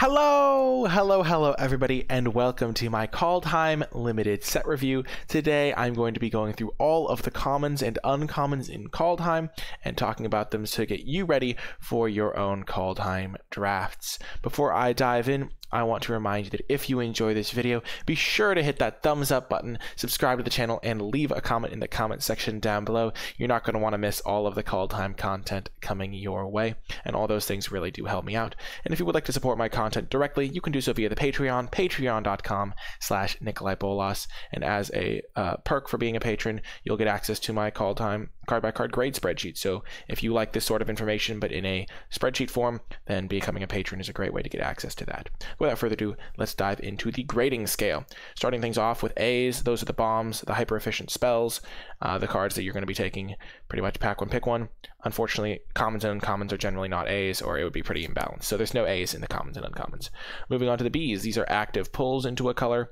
Hello, hello, hello, everybody, and welcome to my Kaldheim Limited set review. Today, I'm going to be going through all of the commons and uncommons in Kaldheim and talking about them to get you ready for your own Kaldheim drafts. Before I dive in, I want to remind you that if you enjoy this video, be sure to hit that thumbs up button, subscribe to the channel, and leave a comment in the comment section down below. You're not going to want to miss all of the Kaldheim content coming your way, and all those things really do help me out. And if you would like to support my content directly, you can do so via the Patreon, patreon.com slash Nicolai Bolas, and as a uh, perk for being a patron, you'll get access to my call time card by card grade spreadsheet. So if you like this sort of information but in a spreadsheet form, then becoming a patron is a great way to get access to that. Without further ado, let's dive into the grading scale. Starting things off with A's, those are the bombs, the hyper efficient spells, uh, the cards that you're going to be taking. Pretty much pack one, pick one. Unfortunately, commons and uncommons are generally not A's, or it would be pretty imbalanced. So there's no A's in the commons and uncommons. Moving on to the B's, these are active pulls into a color.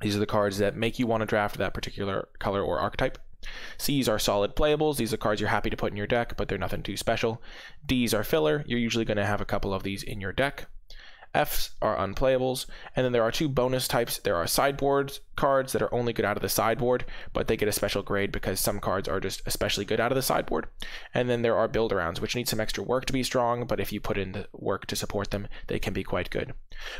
These are the cards that make you want to draft that particular color or archetype. C's are solid playables. These are cards you're happy to put in your deck, but they're nothing too special. D's are filler. You're usually going to have a couple of these in your deck. F's are unplayables. And then there are two bonus types. There are sideboard cards that are only good out of the sideboard, but they get a special grade because some cards are just especially good out of the sideboard. And then there are build arounds, which need some extra work to be strong, but if you put in the work to support them, they can be quite good.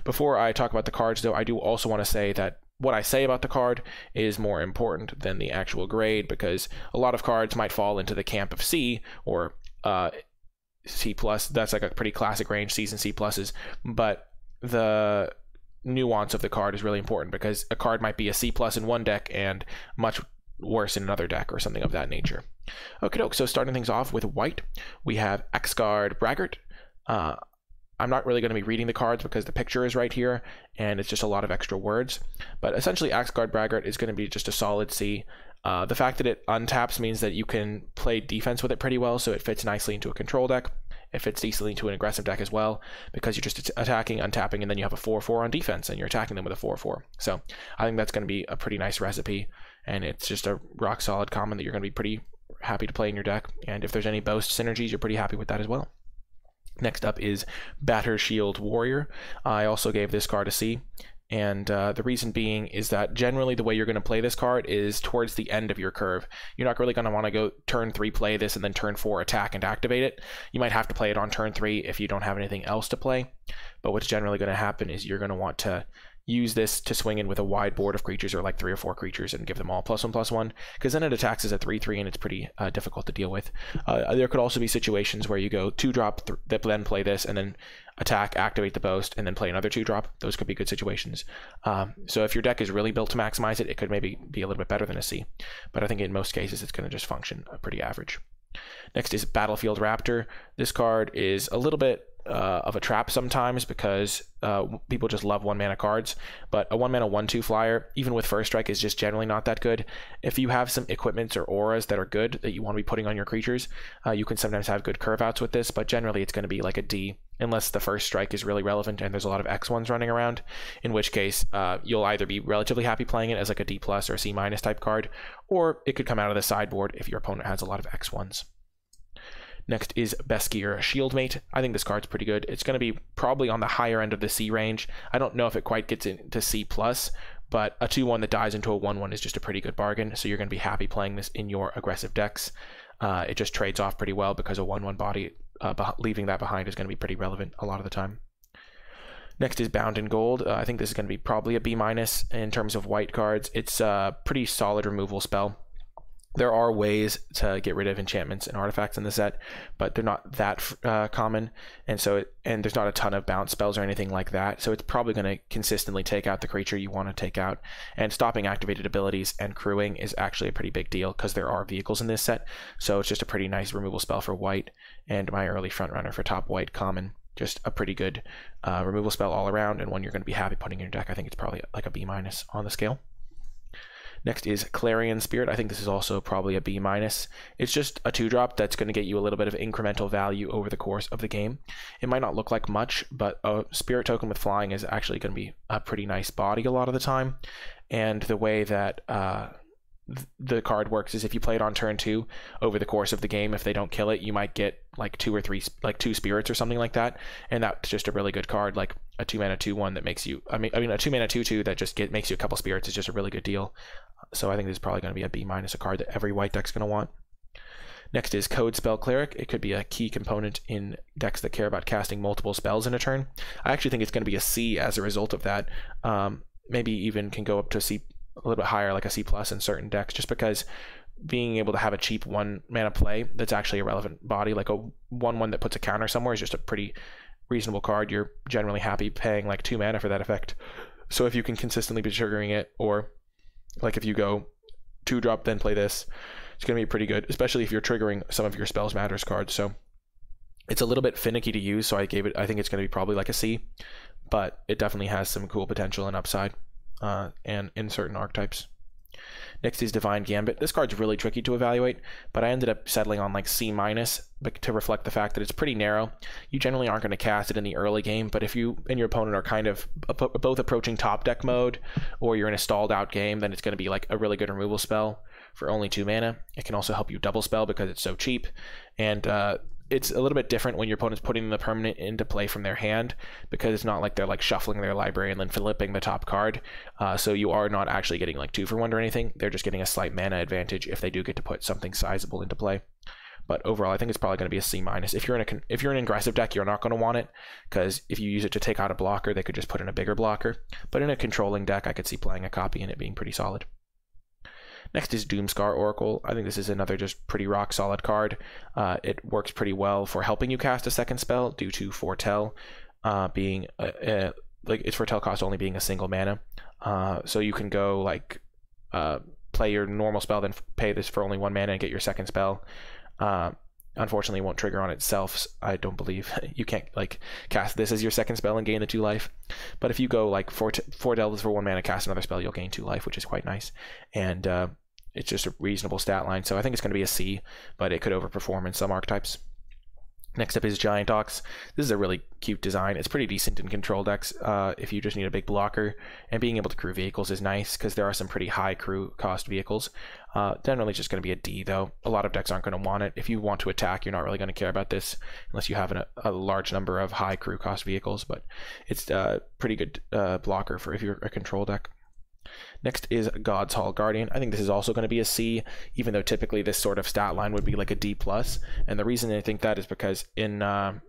Before I talk about the cards, though, I do also want to say that what I say about the card is more important than the actual grade because a lot of cards might fall into the camp of C or uh, C plus. That's like a pretty classic range, C's and C pluses. But the nuance of the card is really important because a card might be a C plus in one deck and much worse in another deck or something of that nature. Okay, so starting things off with white, we have Axgard Braggart. Uh, I'm not really going to be reading the cards because the picture is right here and it's just a lot of extra words. But essentially, Axgard Braggart is going to be just a solid C. Uh, the fact that it untaps means that you can play defense with it pretty well, so it fits nicely into a control deck. It fits decently into an aggressive deck as well because you're just attacking, untapping, and then you have a 4 4 on defense and you're attacking them with a 4 4. So I think that's going to be a pretty nice recipe, and it's just a rock solid common that you're going to be pretty happy to play in your deck. And if there's any boast synergies, you're pretty happy with that as well. Next up is Battershield Warrior. I also gave this card a C. And uh, the reason being is that generally the way you're going to play this card is towards the end of your curve. You're not really going to want to go turn three, play this, and then turn four, attack and activate it. You might have to play it on turn three if you don't have anything else to play. But what's generally going to happen is you're going to want to use this to swing in with a wide board of creatures or like three or four creatures and give them all plus one plus one because then it attacks as a three three and it's pretty uh, difficult to deal with. Uh, there could also be situations where you go two drop, th- then play this and then attack, activate the boast, and then play another two drop. Those could be good situations. Um, so if your deck is really built to maximize it, it could maybe be a little bit better than a C. But I think in most cases it's going to just function pretty average. Next is Battlefield Raptor. This card is a little bit uh, of a trap sometimes because uh, people just love one mana cards. But a one mana one two flyer, even with first strike, is just generally not that good. If you have some equipments or auras that are good that you want to be putting on your creatures, uh, you can sometimes have good curve outs with this. But generally, it's going to be like a D unless the first strike is really relevant and there's a lot of X ones running around. In which case, uh, you'll either be relatively happy playing it as like a D plus or C minus type card, or it could come out of the sideboard if your opponent has a lot of X ones. Next is Beskir Shieldmate. I think this card's pretty good. It's going to be probably on the higher end of the C range. I don't know if it quite gets into C plus, but a 2-1 that dies into a 1-1 is just a pretty good bargain. So you're going to be happy playing this in your aggressive decks. Uh, it just trades off pretty well because a 1-1 body uh, leaving that behind is going to be pretty relevant a lot of the time. Next is Bound in Gold. Uh, I think this is going to be probably a B minus in terms of white cards. It's a pretty solid removal spell there are ways to get rid of enchantments and artifacts in the set, but they're not that uh, common, and so it, and there's not a ton of bounce spells or anything like that. So it's probably going to consistently take out the creature you want to take out, and stopping activated abilities and crewing is actually a pretty big deal because there are vehicles in this set. So it's just a pretty nice removal spell for white, and my early front runner for top white common. Just a pretty good uh, removal spell all around, and one you're going to be happy putting in your deck. I think it's probably like a B minus on the scale. Next is Clarion Spirit. I think this is also probably a B minus. It's just a two drop that's going to get you a little bit of incremental value over the course of the game. It might not look like much, but a spirit token with flying is actually going to be a pretty nice body a lot of the time. And the way that uh, the card works is if you play it on turn two over the course of the game if they don't kill it you might get like two or three like two spirits or something like that and that's just a really good card like a two mana two one that makes you i mean i mean a two mana two two that just get makes you a couple spirits is just a really good deal so i think this is probably going to be a b minus a card that every white deck's going to want Next is Codespell Cleric. It could be a key component in decks that care about casting multiple spells in a turn. I actually think it's going to be a C as a result of that. Um, maybe even can go up to a C a little bit higher, like a C plus in certain decks, just because being able to have a cheap one mana play that's actually a relevant body, like a one one that puts a counter somewhere, is just a pretty reasonable card. You're generally happy paying like two mana for that effect. So if you can consistently be triggering it, or like if you go two drop, then play this, it's going to be pretty good, especially if you're triggering some of your spells matters cards. So it's a little bit finicky to use, so I gave it. I think it's going to be probably like a C, but it definitely has some cool potential and upside uh, and in certain archetypes. Next is Divine Gambit. This card's really tricky to evaluate, but I ended up settling on like C minus to reflect the fact that it's pretty narrow. You generally aren't going to cast it in the early game, but if you and your opponent are kind of both approaching top deck mode, or you're in a stalled out game, then it's going to be like a really good removal spell for only two mana. It can also help you double spell because it's so cheap, and uh, it's a little bit different when your opponent's putting the permanent into play from their hand because it's not like they're like shuffling their library and then flipping the top card. Uh, so you are not actually getting like two for one or anything. They're just getting a slight mana advantage if they do get to put something sizable into play. But overall, I think it's probably going to be a C minus. If you're in a if you're an aggressive deck, you're not going to want it because if you use it to take out a blocker, they could just put in a bigger blocker. But in a controlling deck, I could see playing a copy and it being pretty solid. Next is Doomskar Oracle. I think this is another just pretty rock solid card. Uh, it works pretty well for helping you cast a second spell due to Foretell uh, being a, a, like its Foretell cost only being a single mana. Uh, so you can go like uh, play your normal spell, then pay this for only one mana and get your second spell. Unfortunately, won't trigger on itself. I don't believe you can't like cast this as your second spell and gain the two life. But if you go like four t- four deltas for one mana, cast another spell, you'll gain two life, which is quite nice. And uh, it's just a reasonable stat line. So I think it's going to be a C, but it could overperform in some archetypes. Next up is Giant Ox. This is a really cute design. It's pretty decent in control decks uh, if you just need a big blocker. And being able to crew vehicles is nice because there are some pretty high crew cost vehicles. Uh, generally, just going to be a D though. A lot of decks aren't going to want it. If you want to attack, you're not really going to care about this unless you have an, a large number of high crew cost vehicles. But it's a pretty good uh, blocker for if you're a control deck. Next is God's Hall Guardian. I think this is also going to be a C, even though typically this sort of stat line would be like a D plus. And the reason I think that is because in uh,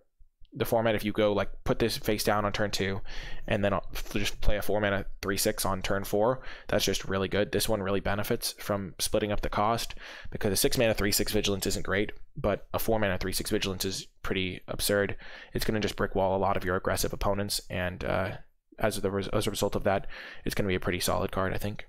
the format, if you go like put this face down on turn two, and then just play a four mana three six on turn four, that's just really good. This one really benefits from splitting up the cost because a six mana three six vigilance isn't great, but a four mana three six vigilance is pretty absurd. It's going to just brick wall a lot of your aggressive opponents and uh, as, the, as a result of that, it's going to be a pretty solid card, I think.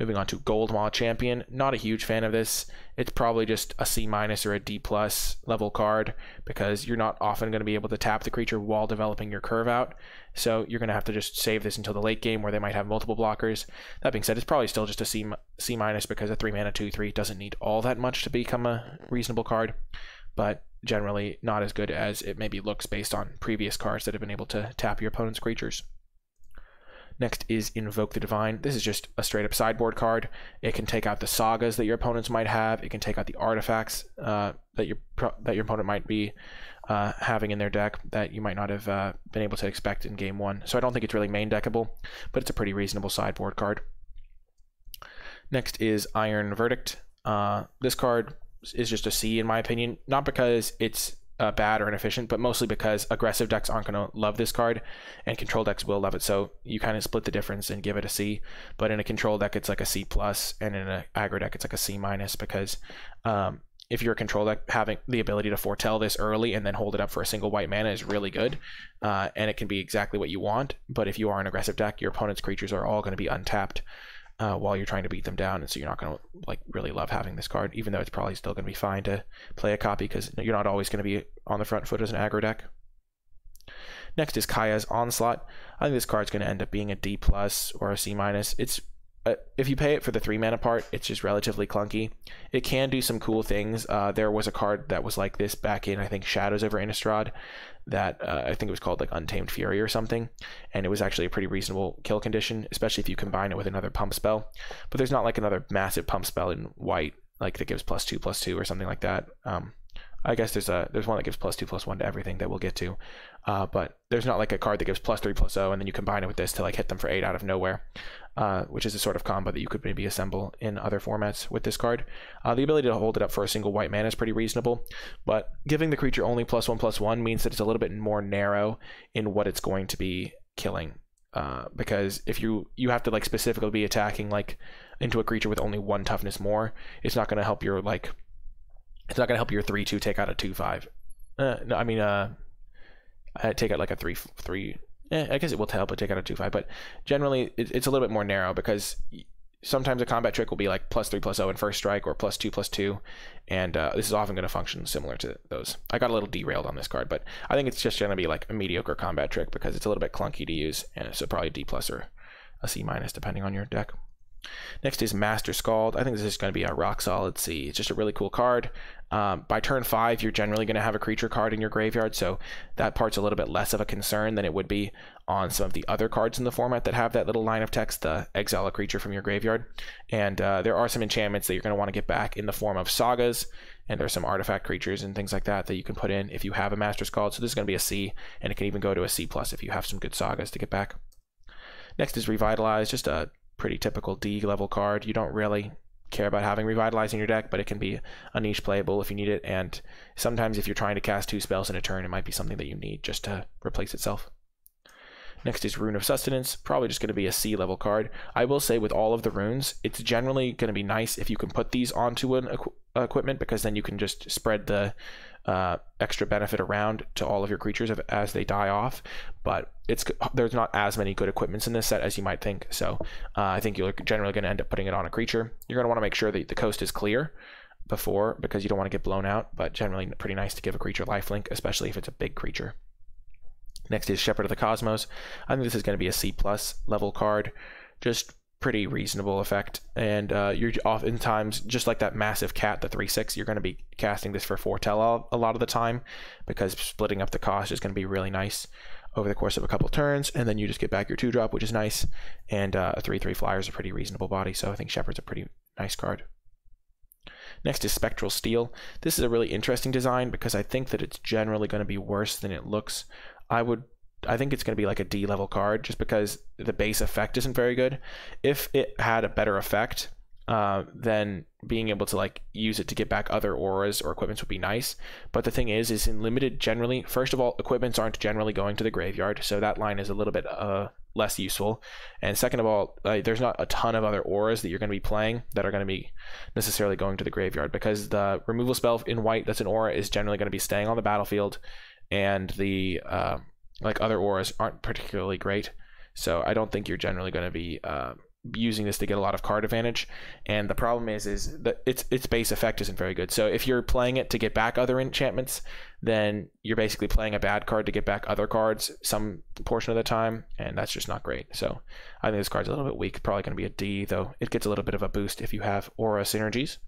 Moving on to Goldmaw Champion. Not a huge fan of this. It's probably just a C minus or a D plus level card because you're not often going to be able to tap the creature while developing your curve out. So you're going to have to just save this until the late game where they might have multiple blockers. That being said, it's probably still just a C, C minus because a 3 mana 2 3 doesn't need all that much to become a reasonable card. But generally not as good as it maybe looks based on previous cards that have been able to tap your opponent's creatures. Next is Invoke the Divine. This is just a straight up sideboard card. It can take out the sagas that your opponents might have. It can take out the artifacts uh, that your that your opponent might be uh, having in their deck that you might not have uh, been able to expect in game one. So I don't think it's really main deckable, but it's a pretty reasonable sideboard card. Next is Iron Verdict. Uh, this card is just a C in my opinion. Not because it's uh, bad or inefficient, but mostly because aggressive decks aren't going to love this card, and control decks will love it. So you kind of split the difference and give it a C. But in a control deck, it's like a C plus, and in an aggro deck, it's like a C minus because um, if you're a control deck, having the ability to foretell this early and then hold it up for a single white mana is really good, uh, and it can be exactly what you want. But if you are an aggressive deck, your opponent's creatures are all going to be untapped uh, while you're trying to beat them down, and so you're not going to like really love having this card, even though it's probably still going to be fine to play a copy because you're not always going to be on the front foot as an aggro deck. Next is Kaya's Onslaught. I think this card's going to end up being a D plus or a C minus. It's uh, if you pay it for the three mana part, it's just relatively clunky. It can do some cool things. Uh, there was a card that was like this back in I think Shadows over Innistrad, that uh, I think it was called like Untamed Fury or something, and it was actually a pretty reasonable kill condition, especially if you combine it with another pump spell. But there's not like another massive pump spell in white like that gives plus two plus two or something like that. Um, I guess there's a there's one that gives plus two plus one to everything that we'll get to, uh, but there's not like a card that gives plus three plus zero, and then you combine it with this to like hit them for eight out of nowhere, uh, which is a sort of combo that you could maybe assemble in other formats with this card. Uh, the ability to hold it up for a single white mana is pretty reasonable, but giving the creature only plus one plus one means that it's a little bit more narrow in what it's going to be killing. Uh, because if you you have to like specifically be attacking like into a creature with only one toughness more, it's not going to help your like it's not going to help your three two take out a two five. Uh, no, I mean, uh, take out like a three three. Eh, I guess it will help but take out a two five, but generally it, it's a little bit more narrow because sometimes a combat trick will be like plus three plus zero in first strike or plus two plus two, and uh, this is often going to function similar to those. I got a little derailed on this card, but I think it's just going to be like a mediocre combat trick because it's a little bit clunky to use, and so probably D plus or a C minus depending on your deck. Next is Master Skald. I think this is going to be a rock solid C. It's just a really cool card. Um, by turn five, you're generally going to have a creature card in your graveyard, so that part's a little bit less of a concern than it would be on some of the other cards in the format that have that little line of text, the exile a creature from your graveyard. And uh, there are some enchantments that you're going to want to get back in the form of sagas, and there's some artifact creatures and things like that that you can put in if you have a master's Skald. So this is going to be a C, and it can even go to a C plus if you have some good sagas to get back. Next is Revitalize, just a pretty typical D level card. You don't really care about having revitalize in your deck, but it can be a niche playable if you need it. And sometimes if you're trying to cast two spells in a turn, it might be something that you need just to replace itself. Next is Rune of Sustenance, probably just going to be a C level card. I will say with all of the runes, it's generally going to be nice if you can put these onto an equ- equipment because then you can just spread the uh, extra benefit around to all of your creatures as they die off. But it's there's not as many good equipments in this set as you might think. So uh, I think you're generally going to end up putting it on a creature. You're going to want to make sure that the coast is clear before because you don't want to get blown out. But generally, pretty nice to give a creature lifelink, especially if it's a big creature. Next is Shepherd of the Cosmos. I think this is going to be a C plus level card. Just pretty reasonable effect. And uh, you're oftentimes, just like that massive cat, the 3 6, you're going to be casting this for foretell a lot of the time because splitting up the cost is going to be really nice over the course of a couple turns. And then you just get back your 2 drop, which is nice. And uh, a 3 3 flyer is a pretty reasonable body. So I think Shepherd's a pretty nice card. Next is Spectral Steel. This is a really interesting design because I think that it's generally going to be worse than it looks. I would I think it's going to be like a D level card just because the base effect isn't very good. If it had a better effect, uh, then being able to like use it to get back other auras or equipments would be nice. But the thing is, is in limited generally, first of all, equipments aren't generally going to the graveyard, so that line is a little bit uh, less useful. And second of all, uh, there's not a ton of other auras that you're going to be playing that are going to be necessarily going to the graveyard because the removal spell in white that's an aura is generally going to be staying on the battlefield, and the uh, like other auras aren't particularly great. So I don't think you're generally going to be uh, using this to get a lot of card advantage. And the problem is, is that its its base effect isn't very good. So if you're playing it to get back other enchantments, then you're basically playing a bad card to get back other cards some portion of the time, and that's just not great. So I think this card's a little bit weak. Probably going to be a D, though it gets a little bit of a boost if you have aura synergies.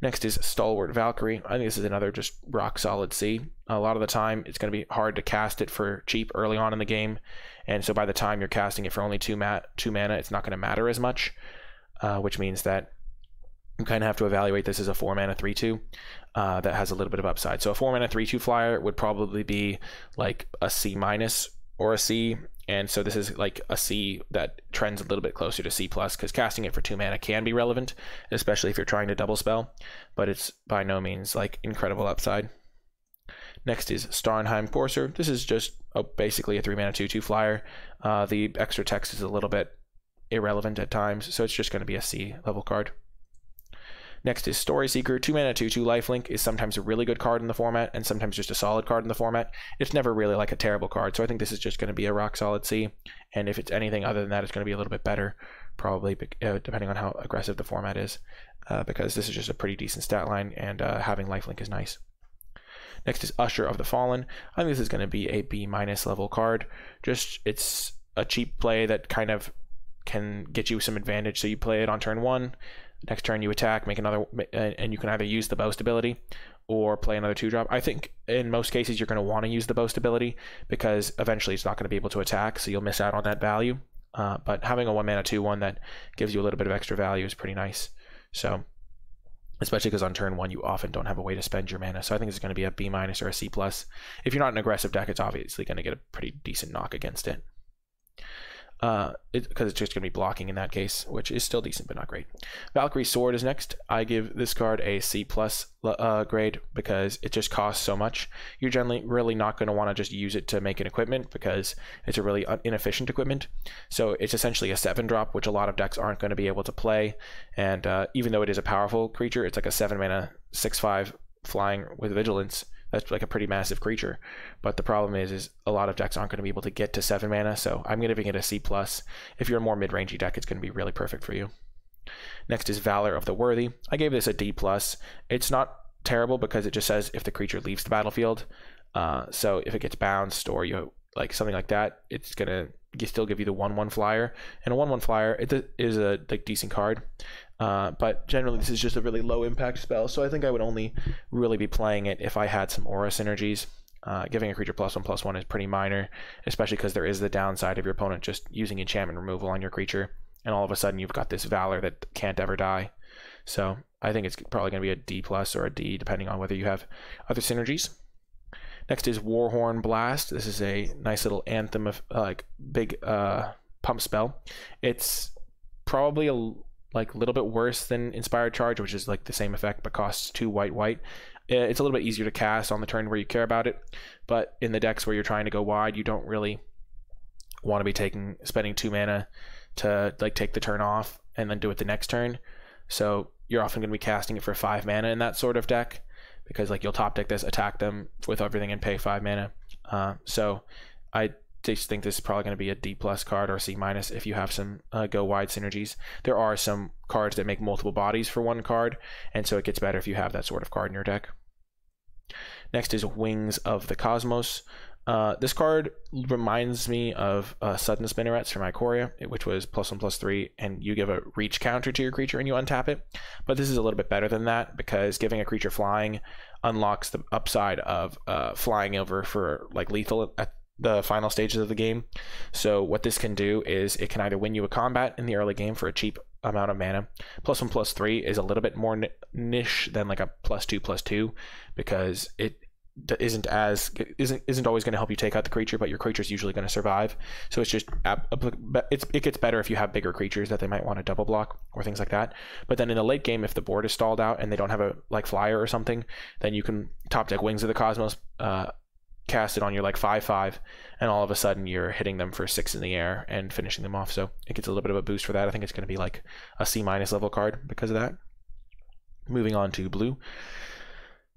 Next is Stalwart Valkyrie. I think this is another just rock solid C. A lot of the time, it's going to be hard to cast it for cheap early on in the game, and so by the time you're casting it for only two, mat- two mana, it's not going to matter as much, uh, which means that you kind of have to evaluate this as a 4 mana 3 2 uh, that has a little bit of upside. So a 4 mana 3 2 flyer would probably be like a C minus or a C and so this is like a C that trends a little bit closer to C plus because casting it for two mana can be relevant, especially if you're trying to double spell, but it's by no means like incredible upside. Next is Starnheim Courser. This is just a, basically a three mana two two flyer. Uh, the extra text is a little bit irrelevant at times, so it's just going to be a C level card. Next is Story Seeker. 2 mana 2 2 lifelink is sometimes a really good card in the format and sometimes just a solid card in the format. It's never really like a terrible card, so I think this is just going to be a rock solid C. And if it's anything other than that, it's going to be a little bit better, probably, uh, depending on how aggressive the format is, uh, because this is just a pretty decent stat line and uh, having lifelink is nice. Next is Usher of the Fallen. I think this is going to be a B minus level card. Just it's a cheap play that kind of can get you some advantage. So you play it on turn one, next turn you attack, make another, and you can either use the boast ability or play another two drop. I think in most cases you're going to want to use the boast ability because eventually it's not going to be able to attack, so you'll miss out on that value. Uh, but having a one mana two one that gives you a little bit of extra value is pretty nice. So especially because on turn one you often don't have a way to spend your mana. So I think it's going to be a B minus or a C plus. If you're not an aggressive deck, it's obviously going to get a pretty decent knock against it because uh, it, it's just going to be blocking in that case, which is still decent but not great. Valkyrie Sword is next. I give this card a C plus uh, grade because it just costs so much. You're generally really not going to want to just use it to make an equipment because it's a really inefficient equipment. So it's essentially a seven drop, which a lot of decks aren't going to be able to play. And uh, even though it is a powerful creature, it's like a seven mana six five flying with vigilance that's like a pretty massive creature. But the problem is, is a lot of decks aren't going to be able to get to seven mana. So I'm going to be giving it a C plus. If you're a more mid-rangey deck, it's going to be really perfect for you. Next is Valor of the Worthy. I gave this a D plus. It's not terrible because it just says if the creature leaves the battlefield. Uh, so if it gets bounced or you like something like that, it's gonna still give you the one one flyer. And a one one flyer it is a like decent card. Uh, but generally, this is just a really low impact spell, so I think I would only really be playing it if I had some aura synergies. Uh, giving a creature plus one plus one is pretty minor, especially because there is the downside of your opponent just using enchantment removal on your creature, and all of a sudden you've got this valor that can't ever die. So I think it's probably going to be a D plus or a D, depending on whether you have other synergies. Next is Warhorn Blast. This is a nice little anthem of like big uh, pump spell. It's probably a like a little bit worse than Inspired Charge, which is like the same effect but costs two white white. Uh, it's a little bit easier to cast on the turn where you care about it, but in the decks where you're trying to go wide, you don't really want to be taking spending two mana to like take the turn off and then do it the next turn. So you're often going to be casting it for five mana in that sort of deck because like you'll top deck this, attack them with everything, and pay five mana. Uh, so I just think this is probably going to be a D plus card or C minus if you have some uh, go wide synergies. There are some cards that make multiple bodies for one card, and so it gets better if you have that sort of card in your deck. Next is Wings of the Cosmos. Uh, this card reminds me of uh, Sudden Spinnerets from Ikoria, which was plus one plus three, and you give a reach counter to your creature and you untap it. But this is a little bit better than that because giving a creature flying unlocks the upside of uh, flying over for like lethal at the final stages of the game. So what this can do is it can either win you a combat in the early game for a cheap amount of mana. Plus one plus three is a little bit more niche than like a plus two plus two because it isn't as isn't isn't always going to help you take out the creature, but your creature is usually going to survive. So it's just it's it gets better if you have bigger creatures that they might want to double block or things like that. But then in the late game, if the board is stalled out and they don't have a like flyer or something, then you can top deck Wings of the Cosmos, uh, cast it on your like five five, and all of a sudden you're hitting them for six in the air and finishing them off. So it gets a little bit of a boost for that. I think it's going to be like a C minus level card because of that. Moving on to blue.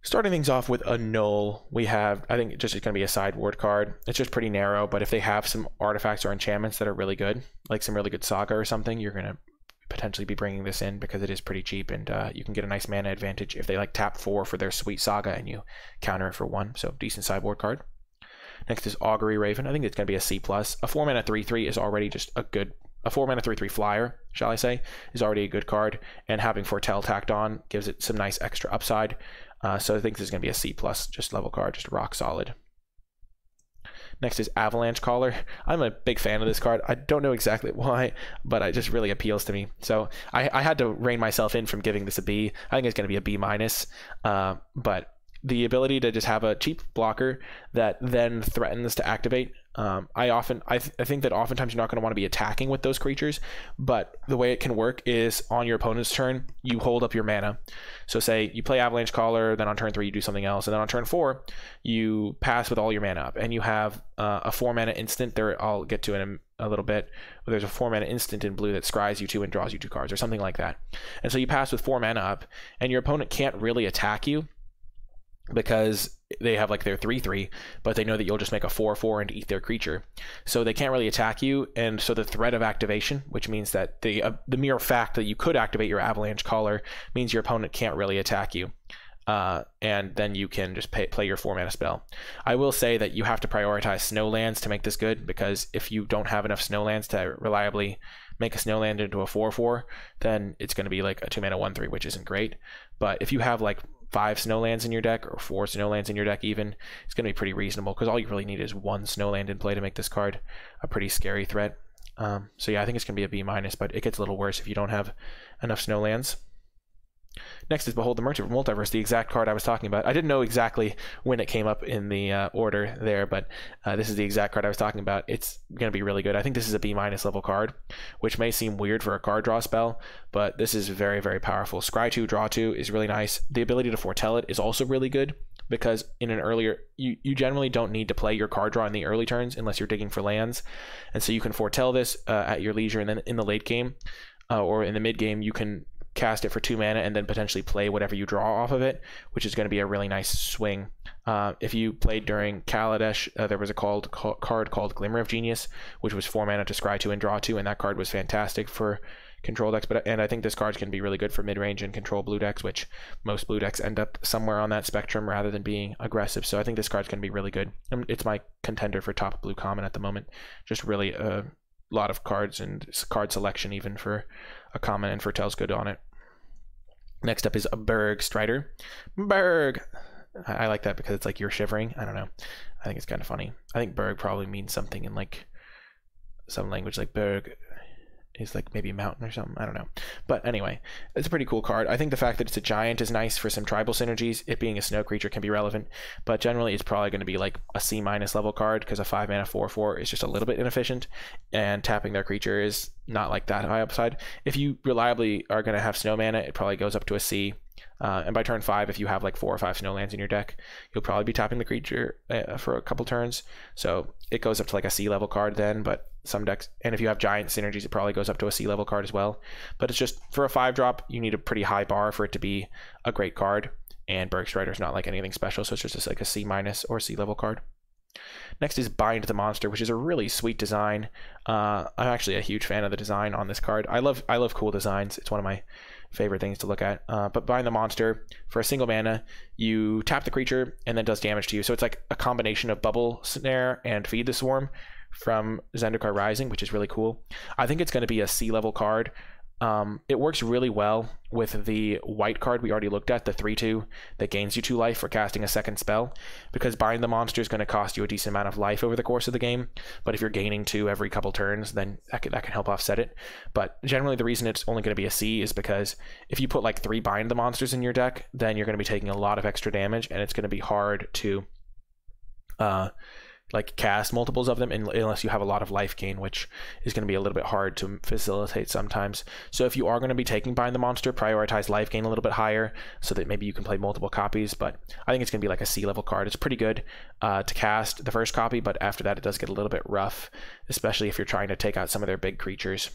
Starting things off with Annul, we have, I think, just it's going to be a sideboard card. It's just pretty narrow, but if they have some artifacts or enchantments that are really good, like some really good saga or something, you're going to potentially be bringing this in because it is pretty cheap and uh, you can get a nice mana advantage if they like tap four for their sweet saga and you counter it for one. So decent sideboard card. Next is Augury Raven. I think it's going to be a C plus. A four mana three three is already just a good. A four mana three three flyer, shall I say, is already a good card, and having Foretell tacked on gives it some nice extra upside. Uh, so I think this is going to be a C plus, just level card, just rock solid. Next is Avalanche Caller. I'm a big fan of this card. I don't know exactly why, but it just really appeals to me. So I, I had to rein myself in from giving this a B. I think it's going to be a B minus. Uh, but the ability to just have a cheap blocker that then threatens to activate. Um, I often, I, th- I think that oftentimes you're not going to want to be attacking with those creatures, but the way it can work is on your opponent's turn, you hold up your mana. So say you play Avalanche Caller, then on turn three you do something else, and then on turn four you pass with all your mana up, and you have uh, a four mana instant. There, I'll get to in a, a little bit. There's a four mana instant in blue that scries you two and draws you two cards, or something like that. And so you pass with four mana up, and your opponent can't really attack you because they have like their 3 3, but they know that you'll just make a 4 4 and eat their creature. So they can't really attack you. And so the threat of activation, which means that the, uh, the mere fact that you could activate your Avalanche Caller, means your opponent can't really attack you. Uh, and then you can just pay, play your four mana spell. I will say that you have to prioritize snowlands to make this good because if you don't have enough snowlands to reliably make a snowland into a 4 4, then it's going to be like a 2 mana 1 3, which isn't great. But if you have like five snowlands in your deck or four snowlands in your deck even it's going to be pretty reasonable because all you really need is one snowland in play to make this card a pretty scary threat. Um, so yeah i think it's going to be a b minus but it gets a little worse if you don't have enough snowlands Next is Behold the Merchant Multiverse, the exact card I was talking about. I didn't know exactly when it came up in the uh, order there, but uh, this is the exact card I was talking about. It's going to be really good. I think this is a B minus level card, which may seem weird for a card draw spell, but this is very, very powerful. Scry 2, Draw 2 is really nice. The ability to foretell it is also really good because in an earlier you, you generally don't need to play your card draw in the early turns unless you're digging for lands and so you can foretell this uh, at your leisure and then in the late game uh, or in the mid game you can cast it for two mana and then potentially play whatever you draw off of it, which is going to be a really nice swing. Uh, if you played during Kaladesh, uh, there was a called, card called Glimmer of Genius, which was four mana to scry two and draw two, and that card was fantastic for control decks. But and I think this card can be really good for mid range and control blue decks, which most blue decks end up somewhere on that spectrum rather than being aggressive. So I think this card's going to be really good. It's my contender for top blue common at the moment. Just really a lot of cards and card selection even for a common and foretells good on it. Next up is a Berg Strider. Berg! I like that because it's like you're shivering. I don't know. I think it's kind of funny. I think Berg probably means something in like some language like Berg is like maybe a mountain or something. I don't know. But anyway, it's a pretty cool card. I think the fact that it's a giant is nice for some tribal synergies. It being a snow creature can be relevant, but generally it's probably going to be like a C minus level card because a five mana four four is just a little bit inefficient, and tapping their creature is not like that high upside. If you reliably are going to have snow mana, it probably goes up to a C. Uh, and by turn five, if you have like four or five snowlands in your deck, you'll probably be tapping the creature uh, for a couple turns. So it goes up to like a C level card then, but some decks, and if you have giant synergies, it probably goes up to a C level card as well. But it's just for a five drop, you need a pretty high bar for it to be a great card. And Berg Strider is not like anything special, so it's just like a C minus or C level card. Next is Bind the Monster, which is a really sweet design. Uh, I'm actually a huge fan of the design on this card. I love I love cool designs. It's one of my favorite things to look at. Uh, but bind the monster for a single mana, you tap the creature and then does damage to you. So it's like a combination of bubble snare and feed the swarm from Zendikar Rising, which is really cool. I think it's going to be a C level card um, it works really well with the white card we already looked at, the 3 2 that gains you 2 life for casting a second spell, because Bind the Monster is going to cost you a decent amount of life over the course of the game. But if you're gaining 2 every couple turns, then that can, that can help offset it. But generally, the reason it's only going to be a C is because if you put like 3 Bind the Monsters in your deck, then you're going to be taking a lot of extra damage, and it's going to be hard to. Uh, like cast multiples of them unless you have a lot of life gain, which is going to be a little bit hard to facilitate sometimes. So if you are going to be taking Bind the Monster, prioritize life gain a little bit higher so that maybe you can play multiple copies. But I think it's going to be like a C level card. It's pretty good uh, to cast the first copy, but after that it does get a little bit rough, especially if you're trying to take out some of their big creatures.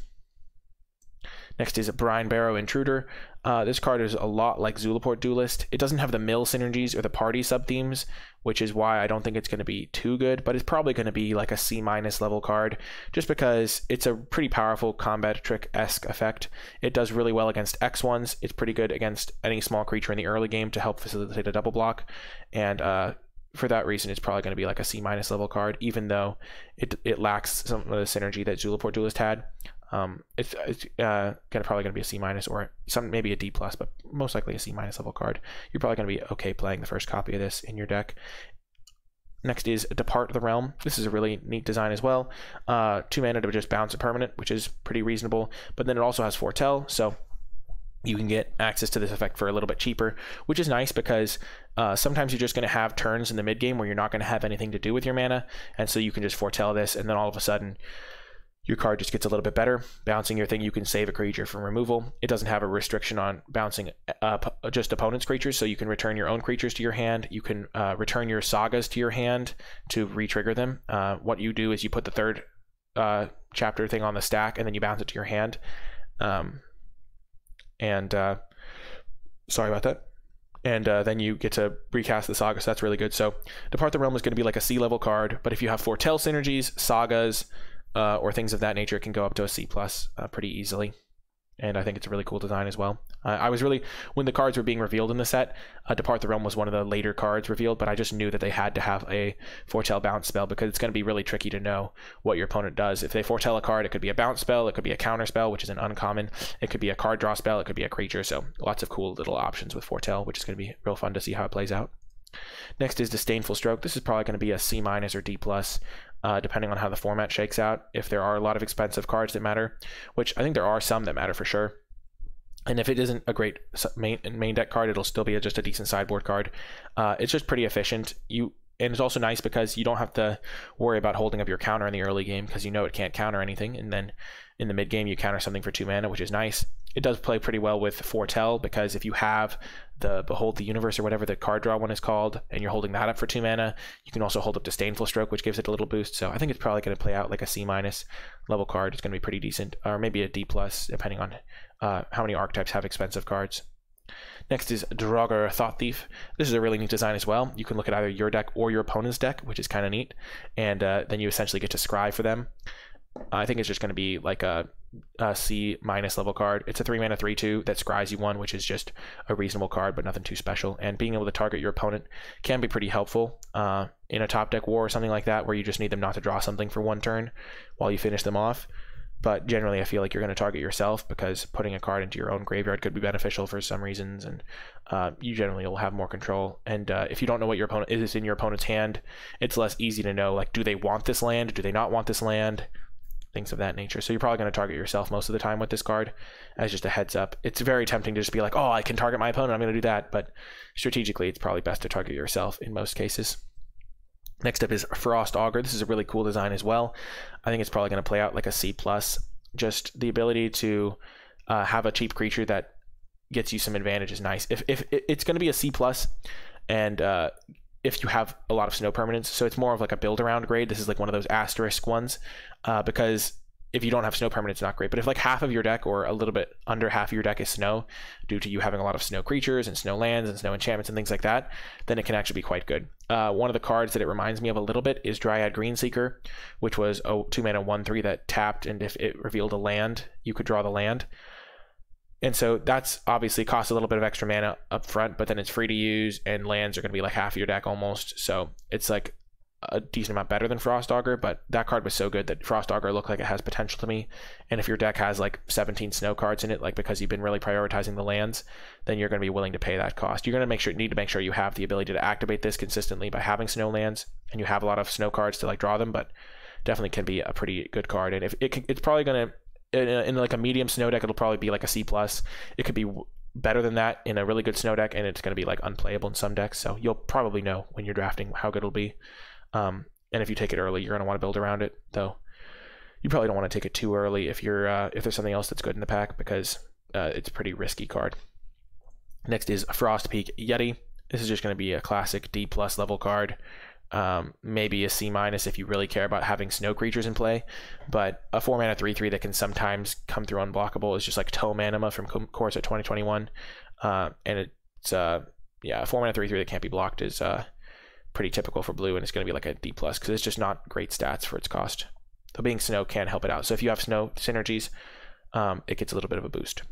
Next is Brinebarrow Intruder. Uh, this card is a lot like Zulaport Duelist. It doesn't have the mill synergies or the party sub themes, which is why I don't think it's going to be too good, but it's probably going to be like a C minus level card, just because it's a pretty powerful combat trick esque effect. It does really well against X ones. It's pretty good against any small creature in the early game to help facilitate a double block, and uh, for that reason, it's probably going to be like a C minus level card, even though it it lacks some of the synergy that Zulaport Duelist had. Um, it's it's uh, gonna probably gonna be a C minus or some maybe a D plus, but most likely a C minus level card. You're probably gonna be okay playing the first copy of this in your deck. Next is Depart the Realm. This is a really neat design as well. Uh, two mana to just bounce a permanent, which is pretty reasonable. But then it also has Foretell, so you can get access to this effect for a little bit cheaper, which is nice because uh, sometimes you're just going to have turns in the mid game where you're not going to have anything to do with your mana, and so you can just foretell this, and then all of a sudden your card just gets a little bit better. Bouncing your thing, you can save a creature from removal. It doesn't have a restriction on bouncing up just opponent's creatures, so you can return your own creatures to your hand. You can uh, return your sagas to your hand to re-trigger them. Uh, what you do is you put the third uh, chapter thing on the stack, and then you bounce it to your hand. Um, and uh, sorry about that. And uh, then you get to recast the saga, so that's really good. So Depart the Realm is going to be like a C level card, but if you have Foretell synergies, sagas, uh, or things of that nature can go up to a C plus uh, pretty easily. and I think it's a really cool design as well. Uh, I was really when the cards were being revealed in the set, uh, Depart the Realm was one of the later cards revealed, but I just knew that they had to have a foretell bounce spell because it's going to be really tricky to know what your opponent does. If they foretell a card, it could be a bounce spell, it could be a counter spell, which is an uncommon, it could be a card draw spell, it could be a creature. So lots of cool little options with foretell, which is going to be real fun to see how it plays out. Next is Disdainful Stroke. This is probably going to be a C minus or D plus uh, depending on how the format shakes out. If there are a lot of expensive cards that matter, which I think there are some that matter for sure. And if it isn't a great main main deck card, it'll still be a, just a decent sideboard card. Uh, it's just pretty efficient. You and it's also nice because you don't have to worry about holding up your counter in the early game because you know it can't counter anything, and then in the mid game you counter something for two mana, which is nice. It does play pretty well with foretell because if you have the Behold the Universe or whatever the card draw one is called, and you're holding that up for two mana, you can also hold up Disdainful Stroke, which gives it a little boost. So I think it's probably going to play out like a C minus level card. It's going to be pretty decent, or maybe a D plus, depending on uh, how many archetypes have expensive cards. Next is Draugr Thought Thief. This is a really neat design as well. You can look at either your deck or your opponent's deck, which is kind of neat, and uh, then you essentially get to scry for them. I think it's just going to be like a uh, minus level card. It's a three mana three two that scries you one, which is just a reasonable card, but nothing too special. And being able to target your opponent can be pretty helpful uh, in a top deck war or something like that, where you just need them not to draw something for one turn while you finish them off. But generally, I feel like you're going to target yourself because putting a card into your own graveyard could be beneficial for some reasons, and uh, you generally will have more control. And uh, if you don't know what your opponent is in your opponent's hand, it's less easy to know like, do they want this land? Do they not want this land? Things of that nature. So you're probably going to target yourself most of the time with this card as just a heads up. It's very tempting to just be like, oh, I can target my opponent, I'm going to do that. But strategically, it's probably best to target yourself in most cases. Next up is Frost Augur. This is a really cool design as well. I think it's probably going to play out like a C plus. Just the ability to uh, have a cheap creature that gets you some advantage is nice. If if it's going to be a C plus, and uh, if you have a lot of snow permanence. So it's more of like a build around grade. This is like one of those asterisk ones uh, because if you don't have snow permanence, not great. But if like half of your deck or a little bit under half of your deck is snow due to you having a lot of snow creatures and snow lands and snow enchantments and things like that, then it can actually be quite good. Uh, one of the cards that it reminds me of a little bit is Dryad Greenseeker, which was a two mana one three that tapped, and if it revealed a land, you could draw the land. And so that's obviously costs a little bit of extra mana up front, but then it's free to use, and lands are going to be like half of your deck almost. So it's like a decent amount better than Frost Augur, but that card was so good that Frost Augur looked like it has potential to me. And if your deck has like 17 snow cards in it, like because you've been really prioritizing the lands, then you're going to be willing to pay that cost. You're going to make sure need to make sure you have the ability to activate this consistently by having snow lands, and you have a lot of snow cards to like draw them, but definitely can be a pretty good card. And if it, it's probably going to in, in like a medium snow deck, it'll probably be like a C plus. It could be better than that in a really good snow deck, and it's going to be like unplayable in some decks. So you'll probably know when you're drafting how good it'll be. Um, and if you take it early, you're going to want to build around it. Though you probably don't want to take it too early if you're uh, if there's something else that's good in the pack because uh, it's a pretty risky card. Next is Frostpeak Yeti. This is just going to be a classic D plus level card um, maybe a C minus if you really care about having snow creatures in play. But a four mana three three that can sometimes come through unblockable is just like Tome Anima from Core Set 2021, uh, and it's uh, yeah a four mana three three that can't be blocked is uh, pretty typical for blue, and it's going to be like a D plus because it's just not great stats for its cost. Though being snow can help it out. So if you have snow synergies, um, it gets a little bit of a boost.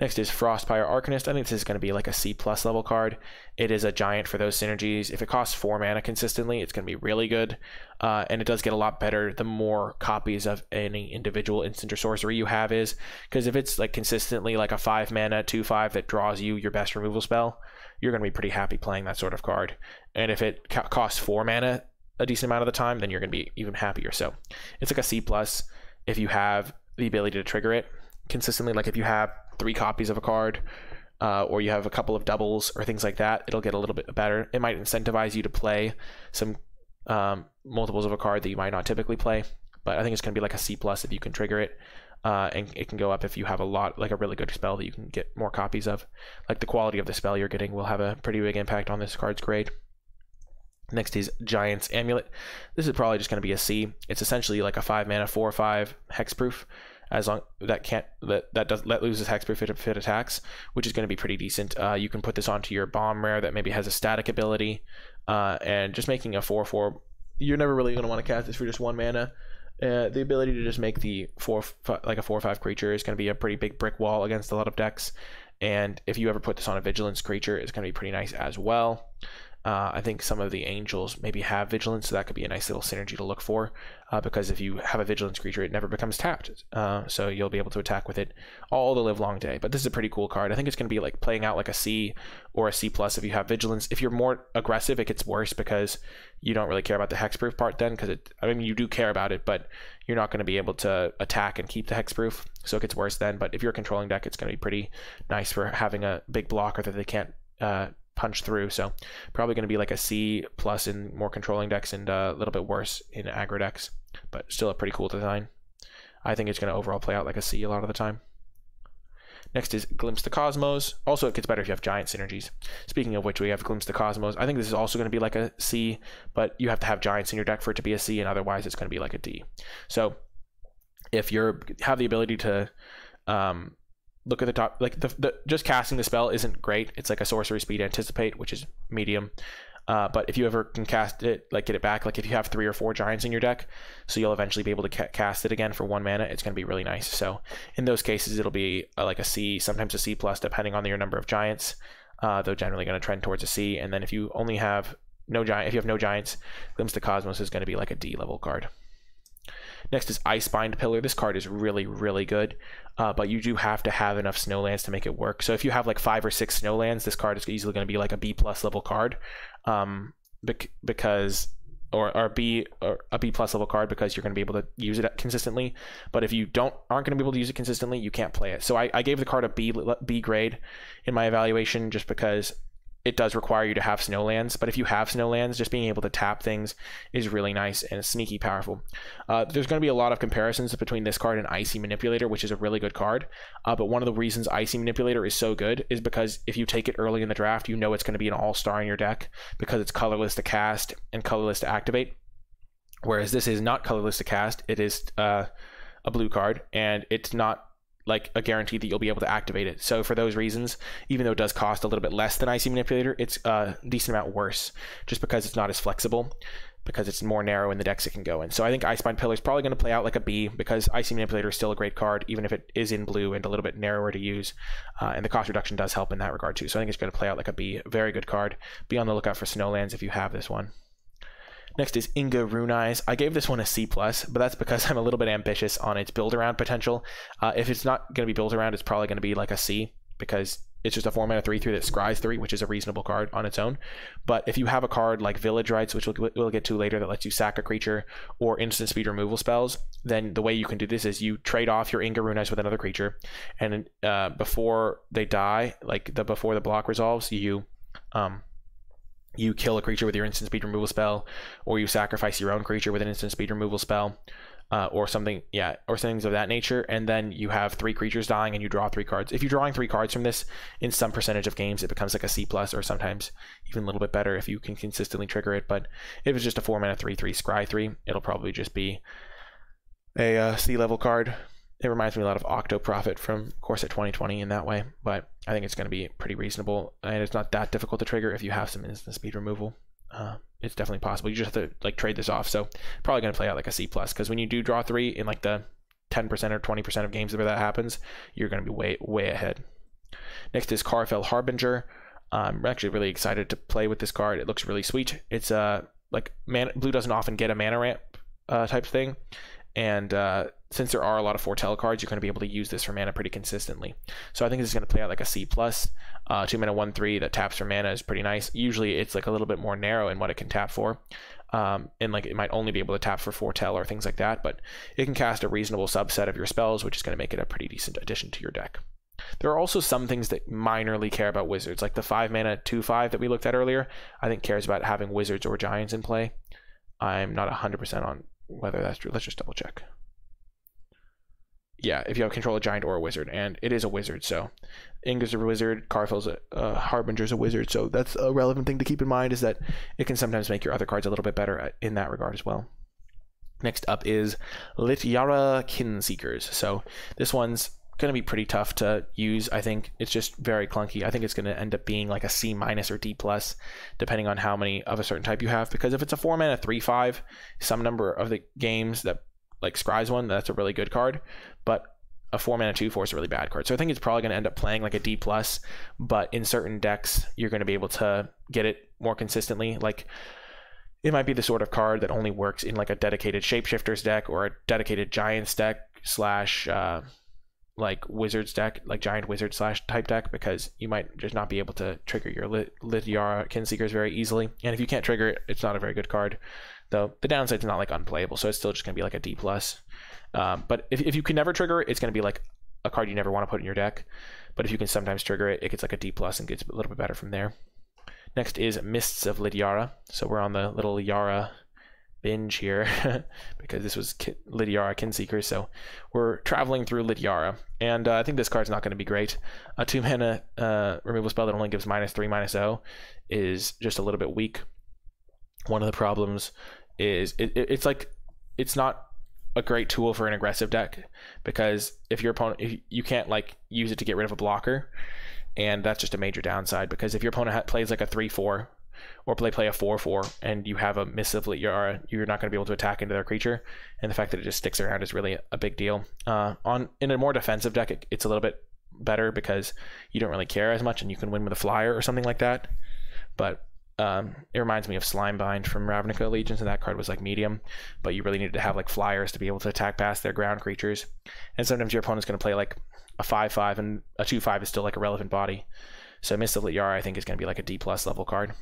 Next is Frostpyre Arcanist. I think this is going to be like a C plus level card. It is a giant for those synergies. If it costs four mana consistently, it's going to be really good. Uh, and it does get a lot better the more copies of any individual instant or sorcery you have is. Because if it's like consistently like a five mana, two five that draws you your best removal spell, you're going to be pretty happy playing that sort of card. And if it co- costs four mana a decent amount of the time, then you're going to be even happier. So it's like a C plus if you have the ability to trigger it consistently. Like if you have three copies of a card, uh, or you have a couple of doubles or things like that, it'll get a little bit better. It might incentivize you to play some um, multiples of a card that you might not typically play, but I think it's going to be like a C plus if you can trigger it. Uh, and it can go up if you have a lot, like a really good spell that you can get more copies of. Like the quality of the spell you're getting will have a pretty big impact on this card's grade. Next is Giant's Amulet. This is probably just going to be a C. It's essentially like a five mana, four or five hexproof as long that can't that that does let loses hexproof if it attacks, which is going to be pretty decent. Uh, you can put this onto your bomb rare that maybe has a static ability, uh, and just making a four four. You're never really going to want to cast this for just one mana, Uh, the ability to just make the four five, like a four or five creature is going to be a pretty big brick wall against a lot of decks. And if you ever put this on a vigilance creature, it's going to be pretty nice as well. Uh, I think some of the angels maybe have vigilance, so that could be a nice little synergy to look for. Uh, because if you have a vigilance creature, it never becomes tapped, uh, so you'll be able to attack with it all the live long day. But this is a pretty cool card. I think it's going to be like playing out like a C or a C plus if you have vigilance. If you're more aggressive, it gets worse because you don't really care about the hexproof part then. Because it, I mean, you do care about it, but you're not going to be able to attack and keep the hexproof, so it gets worse then. But if you're a controlling deck, it's going to be pretty nice for having a big blocker that they can't uh, punch through. So probably going to be like a C plus in more controlling decks and uh, a little bit worse in aggro decks, but still a pretty cool design. I think it's going to overall play out like a C a lot of the time. Next is Glimpse the Cosmos. Also, it gets better if you have giant synergies. Speaking of which, we have Glimpse the Cosmos. I think this is also going to be like a C, but you have to have giants in your deck for it to be a C, and otherwise it's going to be like a D. So if you have the ability to um, look at the top like the, the just casting the spell isn't great. It's like a sorcery speed anticipate which is medium. Uh, but if you ever can cast it like get it back like if you have three or four giants in your deck so you'll eventually be able to ca- cast it again for one mana it's going to be really nice. So in those cases it'll be uh, like a c sometimes a c plus depending on your number of giants. Uh, though generally going to trend towards a c and then if you only have no giant if you have no giants glimpse the cosmos is going to be like a d level card Next is Ice-Bind Pillar. This card is really, really good, uh, but you do have to have enough snowlands to make it work. So if you have like five or six snowlands, this card is easily going to be like a B plus level card, um, bec- because or, or B or a B plus level card because you're going to be able to use it consistently. But if you don't aren't going to be able to use it consistently, you can't play it. So I, I gave the card a B B grade in my evaluation just because it does require you to have snowlands, but if you have snowlands, just being able to tap things is really nice and sneaky powerful. Uh, there's going to be a lot of comparisons between this card and Icy Manipulator, which is a really good card. Uh, but one of the reasons Icy Manipulator is so good is because if you take it early in the draft, you know it's going to be an all star in your deck because it's colorless to cast and colorless to activate. Whereas this is not colorless to cast, it is uh, a blue card, and it's not like a guarantee that you'll be able to activate it. So for those reasons, even though it does cost a little bit less than Icy Manipulator, it's a decent amount worse just because it's not as flexible because it's more narrow in the decks it can go in. So I think Ice-Bind Pillar is probably going to play out like a B because Icy Manipulator is still a great card, even if it is in blue and a little bit narrower to use. Uh, and the cost reduction does help in that regard too. So I think it's going to play out like a B. Very good card. Be on the lookout for Snowlands if you have this one. Next is Inga Runeyes. I gave this one a C plus, but that's because I'm a little bit ambitious on its build around potential. Uh, if it's not going to be built around, it's probably going to be like a C because it's just a 4 mana 3 3 that scries 3, which is a reasonable card on its own. But if you have a card like Village Rites, which we'll, we'll get to later, that lets you sack a creature or instant speed removal spells, then the way you can do this is you trade off your Inga Runeyes with another creature, and uh, before they die, like the before the block resolves, you um, you kill a creature with your instant speed removal spell, or you sacrifice your own creature with an instant speed removal spell, uh, or something, yeah, or things of that nature, and then you have three creatures dying and you draw three cards. If you're drawing three cards from this in some percentage of games, it becomes like a C plus, or sometimes even a little bit better if you can consistently trigger it. But if it's just a four mana three three scry three, it'll probably just be a uh, C level card it reminds me a lot of Octoprophet from Core Set 2020 in that way, but I think it's going to be pretty reasonable, and it's not that difficult to trigger if you have some instant speed removal. Uh, it's definitely possible. You just have to like trade this off. So probably going to play out like a C plus because when you do draw three in like the 10% or 20% of games where that happens, you're going to be way way ahead. Next is Karfell Harbinger. I'm actually really excited to play with this card. It looks really sweet. It's uh like man blue doesn't often get a mana ramp uh, type thing, and uh, since there are a lot of foretell cards, you're going to be able to use this for mana pretty consistently. So I think this is going to play out like a C plus. Uh, two mana one three that taps for mana is pretty nice. Usually it's like a little bit more narrow in what it can tap for. Um, and like it might only be able to tap for foretell or things like that, but it can cast a reasonable subset of your spells, which is going to make it a pretty decent addition to your deck. There are also some things that minorly care about wizards, like the five mana two five that we looked at earlier. I think cares about having wizards or giants in play. I'm not 100% on whether that's true. Let's just double check. Yeah, if you have control a giant or a wizard, and it is a wizard, so Inga's a wizard, Karfell's a uh, Harbinger's a wizard, so that's a relevant thing to keep in mind is that it can sometimes make your other cards a little bit better in that regard as well. Next up is Littjara Kinseekers. So this one's going to be pretty tough to use. I think it's just very clunky. I think it's going to end up being like a C minus or D plus, depending on how many of a certain type you have. Because if it's a four mana three five, some number of the games that like Scry's one, that's a really good card. But a four mana two four is a really bad card. So I think it's probably going to end up playing like a D plus, but in certain decks you're going to be able to get it more consistently. Like it might be the sort of card that only works in like a dedicated shapeshifters deck or a dedicated giants deck slash uh, like wizards deck, like giant wizard slash type deck, because you might just not be able to trigger your Littjara Kinseekers very easily. And if you can't trigger it, it's not a very good card. Though the downside's not like unplayable, so it's still just gonna be like a D plus. Um, but if, if you can never trigger it, it's going to be like a card you never want to put in your deck. But if you can sometimes trigger it, it gets like a D plus and gets a little bit better from there. Next is Mists of Littjara. So we're on the Littjara binge here because this was Ki- Littjara Kinseeker. So we're traveling through Littjara. And uh, I think this card's not going to be great. A two mana uh, removal spell that only gives minus three, minus O is just a little bit weak. One of the problems is it, it, it's like it's not a great tool for an aggressive deck because if your opponent if you can't like use it to get rid of a blocker and that's just a major downside because if your opponent plays like a 3-4 or play play a 4-4 and you have a Mist of Littjara, you're not going to be able to attack into their creature and the fact that it just sticks around is really a big deal uh, on in a more defensive deck it, it's a little bit better because you don't really care as much and you can win with a flyer or something like that but um, it reminds me of Slimebind from Ravnica Allegiance, and that card was like medium, but you really needed to have like flyers to be able to attack past their ground creatures. And sometimes your opponent's going to play like a 5 5, and a 2 5 is still like a relevant body. So Mist of Littjara, I think, is going to be like a D plus level card.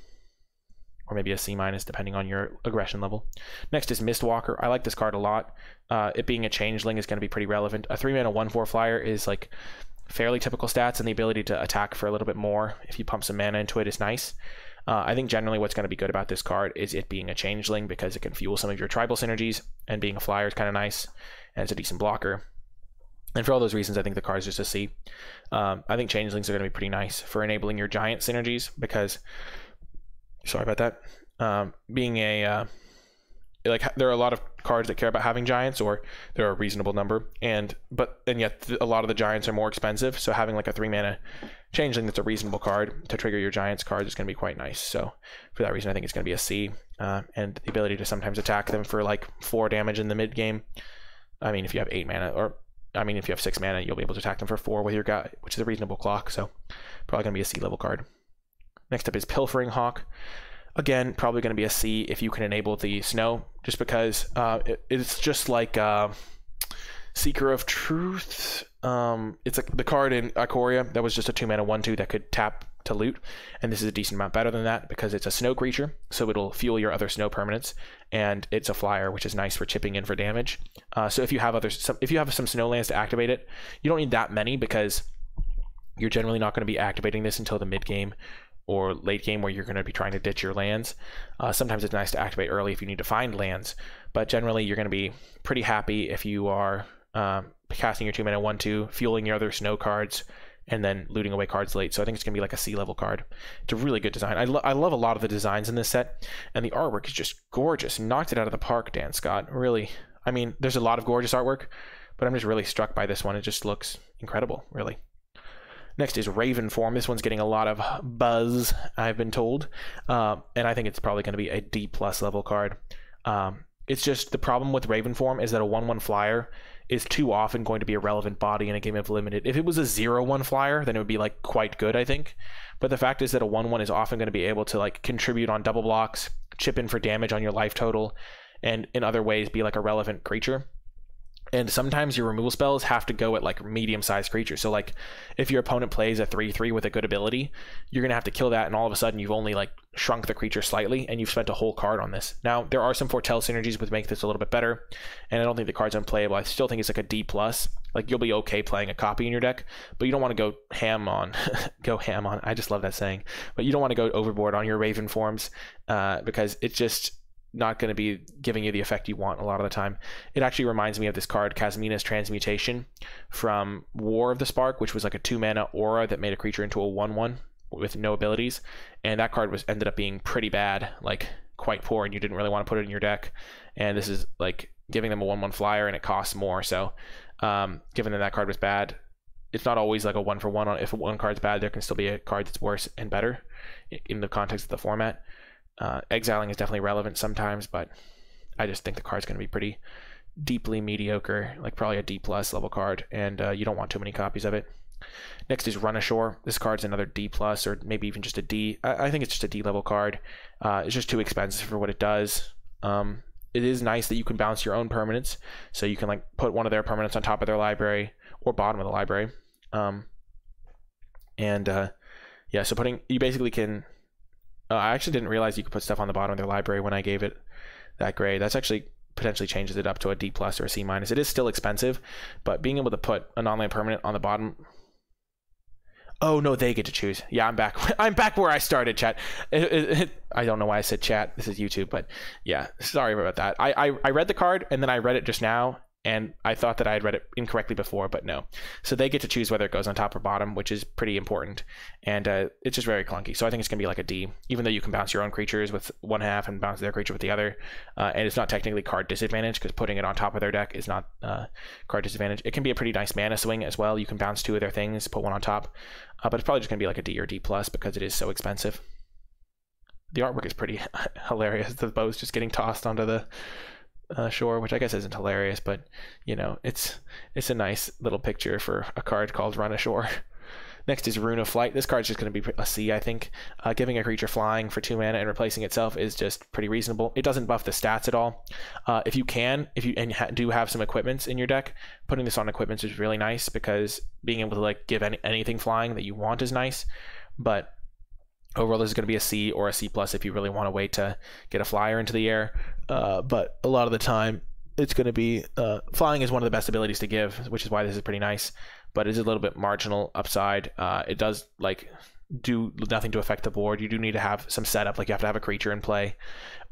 Or maybe a C minus, depending on your aggression level. Next is Mistwalker. I like this card a lot. Uh, it being a changeling is going to be pretty relevant. A 3 mana 1 4 flyer is like fairly typical stats, and the ability to attack for a little bit more if you pump some mana into it is nice. Uh, I think generally what's going to be good about this card is it being a changeling because it can fuel some of your tribal synergies, and being a flyer is kind of nice, and it's a decent blocker. And for all those reasons, I think the card is just a C. Um, I think changelings are going to be pretty nice for enabling your giant synergies because, sorry about that, um, being a uh, like there are a lot of cards that care about having giants or there are a reasonable number and but and yet a lot of the giants are more expensive so having like a three mana changeling that's a reasonable card to trigger your giants card is going to be quite nice so for that reason i think it's going to be a c uh, and the ability to sometimes attack them for like four damage in the mid game. I mean if you have eight mana or i mean if you have six mana you'll be able to attack them for four with your guy which is a reasonable clock so probably going to be a c level card next up is pilfering hawk Again, probably going to be a C if you can enable the snow, just because uh, it, it's just like uh, Seeker of Truth. Um, it's like the card in Ikoria that was just a two mana one two that could tap to loot, and this is a decent amount better than that because it's a snow creature, so it'll fuel your other snow permanents, and it's a flyer, which is nice for chipping in for damage. Uh, so if you have other, some, if you have some snow lands to activate it, you don't need that many because you're generally not going to be activating this until the mid game or late game where you're going to be trying to ditch your lands. Uh, sometimes it's nice to activate early if you need to find lands, but generally you're going to be pretty happy if you are um, casting your two mana one two, fueling your other snow cards, and then looting away cards late. So I think it's going to be like a C level card. It's a really good design. I, lo- I love a lot of the designs in this set, and the artwork is just gorgeous. Knocked it out of the park, Dan Scott. Really, I mean, there's a lot of gorgeous artwork, but I'm just really struck by this one. It just looks incredible, really. Next is Raven Form. This one's getting a lot of buzz, I've been told, um, and I think it's probably going to be a D plus level card. Um, it's just the problem with Raven Form is that a one-one flyer is too often going to be a relevant body in a game of limited. If it was a zero-one flyer, then it would be like quite good, I think. But the fact is that a one-one is often going to be able to like contribute on double blocks, chip in for damage on your life total, and in other ways be like a relevant creature and sometimes your removal spells have to go at like medium-sized creatures. So like if your opponent plays a 3-3 with a good ability, you're going to have to kill that and all of a sudden you've only like shrunk the creature slightly and you've spent a whole card on this. Now, there are some foretell synergies which make this a little bit better, and I don't think the card's unplayable. I still think it's like a D plus. Like you'll be okay playing a copy in your deck, but you don't want to go ham on go ham on. I just love that saying. But you don't want to go overboard on your Raven forms uh, because it just not going to be giving you the effect you want a lot of the time. It actually reminds me of this card, Kasmina's Transmutation from War of the Spark, which was like a two mana aura that made a creature into a 1 1 with no abilities. And that card was ended up being pretty bad, like quite poor, and you didn't really want to put it in your deck. And this is like giving them a 1 1 flyer and it costs more. So, um, given that that card was bad, it's not always like a one for one. If one card's bad, there can still be a card that's worse and better in the context of the format. Uh, exiling is definitely relevant sometimes, but I just think the card's going to be pretty deeply mediocre, like probably a D plus level card, and uh, you don't want too many copies of it. Next is Run Ashore. This card's another D plus, or maybe even just a D. I, I think it's just a D level card. Uh, it's just too expensive for what it does. Um, it is nice that you can bounce your own permanents, so you can like put one of their permanents on top of their library or bottom of the library. Um, and uh, yeah, so putting you basically can. Uh, I actually didn't realize you could put stuff on the bottom of their library when I gave it that grade. That's actually potentially changes it up to a D plus or a C minus. It is still expensive, but being able to put a non-land permanent on the bottom. Oh no, they get to choose. Yeah, I'm back. I'm back where I started. Chat. It, it, it, I don't know why I said chat. This is YouTube, but yeah, sorry about that. I, I I read the card and then I read it just now, and I thought that I had read it incorrectly before, but no. So they get to choose whether it goes on top or bottom, which is pretty important, and uh, it's just very clunky. So I think it's gonna be like a D, even though you can bounce your own creatures with one half and bounce their creature with the other, uh, and it's not technically card disadvantage because putting it on top of their deck is not uh, card disadvantage. It can be a pretty nice mana swing as well. You can bounce two of their things, put one on top, uh, but it's probably just gonna be like a D or D plus because it is so expensive. The artwork is pretty hilarious. The bow's just getting tossed onto the uh, shore, which I guess isn't hilarious, but you know, it's it's a nice little picture for a card called Run Ashore. Next is Rune of Flight. This card's just going to be a C, I think. Uh, giving a creature flying for two mana and replacing itself is just pretty reasonable. It doesn't buff the stats at all. Uh, if you can, if you and ha- do have some equipments in your deck, putting this on equipments is really nice because being able to like give any, anything flying that you want is nice. But overall this is going to be a C or a C plus if you really want to wait to get a flyer into the air. Uh, but a lot of the time, it's going to be uh, flying is one of the best abilities to give, which is why this is pretty nice. But it's a little bit marginal upside. Uh, it does like do nothing to affect the board. You do need to have some setup, like you have to have a creature in play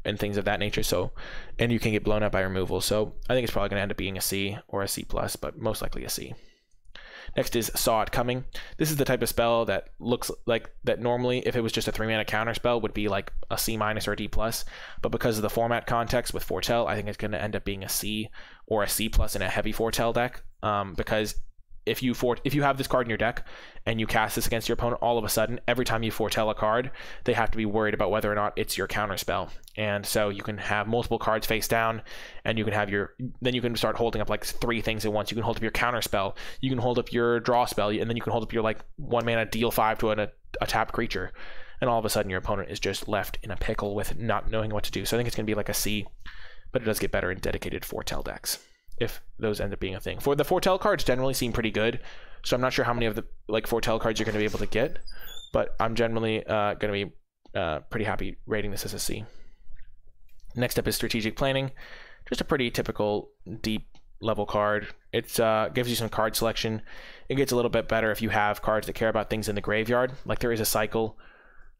and things of that nature. So, and you can get blown up by removal. So I think it's probably going to end up being a C or a C plus, but most likely a C. Next is Saw It Coming. This is the type of spell that looks like that normally, if it was just a three mana counter spell, would be like a C minus or a D plus. But because of the format context with Foretell, I think it's going to end up being a C or a C plus in a heavy Foretell deck. Um, because if you for if you have this card in your deck and you cast this against your opponent, all of a sudden, every time you foretell a card, they have to be worried about whether or not it's your counter spell. And so you can have multiple cards face down, and you can have your then you can start holding up like three things at once. You can hold up your counter spell, you can hold up your draw spell, and then you can hold up your like one mana deal five to a, a tapped creature. And all of a sudden, your opponent is just left in a pickle with not knowing what to do. So I think it's going to be like a C, but it does get better in dedicated foretell decks if those end up being a thing. For the foretell cards generally seem pretty good, so I'm not sure how many of the like foretell cards you're going to be able to get, but I'm generally uh, going to be uh, pretty happy rating this as a C. Next up is strategic planning, just a pretty typical deep level card. It uh, gives you some card selection. It gets a little bit better if you have cards that care about things in the graveyard. Like there is a cycle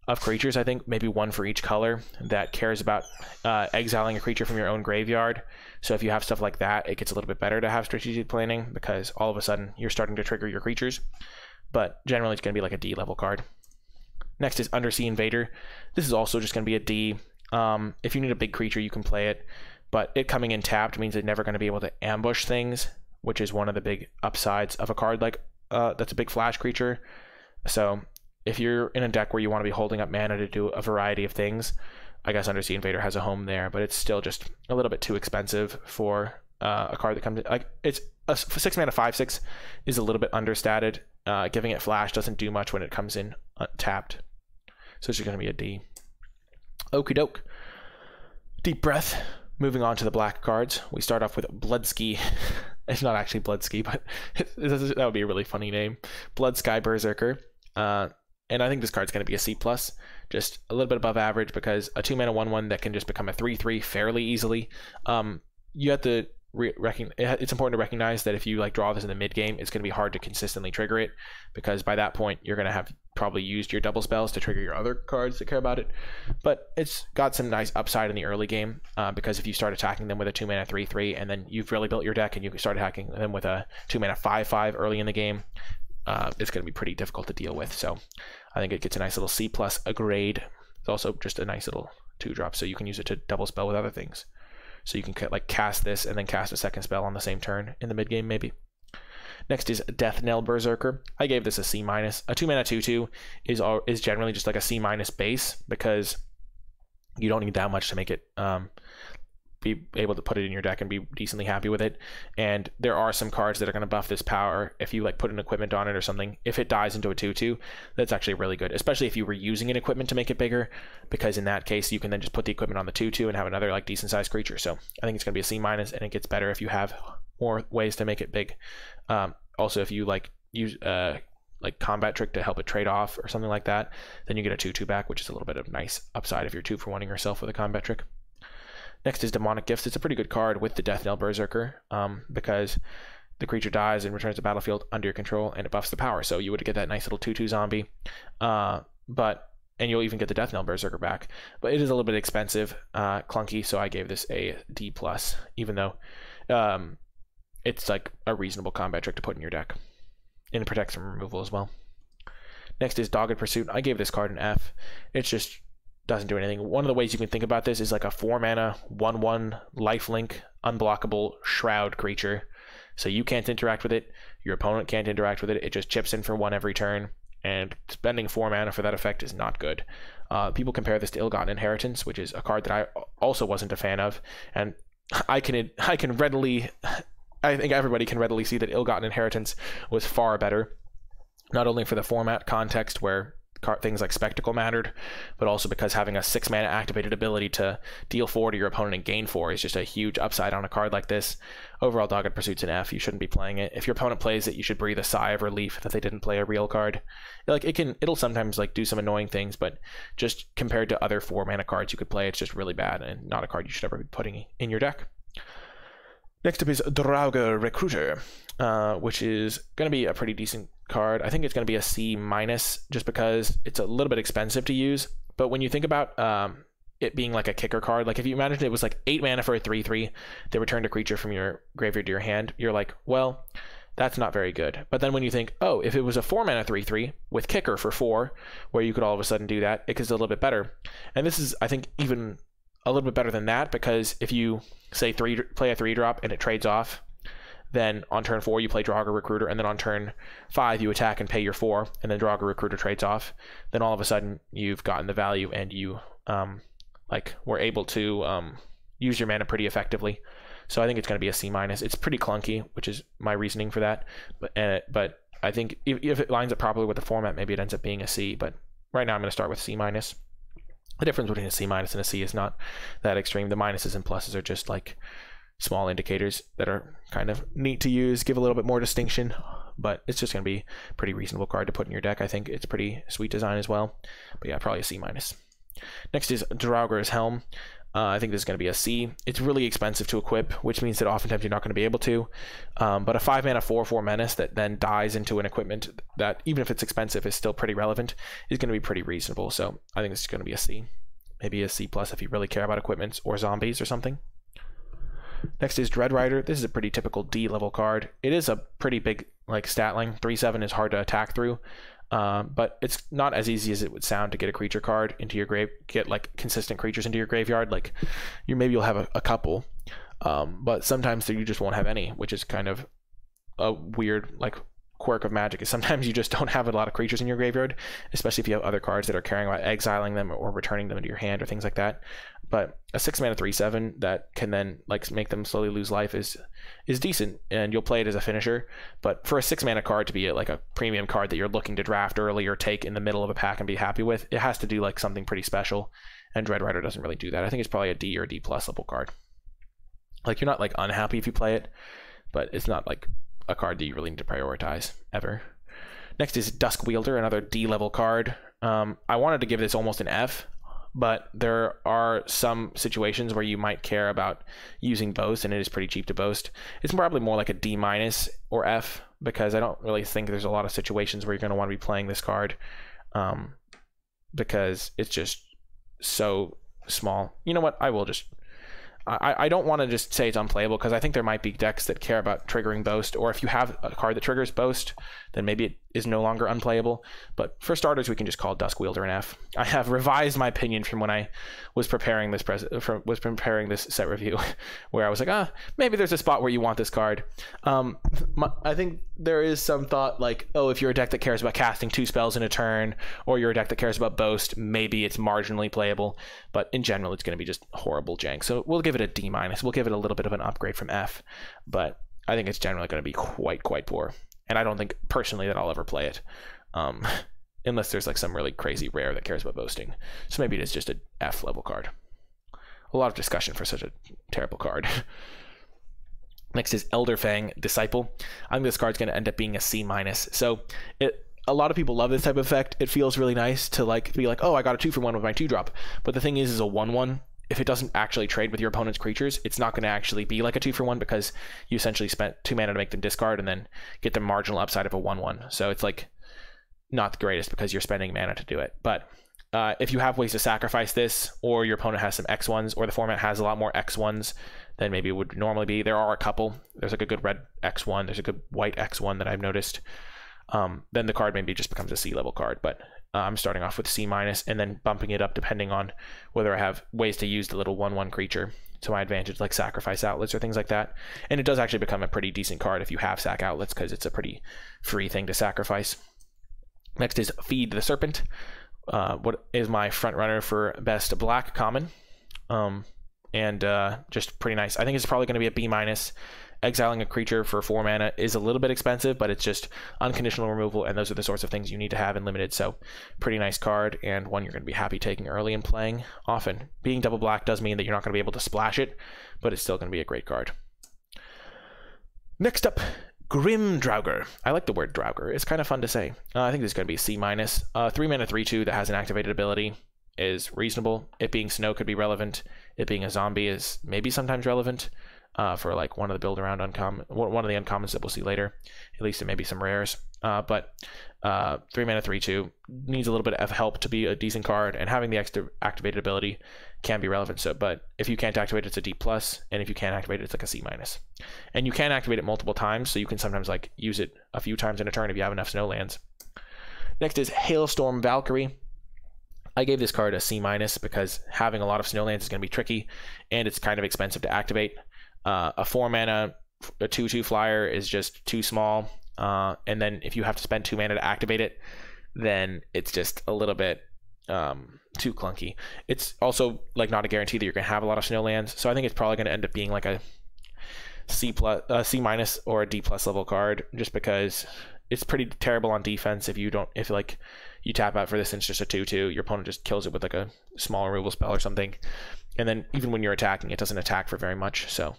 of creatures, I think maybe one for each color that cares about uh, exiling a creature from your own graveyard. So if you have stuff like that, it gets a little bit better to have strategic planning because all of a sudden you're starting to trigger your creatures. But generally, it's going to be like a D level card. Next is Undersea Invader. This is also just going to be a D. Um, if you need a big creature, you can play it, but it coming in tapped means it's never going to be able to ambush things, which is one of the big upsides of a card like uh, that's a big flash creature. So if you're in a deck where you want to be holding up mana to do a variety of things, I guess Undersea Invader has a home there, but it's still just a little bit too expensive for uh, a card that comes in. like it's a six mana five six is a little bit understated. Uh, giving it flash doesn't do much when it comes in tapped, so it's just going to be a D. Okie doke. Deep breath. Moving on to the black cards, we start off with Bloodski. it's not actually Bloodski, but that would be a really funny name. Blood Sky Berserker. Uh, and I think this card's going to be a C plus, just a little bit above average because a two mana one one that can just become a three three fairly easily. Um, you have to re- recognize. It's important to recognize that if you like draw this in the mid game, it's going to be hard to consistently trigger it because by that point you're going to have probably used your double spells to trigger your other cards that care about it. But it's got some nice upside in the early game uh, because if you start attacking them with a two mana three three and then you've really built your deck and you start attacking them with a two mana five five early in the game, uh, it's going to be pretty difficult to deal with. So I think it gets a nice little C plus a grade. It's also just a nice little two drop, so you can use it to double spell with other things. So you can like cast this and then cast a second spell on the same turn in the mid game, maybe. Next is Death Knell Berserker. I gave this a C minus. A two mana two two is all, is generally just like a C minus base because you don't need that much to make it um, be able to put it in your deck and be decently happy with it. And there are some cards that are going to buff this power if you like put an equipment on it or something. If it dies into a 2-2, that's actually really good, especially if you were using an equipment to make it bigger, because in that case you can then just put the equipment on the 2-2 and have another like decent sized creature. So I think it's going to be a C minus, and it gets better if you have more ways to make it big. Um, also, if you like use uh, like combat trick to help it trade off or something like that, then you get a 2-2 back, which is a little bit of nice upside if you're two for one yourself with a combat trick. Next is Demonic Gifts. It's a pretty good card with the Death Knell Berserker um, because the creature dies and returns to battlefield under your control, and it buffs the power. So you would get that nice little 2-2 zombie. Uh, but and you'll even get the Death Knell Berserker back. But it is a little bit expensive, uh, clunky, so I gave this a D plus, even though um, it's like a reasonable combat trick to put in your deck. And it protects from removal as well. Next is Dogged Pursuit. I gave this card an F. It's just doesn't do anything. One of the ways you can think about this is like a four mana, one one lifelink, unblockable shroud creature. So you can't interact with it. Your opponent can't interact with it. It just chips in for one every turn. And spending four mana for that effect is not good. Uh, people compare this to Ill-Gotten Inheritance, which is a card that I also wasn't a fan of, and I can I can readily, I think everybody can readily see that Ill-Gotten Inheritance was far better, not only for the format context where things like spectacle mattered, but also because having a six mana activated ability to deal four to your opponent and gain four is just a huge upside on a card like this. Overall, Dogged Pursuit's an F. You shouldn't be playing it. If your opponent plays it, you should breathe a sigh of relief that they didn't play a real card. Like it can, it'll sometimes like do some annoying things, but just compared to other four mana cards you could play, it's just really bad and not a card you should ever be putting in your deck. Next up is Draugr Recruiter, uh, which is going to be a pretty decent card. I think it's going to be a C minus just because it's a little bit expensive to use. But when you think about um, it being like a kicker card, like if you imagine it was like eight mana for a three three, they returned a creature from your graveyard to your hand, you're like, well, that's not very good. But then when you think, oh, if it was a four mana three three with kicker for four, where you could all of a sudden do that, it gets a little bit better. And this is, I think, even a little bit better than that because if you say three play a three drop and it trades off, then on turn four you play Draugr Recruiter, and then on turn five you attack and pay your four, and then Draugr Recruiter trades off. Then all of a sudden you've gotten the value and you um, like were able to um, use your mana pretty effectively. So I think it's going to be a C minus. It's pretty clunky, which is my reasoning for that. But but I think if, if it lines up properly with the format, maybe it ends up being a C. But right now I'm going to start with C minus the difference between a C minus and a C is not that extreme. The minuses and pluses are just like small indicators that are kind of neat to use, give a little bit more distinction, but it's just going to be a pretty reasonable card to put in your deck. I think it's pretty sweet design as well. But yeah, probably a C minus. Next is Draugr's Helm. Uh, I think this is going to be a C. It's really expensive to equip, which means that oftentimes you're not going to be able to. Um, but a 5 mana 4 4 menace that then dies into an equipment that, even if it's expensive, is still pretty relevant is going to be pretty reasonable. So I think this is going to be a C. Maybe a C plus if you really care about equipment or zombies or something. Next is Dread Rider. This is a pretty typical D level card. It is a pretty big like stat line. 3 7 is hard to attack through. Um, but it's not as easy as it would sound to get a creature card into your grave, get like consistent creatures into your graveyard. Like you maybe you'll have a, a couple, um, but sometimes you just won't have any, which is kind of a weird like quirk of magic. Is sometimes you just don't have a lot of creatures in your graveyard, especially if you have other cards that are caring about exiling them or returning them into your hand or things like that but a six mana three seven that can then like make them slowly lose life is is decent, and you'll play it as a finisher. But for a six mana card to be like a premium card that you're looking to draft early or take in the middle of a pack and be happy with, it has to do like something pretty special. And Dread Rider doesn't really do that. I think it's probably a D or D plus level card. Like you're not like unhappy if you play it, but it's not like a card that you really need to prioritize ever. Next is Dusk Wielder, another D level card. Um, I wanted to give this almost an F but there are some situations where you might care about using boast and it is pretty cheap to boast it's probably more like a d minus or f because i don't really think there's a lot of situations where you're going to want to be playing this card um, because it's just so small you know what i will just I, I don't want to just say it's unplayable because I think there might be decks that care about triggering Boast, or if you have a card that triggers Boast, then maybe it is no longer unplayable. But for starters, we can just call Dusk Wielder an F. I have revised my opinion from when I was preparing this pres- from, was preparing this set review, where I was like, ah, maybe there's a spot where you want this card. Um, my, I think there is some thought like, oh, if you're a deck that cares about casting two spells in a turn, or you're a deck that cares about Boast, maybe it's marginally playable. But in general, it's going to be just horrible jank. So we'll give give it a D minus. We'll give it a little bit of an upgrade from F, but I think it's generally going to be quite quite poor. And I don't think personally that I'll ever play it, um, unless there's like some really crazy rare that cares about boasting. So maybe it is just a F level card. A lot of discussion for such a terrible card. Next is Elderfang Disciple. I think this card's going to end up being a C minus. So it a lot of people love this type of effect. It feels really nice to like be like, oh, I got a two for one with my two drop. But the thing is, is a one one. If it doesn't actually trade with your opponent's creatures, it's not going to actually be like a two for one because you essentially spent two mana to make them discard and then get the marginal upside of a one one. So it's like not the greatest because you're spending mana to do it. But uh, if you have ways to sacrifice this, or your opponent has some X ones, or the format has a lot more X ones than maybe it would normally be, there are a couple. There's like a good red X one. There's a good white X one that I've noticed um, then the card maybe just becomes a C level card. But I'm starting off with C minus and then bumping it up depending on whether I have ways to use the little one one creature to my advantage, like sacrifice outlets or things like that. And it does actually become a pretty decent card if you have sac outlets because it's a pretty free thing to sacrifice. Next is Feed the Serpent. Uh, what is my front runner for best black common? Um, and uh, just pretty nice. I think it's probably going to be a B minus exiling a creature for four mana is a little bit expensive, but it's just unconditional removal, and those are the sorts of things you need to have in limited. So, pretty nice card, and one you're going to be happy taking early and playing often. Being double black does mean that you're not going to be able to splash it, but it's still going to be a great card. Next up, Grim Draugr. I like the word Draugr. It's kind of fun to say. Uh, I think this is going to be C minus. Uh, three mana, three two that has an activated ability is reasonable. It being snow could be relevant. It being a zombie is maybe sometimes relevant uh, for like one of the build around uncommon, one of the uncommons that we'll see later. At least it may be some rares. Uh, but uh, three mana, three two needs a little bit of help to be a decent card, and having the extra activated ability can be relevant. So, but if you can't activate it, it's a D plus, and if you can't activate it, it's like a C minus. And you can activate it multiple times, so you can sometimes like use it a few times in a turn if you have enough snow lands. Next is Hailstorm Valkyrie. I gave this card a C minus because having a lot of snowlands is going to be tricky, and it's kind of expensive to activate. Uh, a four mana, a two two flyer is just too small. Uh, and then if you have to spend two mana to activate it, then it's just a little bit um, too clunky. It's also like not a guarantee that you're gonna have a lot of snowlands. So I think it's probably gonna end up being like a C plus, C minus, or a D plus level card, just because it's pretty terrible on defense if you don't if like you tap out for this and it's just a 2-2 your opponent just kills it with like a small removal spell or something and then even when you're attacking, it doesn't attack for very much. So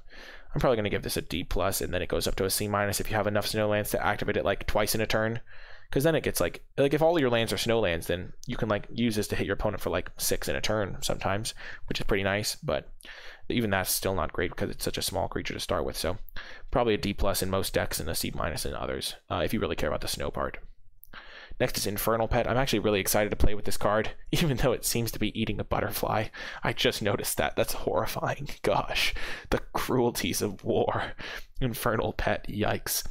I'm probably going to give this a D plus, and then it goes up to a C minus if you have enough snow lands to activate it like twice in a turn. Because then it gets like like if all your lands are snow lands, then you can like use this to hit your opponent for like six in a turn sometimes, which is pretty nice. But even that's still not great because it's such a small creature to start with. So probably a D plus in most decks and a C minus in others uh, if you really care about the snow part. Next is Infernal Pet. I'm actually really excited to play with this card, even though it seems to be eating a butterfly. I just noticed that. That's horrifying. Gosh, the cruelties of war. Infernal Pet, yikes.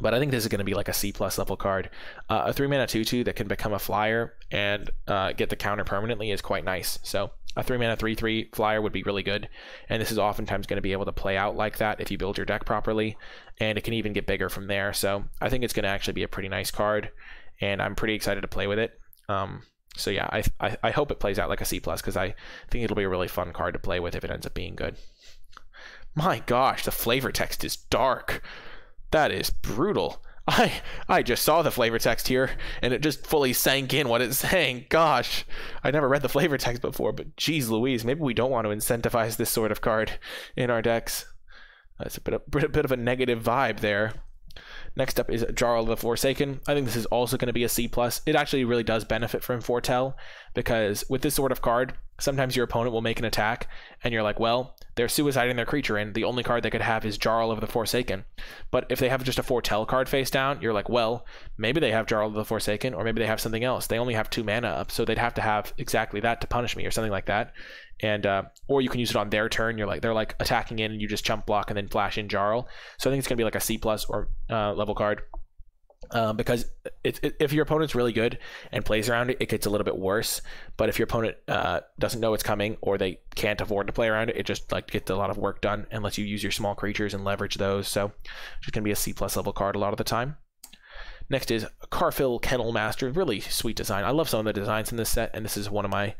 But I think this is going to be like a C plus level card. Uh, a three mana two two that can become a flyer and uh, get the counter permanently is quite nice. So a three mana three three flyer would be really good, and this is oftentimes going to be able to play out like that if you build your deck properly, and it can even get bigger from there. So I think it's going to actually be a pretty nice card and I'm pretty excited to play with it. Um, so yeah, I, I, I hope it plays out like a C plus because I think it'll be a really fun card to play with if it ends up being good. My gosh, the flavor text is dark. That is brutal. I I just saw the flavor text here and it just fully sank in what it's saying. Gosh, I never read the flavor text before, but geez Louise, maybe we don't want to incentivize this sort of card in our decks. That's a bit of, a bit of a negative vibe there. Next up is Jarl of the Forsaken. I think this is also going to be a C plus. It actually really does benefit from Foretell because with this sort of card, sometimes your opponent will make an attack and you're like, well, they're suiciding their creature and the only card they could have is Jarl of the Forsaken. But if they have just a Foretell card face down, you're like, well, maybe they have Jarl of the Forsaken or maybe they have something else. They only have two mana up, so they'd have to have exactly that to punish me or something like that and uh, or you can use it on their turn. You're like they're like attacking in, and you just chump block and then flash in Jarl. So I think it's gonna be like a C plus or uh, level card. Um, because it, it, if your opponent's really good and plays around it, it gets a little bit worse. But if your opponent uh, doesn't know it's coming or they can't afford to play around it, it just like gets a lot of work done and lets you use your small creatures and leverage those. So it's gonna be a C plus level card a lot of the time. Next is Karfell Kennel Master. Really sweet design. I love some of the designs in this set, and this is one of my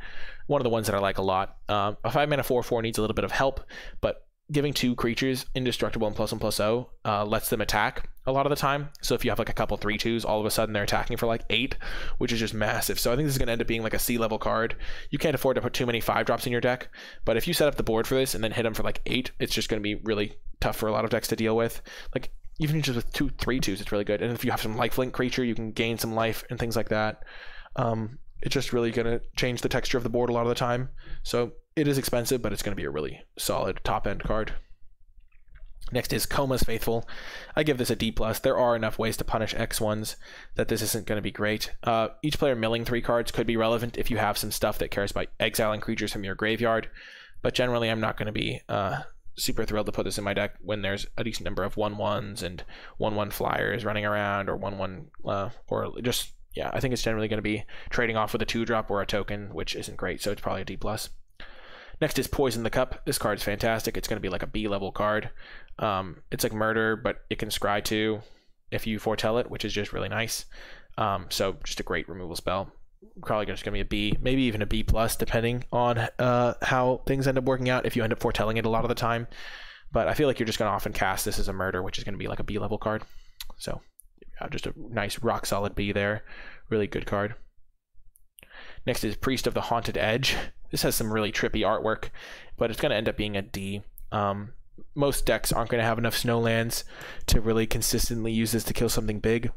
one of the ones that I like a lot. Um, a five mana four four needs a little bit of help, but giving two creatures indestructible and plus one plus O uh, lets them attack a lot of the time. So if you have like a couple three twos, all of a sudden they're attacking for like eight, which is just massive. So I think this is going to end up being like a C level card. You can't afford to put too many five drops in your deck, but if you set up the board for this and then hit them for like eight, it's just going to be really tough for a lot of decks to deal with. Like even just with two three twos, it's really good. And if you have some lifelink creature, you can gain some life and things like that. Um, it's just really going to change the texture of the board a lot of the time. So it is expensive, but it's going to be a really solid top end card. Next is Koma's Faithful. I give this a D plus. There are enough ways to punish X ones that this isn't going to be great. Uh, each player milling three cards could be relevant if you have some stuff that cares about exiling creatures from your graveyard, but generally I'm not going to be uh, super thrilled to put this in my deck when there's a decent number of one ones and one one flyers running around or one one uh, or just yeah. I think it's generally going to be trading off with a two drop or a token, which isn't great. So it's probably a D plus. Next is Poison the Cup. This card is fantastic. It's going to be like a B level card. Um, it's like murder, but it can scry too if you foretell it, which is just really nice. Um, so just a great removal spell. Probably just going to be a B, maybe even a B plus, depending on uh, how things end up working out. If you end up foretelling it a lot of the time, but I feel like you're just going to often cast this as a murder, which is going to be like a B level card. So uh, just a nice rock solid B there. Really good card. Next is Priest of the Haunted Edge. This has some really trippy artwork, but it's going to end up being a D. Um, most decks aren't going to have enough snowlands to really consistently use this to kill something big.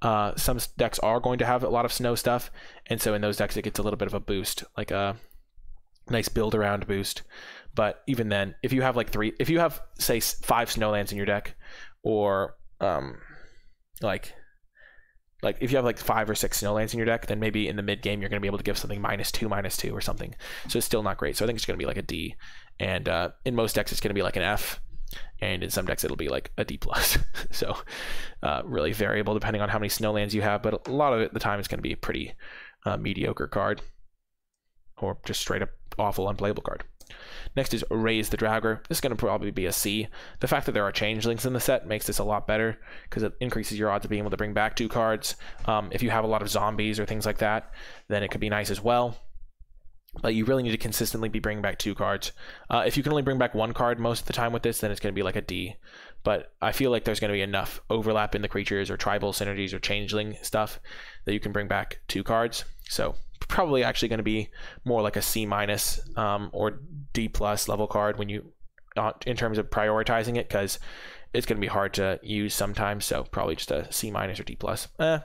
Uh, some decks are going to have a lot of snow stuff, and so in those decks it gets a little bit of a boost, like a nice build around boost. But even then, if you have like three, if you have say five snowlands in your deck, or um, like like if you have like five or six snowlands in your deck, then maybe in the mid game you're going to be able to give something minus two, minus two, or something. So it's still not great. So I think it's going to be like a D, and uh, in most decks it's going to be like an F, and in some decks it'll be like a D plus. so uh, really variable depending on how many snowlands you have, but a lot of the time it's going to be a pretty uh, mediocre card, or just straight up awful unplayable card. Next is Raise the Draugr. This is going to probably be a C. The fact that there are changelings in the set makes this a lot better because it increases your odds of being able to bring back two cards. Um, if you have a lot of zombies or things like that, then it could be nice as well. But you really need to consistently be bringing back two cards. Uh, if you can only bring back one card most of the time with this, then it's going to be like a D. But I feel like there's going to be enough overlap in the creatures or tribal synergies or changeling stuff that you can bring back two cards. So probably actually going to be more like a C minus um, or D plus level card when you uh, in terms of prioritizing it because it's going to be hard to use sometimes. So probably just a C minus or D plus. Eh,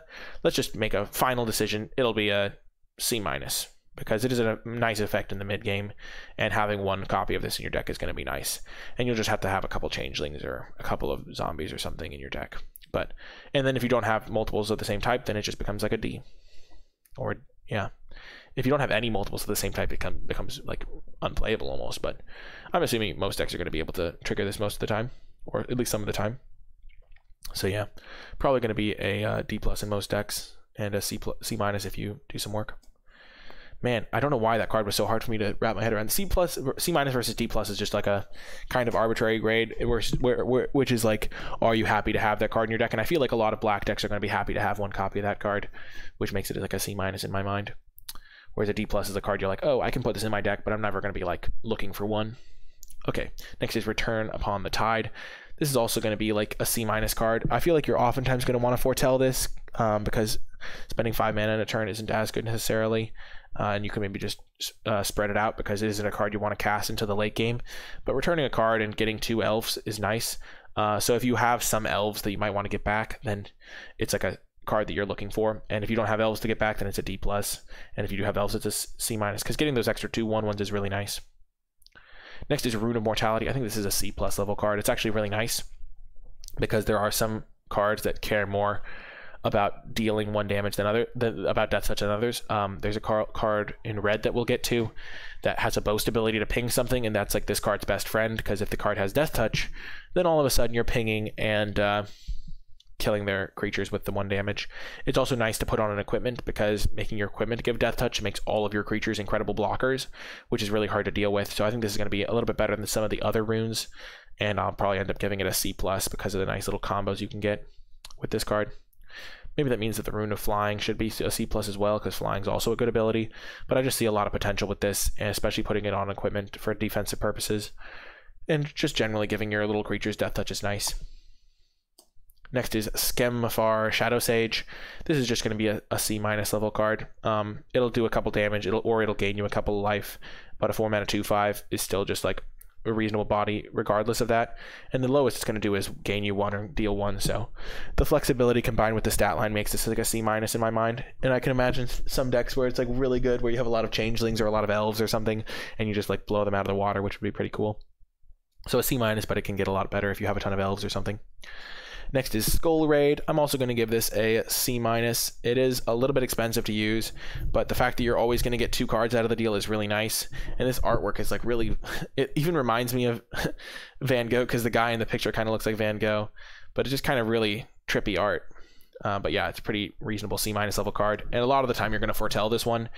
let's just make a final decision. It'll be a C minus because it is a nice effect in the mid game, and having one copy of this in your deck is going to be nice. And you'll just have to have a couple changelings or a couple of zombies or something in your deck. But and then if you don't have multiples of the same type, then it just becomes like a D. Or yeah, if you don't have any multiples of the same type, it come, becomes like unplayable almost. But I'm assuming most decks are going to be able to trigger this most of the time, or at least some of the time. So yeah, probably going to be a uh, D plus in most decks, and a C plus, C minus if you do some work. Man, I don't know why that card was so hard for me to wrap my head around. C plus, C minus versus D plus is just like a kind of arbitrary grade, which is like, are you happy to have that card in your deck? And I feel like a lot of black decks are going to be happy to have one copy of that card, which makes it like a C minus in my mind. Whereas a D plus is a card you're like, oh, I can put this in my deck, but I'm never going to be like looking for one. Okay, next is Return Upon the Tide. This is also going to be like a C minus card. I feel like you're oftentimes going to want to foretell this um, because spending five mana in a turn isn't as good necessarily. Uh, and you can maybe just uh, spread it out because it isn't a card you want to cast into the late game. But returning a card and getting two elves is nice. Uh, so if you have some elves that you might want to get back, then it's like a card that you're looking for. And if you don't have elves to get back, then it's a D plus. And if you do have elves, it's a C minus. Because getting those extra two one ones is really nice. Next is Rune of Mortality. I think this is a C plus level card. It's actually really nice because there are some cards that care more about dealing one damage than other than about death touch than others. Um, there's a car- card in red that we'll get to that has a boast ability to ping something, and that's like this card's best friend. Because if the card has death touch, then all of a sudden you're pinging and uh, killing their creatures with the one damage. It's also nice to put on an equipment because making your equipment give death touch makes all of your creatures incredible blockers, which is really hard to deal with. So I think this is going to be a little bit better than some of the other runes, and I'll probably end up giving it a C plus because of the nice little combos you can get with this card. Maybe that means that the Rune of Flying should be a C plus as well, because flying is also a good ability. But I just see a lot of potential with this, and especially putting it on equipment for defensive purposes. And just generally giving your little creatures death touch is nice. Next is Skemfar Shadow Sage. This is just going to be a, a C minus level card. Um, it'll do a couple damage, it'll or it'll gain you a couple life, but a four mana two five is still just like a reasonable body regardless of that. And the lowest it's going to do is gain you one or deal one. So the flexibility combined with the stat line makes this like a C minus in my mind. And I can imagine some decks where it's like really good, where you have a lot of changelings or a lot of elves or something, and you just like blow them out of the water, which would be pretty cool. So a C minus, but it can get a lot better if you have a ton of elves or something. Next is Skull Raid. I'm also going to give this a C minus. It is a little bit expensive to use, but the fact that you're always going to get two cards out of the deal is really nice. And this artwork is like really, it even reminds me of Van Gogh because the guy in the picture kind of looks like Van Gogh, but it's just kind of really trippy art. Uh, but yeah, it's a pretty reasonable C minus level card. And a lot of the time you're going to foretell this one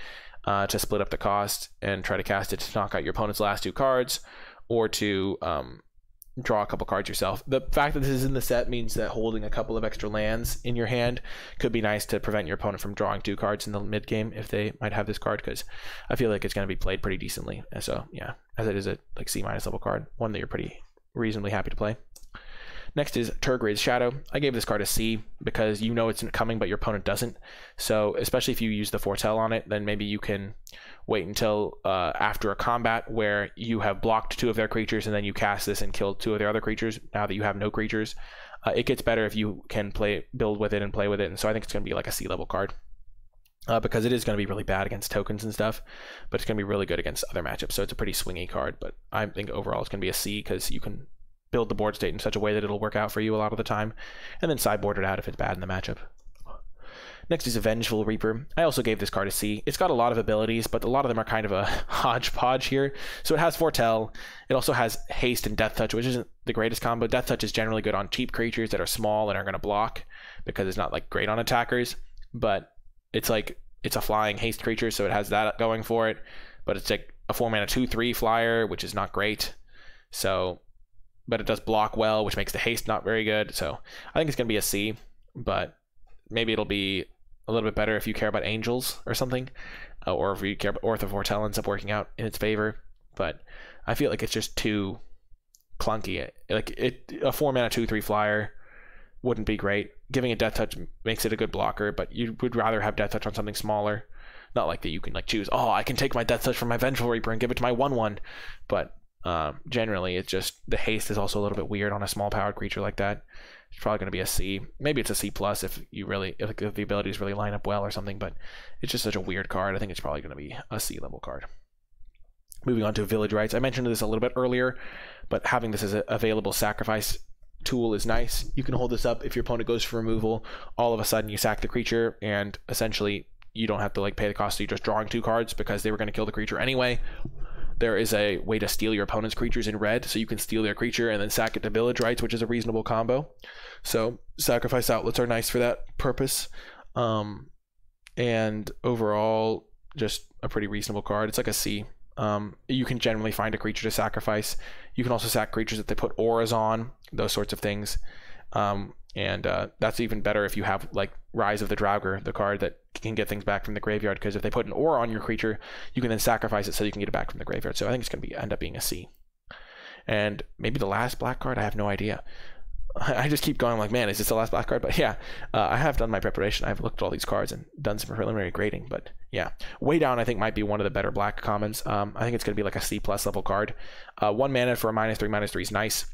uh, to split up the cost and try to cast it to knock out your opponent's last two cards or to um, draw a couple cards yourself. The fact that this is in the set means that holding a couple of extra lands in your hand could be nice to prevent your opponent from drawing two cards in the mid game if they might have this card because I feel like it's going to be played pretty decently. And So yeah, as it is a like C minus level card, one that you're pretty reasonably happy to play. Next is Tergrid's Shadow. I gave this card a C because you know it's coming, but your opponent doesn't. So especially if you use the foretell on it, then maybe you can wait until uh, after a combat where you have blocked two of their creatures and then you cast this and kill two of their other creatures. Now that you have no creatures, uh, it gets better if you can play build with it and play with it. And so I think it's going to be like a C level card. Uh, because it is going to be really bad against tokens and stuff, but it's going to be really good against other matchups. So it's a pretty swingy card, but I think overall it's going to be a C because you can build the board state in such a way that it'll work out for you a lot of the time, and then sideboard it out if it's bad in the matchup. Next is a Vengeful Reaper. I also gave this card a C. It's got a lot of abilities, but a lot of them are kind of a hodgepodge here. So it has Foretell. It also has Haste and Death Touch, which isn't the greatest combo. Death Touch is generally good on cheap creatures that are small and are going to block because it's not like great on attackers. But it's like it's a flying haste creature, so it has that going for it. But it's like a four mana two three flyer, which is not great. So but it does block well, which makes the haste not very good. So I think it's going to be a C, but maybe it'll be a little bit better if you care about angels or something, uh, or if you care about, ends up working out in its favor. But I feel like it's just too clunky. Like it, a four mana two three flyer wouldn't be great. Giving a death touch makes it a good blocker, but you would rather have death touch on something smaller. Not like that you can like choose. Oh, I can take my death touch from my vengeful reaper and give it to my one one, but uh, generally, it's just the haste is also a little bit weird on a small powered creature like that. It's probably going to be a C. Maybe it's a C plus if you really if the abilities really line up well or something. But it's just such a weird card. I think it's probably going to be a C level card. Moving on to village rites. I mentioned this a little bit earlier, but having this as an available sacrifice tool is nice. You can hold this up if your opponent goes for removal. All of a sudden, you sack the creature, and essentially you don't have to like pay the cost. So you're just drawing two cards because they were going to kill the creature anyway there is a way to steal your opponent's creatures in red, so you can steal their creature and then sack it to village rites, which is a reasonable combo. So sacrifice outlets are nice for that purpose. Um, and overall, just a pretty reasonable card. It's like a C. Um, you can generally find a creature to sacrifice. You can also sack creatures that they put auras on, those sorts of things. Um, and uh, that's even better if you have like Rise of the Draugr, the card that can get things back from the graveyard. Because if they put an aura on your creature, you can then sacrifice it so you can get it back from the graveyard. So I think it's going to be end up being a C. And maybe the last black card, I have no idea. I just keep going like, man, is this the last black card? But yeah, uh, I have done my preparation. I've looked at all these cards and done some preliminary grading. But yeah, Weigh Down, I think might be one of the better black commons. Um, I think it's going to be like a C plus level card. Uh, one mana for a minus three, minus three is nice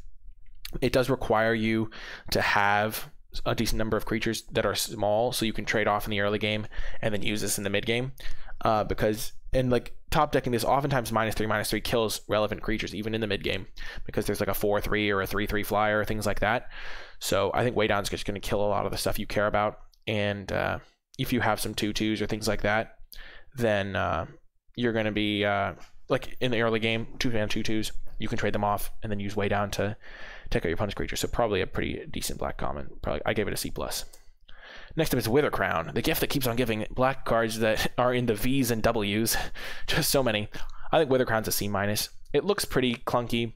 it does require you to have a decent number of creatures that are small so you can trade off in the early game and then use this in the mid game. Uh, because in like top decking this oftentimes minus three minus three kills relevant creatures even in the mid game because there's like a four three or a three three flyer or things like that. So i think Weigh Down is just going to kill a lot of the stuff you care about and uh, if you have some two twos or things like that then uh, you're going to be uh, like in the early game two and two twos you can trade them off and then use Weigh Down to take out your opponent's creature. So probably a pretty decent black common. Probably I gave it a C plus. Next up is Withercrown, the gift that keeps on giving black cards that are in the V's and W's. Just so many. I think Withercrown's a C minus. It looks pretty clunky,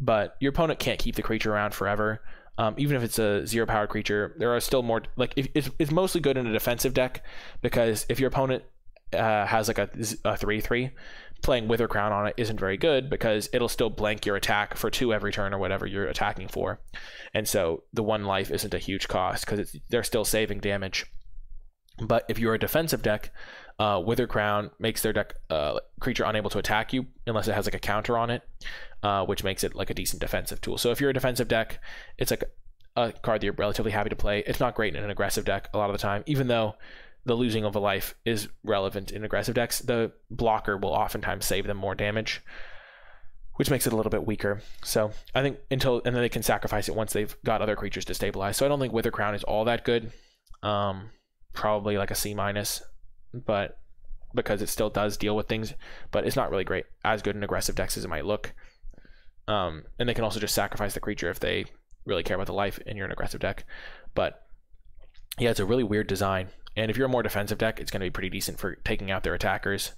but your opponent can't keep the creature around forever. Um, even if it's a zero powered creature, there are still more like if, it's, it's mostly good in a defensive deck because if your opponent uh, has like a, a three three, playing Withercrown on it isn't very good because it'll still blank your attack for two every turn or whatever you're attacking for, and so the one life isn't a huge cost because they're still saving damage. But if you're a defensive deck, uh, Withercrown makes their deck uh, creature unable to attack you unless it has like a counter on it, uh, which makes it like a decent defensive tool. So if you're a defensive deck, it's like a card that you're relatively happy to play. It's not great in an aggressive deck a lot of the time, even though the losing of a life is relevant in aggressive decks. The blocker will oftentimes save them more damage, which makes it a little bit weaker. So I think until and then they can sacrifice it once they've got other creatures to stabilize. So I don't think Withercrown is all that good. Um, probably like a C minus but because it still does deal with things, but it's not really great as good in aggressive decks as it might look. Um, and they can also just sacrifice the creature if they really care about the life and you're an aggressive deck. But yeah, it's a really weird design. And if you're a more defensive deck, it's going to be pretty decent for taking out their attackers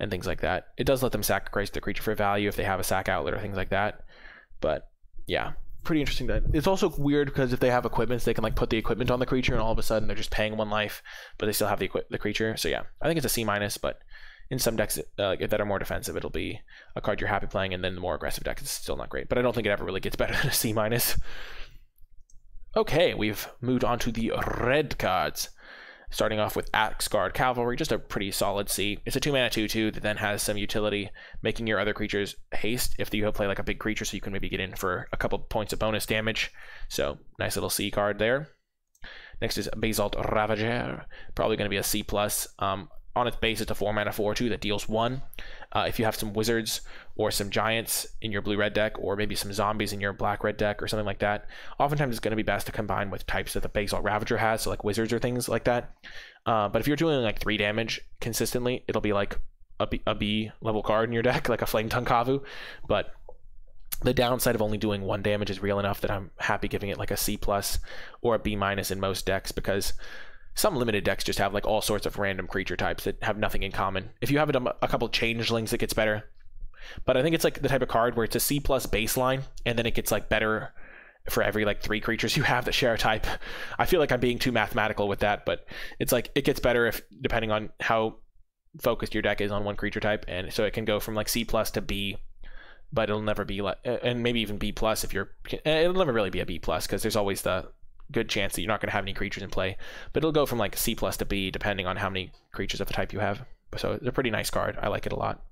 and things like that. It does let them sacrifice the creature for value if they have a sack outlet or things like that. But yeah, pretty interesting that it's also weird because if they have equipments they can like put the equipment on the creature and all of a sudden they're just paying one life but they still have the the creature. So yeah. I think it's a c minus but in some decks uh, that are more defensive it'll be a card you're happy playing and then the more aggressive deck is still not great. But i don't think it ever really gets better than a c minus. Okay we've moved on to the red cards starting off with Axgard Cavalry, just a pretty solid C. It's a 2 mana 2 2 that then has some utility, making your other creatures haste if you play like a big creature, so you can maybe get in for a couple points of bonus damage. So, nice little C card there. Next is Basalt Ravager, probably going to be a C. plus. Um, on its base, it's a 4 mana 4 2 that deals 1. Uh, if you have some wizards or some giants in your blue red deck, or maybe some zombies in your black red deck, or something like that, oftentimes it's going to be best to combine with types that the Basalt Ravager has, so like wizards or things like that. Uh, but if you're doing like 3 damage consistently, it'll be like a B, a B level card in your deck, like a Flametongue Kavu. But the downside of only doing one damage is real enough that I'm happy giving it like a C plus or a B minus in most decks because some limited decks just have like all sorts of random creature types that have nothing in common. If you have a, a couple changelings, it gets better. But I think it's like the type of card where it's a C plus baseline, and then it gets like better for every like three creatures you have that share a type. I feel like I'm being too mathematical with that, but it's like it gets better if depending on how focused your deck is on one creature type, and so it can go from like C plus to B, but it'll never be like, and maybe even B plus if you're. It'll never really be a B plus because there's always the good chance that you're not going to have any creatures in play. But it'll go from like C plus to B depending on how many creatures of the type you have. So it's a pretty nice card. I like it a lot.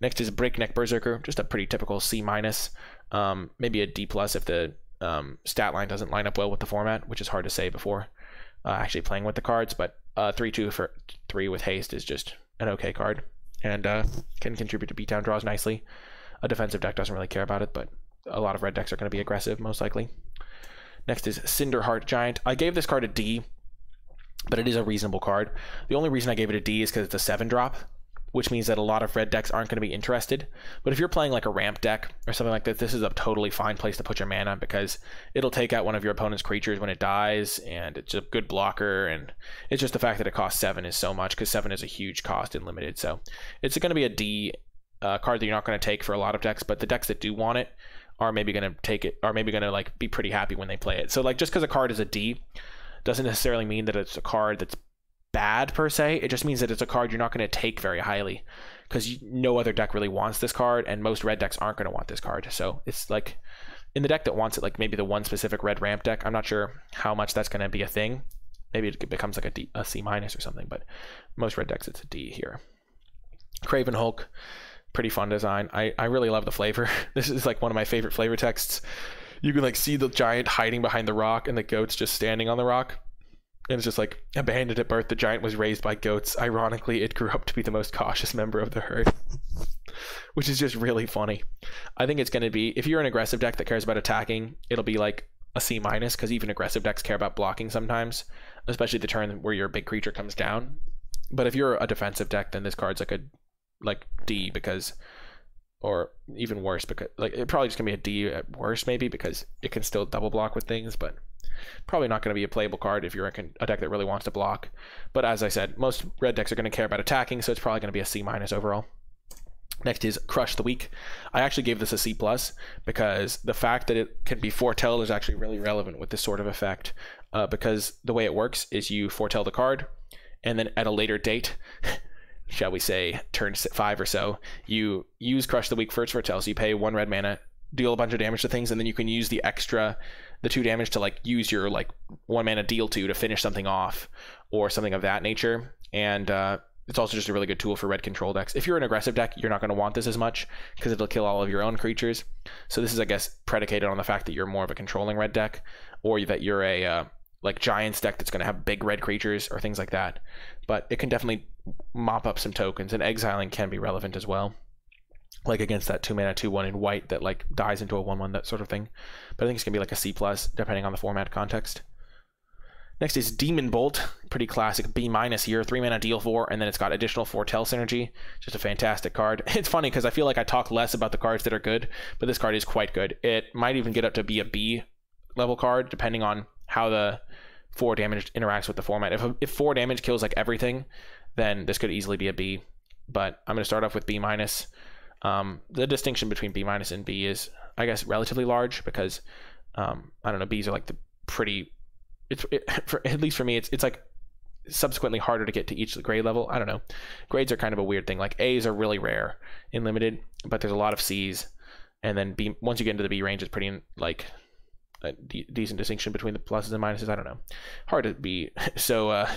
Next is Breakneck Berserker, just a pretty typical C minus, um, maybe a D plus if the um, stat line doesn't line up well with the format, which is hard to say before uh, actually playing with the cards. But uh, three two for three with haste is just an okay card and uh, can contribute to beatdown draws nicely. A defensive deck doesn't really care about it, but a lot of red decks are going to be aggressive most likely. Next is Cinderheart Giant. I gave this card a D, but it is a reasonable card. The only reason I gave it a D is because it's a 7 drop, which means that a lot of red decks aren't going to be interested. But if you're playing like a ramp deck or something like this, this is a totally fine place to put your mana because it'll take out one of your opponent's creatures when it dies, and it's a good blocker. And it's just the fact that it costs 7 is so much because 7 is a huge cost in limited. So it's going to be a D uh, card that you're not going to take for a lot of decks, but the decks that do want it, are maybe going to take it, are maybe going to like be pretty happy when they play it. So like just because a card is a D doesn't necessarily mean that it's a card that's bad per se. It just means that it's a card you're not going to take very highly because no other deck really wants this card, and most red decks aren't going to want this card. So it's like in the deck that wants it, like maybe the one specific red ramp deck. I'm not sure how much that's going to be a thing. Maybe it becomes like a, D, a C minus or something, but most red decks it's a D here. Craven Hulk pretty fun design. I, I really love the flavor. This is like one of my favorite flavor texts. You can like see the giant hiding behind the rock and the goats just standing on the rock. And it's just like abandoned at birth. The giant was raised by goats. Ironically, it grew up to be the most cautious member of the herd, which is just really funny. I think it's going to be if you're an aggressive deck that cares about attacking, it'll be like a C minus because even aggressive decks care about blocking sometimes, especially the turn where your big creature comes down. But if you're a defensive deck, then this card's like a like D because, or even worse because like it probably just gonna be a D at worst maybe because it can still double block with things, but probably not going to be a playable card if you're a deck that really wants to block. But as I said, most red decks are going to care about attacking, so it's probably going to be a C minus overall. Next is Crush the Weak. I actually gave this a C plus because the fact that it can be foretell is actually really relevant with this sort of effect. Uh, because the way it works is you foretell the card, and then at a later date, shall we say, turn five or so, you use Crush the Weak first foretell. So you pay one red mana, deal a bunch of damage to things, and then you can use the extra, the two damage to like use your like one mana deal two to finish something off, or something of that nature. And uh, it's also just a really good tool for red control decks. If you're an aggressive deck, you're not going to want this as much because it'll kill all of your own creatures. So this is, I guess, predicated on the fact that you're more of a controlling red deck, or that you're a uh, like giants deck that's going to have big red creatures or things like that. But it can definitely mop up some tokens, and exiling can be relevant as well. Like against that two mana two one in white that like dies into a one one that sort of thing. But I think it's gonna be like a C plus depending on the format context. Next is Demon Bolt, pretty classic B minus here, three mana deal four, and then it's got additional foretell synergy. Just a fantastic card. It's funny because I feel like I talk less about the cards that are good, but this card is quite good. It might even get up to be a B level card depending on how the four damage interacts with the format. If if four damage kills like everything, then this could easily be a B. But I'm gonna start off with B minus. Um, the distinction between B minus and B is, I guess, relatively large because um, I don't know. B's are like the pretty it's it, for, at least for me, it's it's like subsequently harder to get to each grade level. I don't know. Grades are kind of a weird thing. Like A's are really rare in limited, but there's a lot of C's, and then B. Once you get into the B range, it's pretty like a de- decent distinction between the pluses and minuses. I don't know. Hard to be so uh,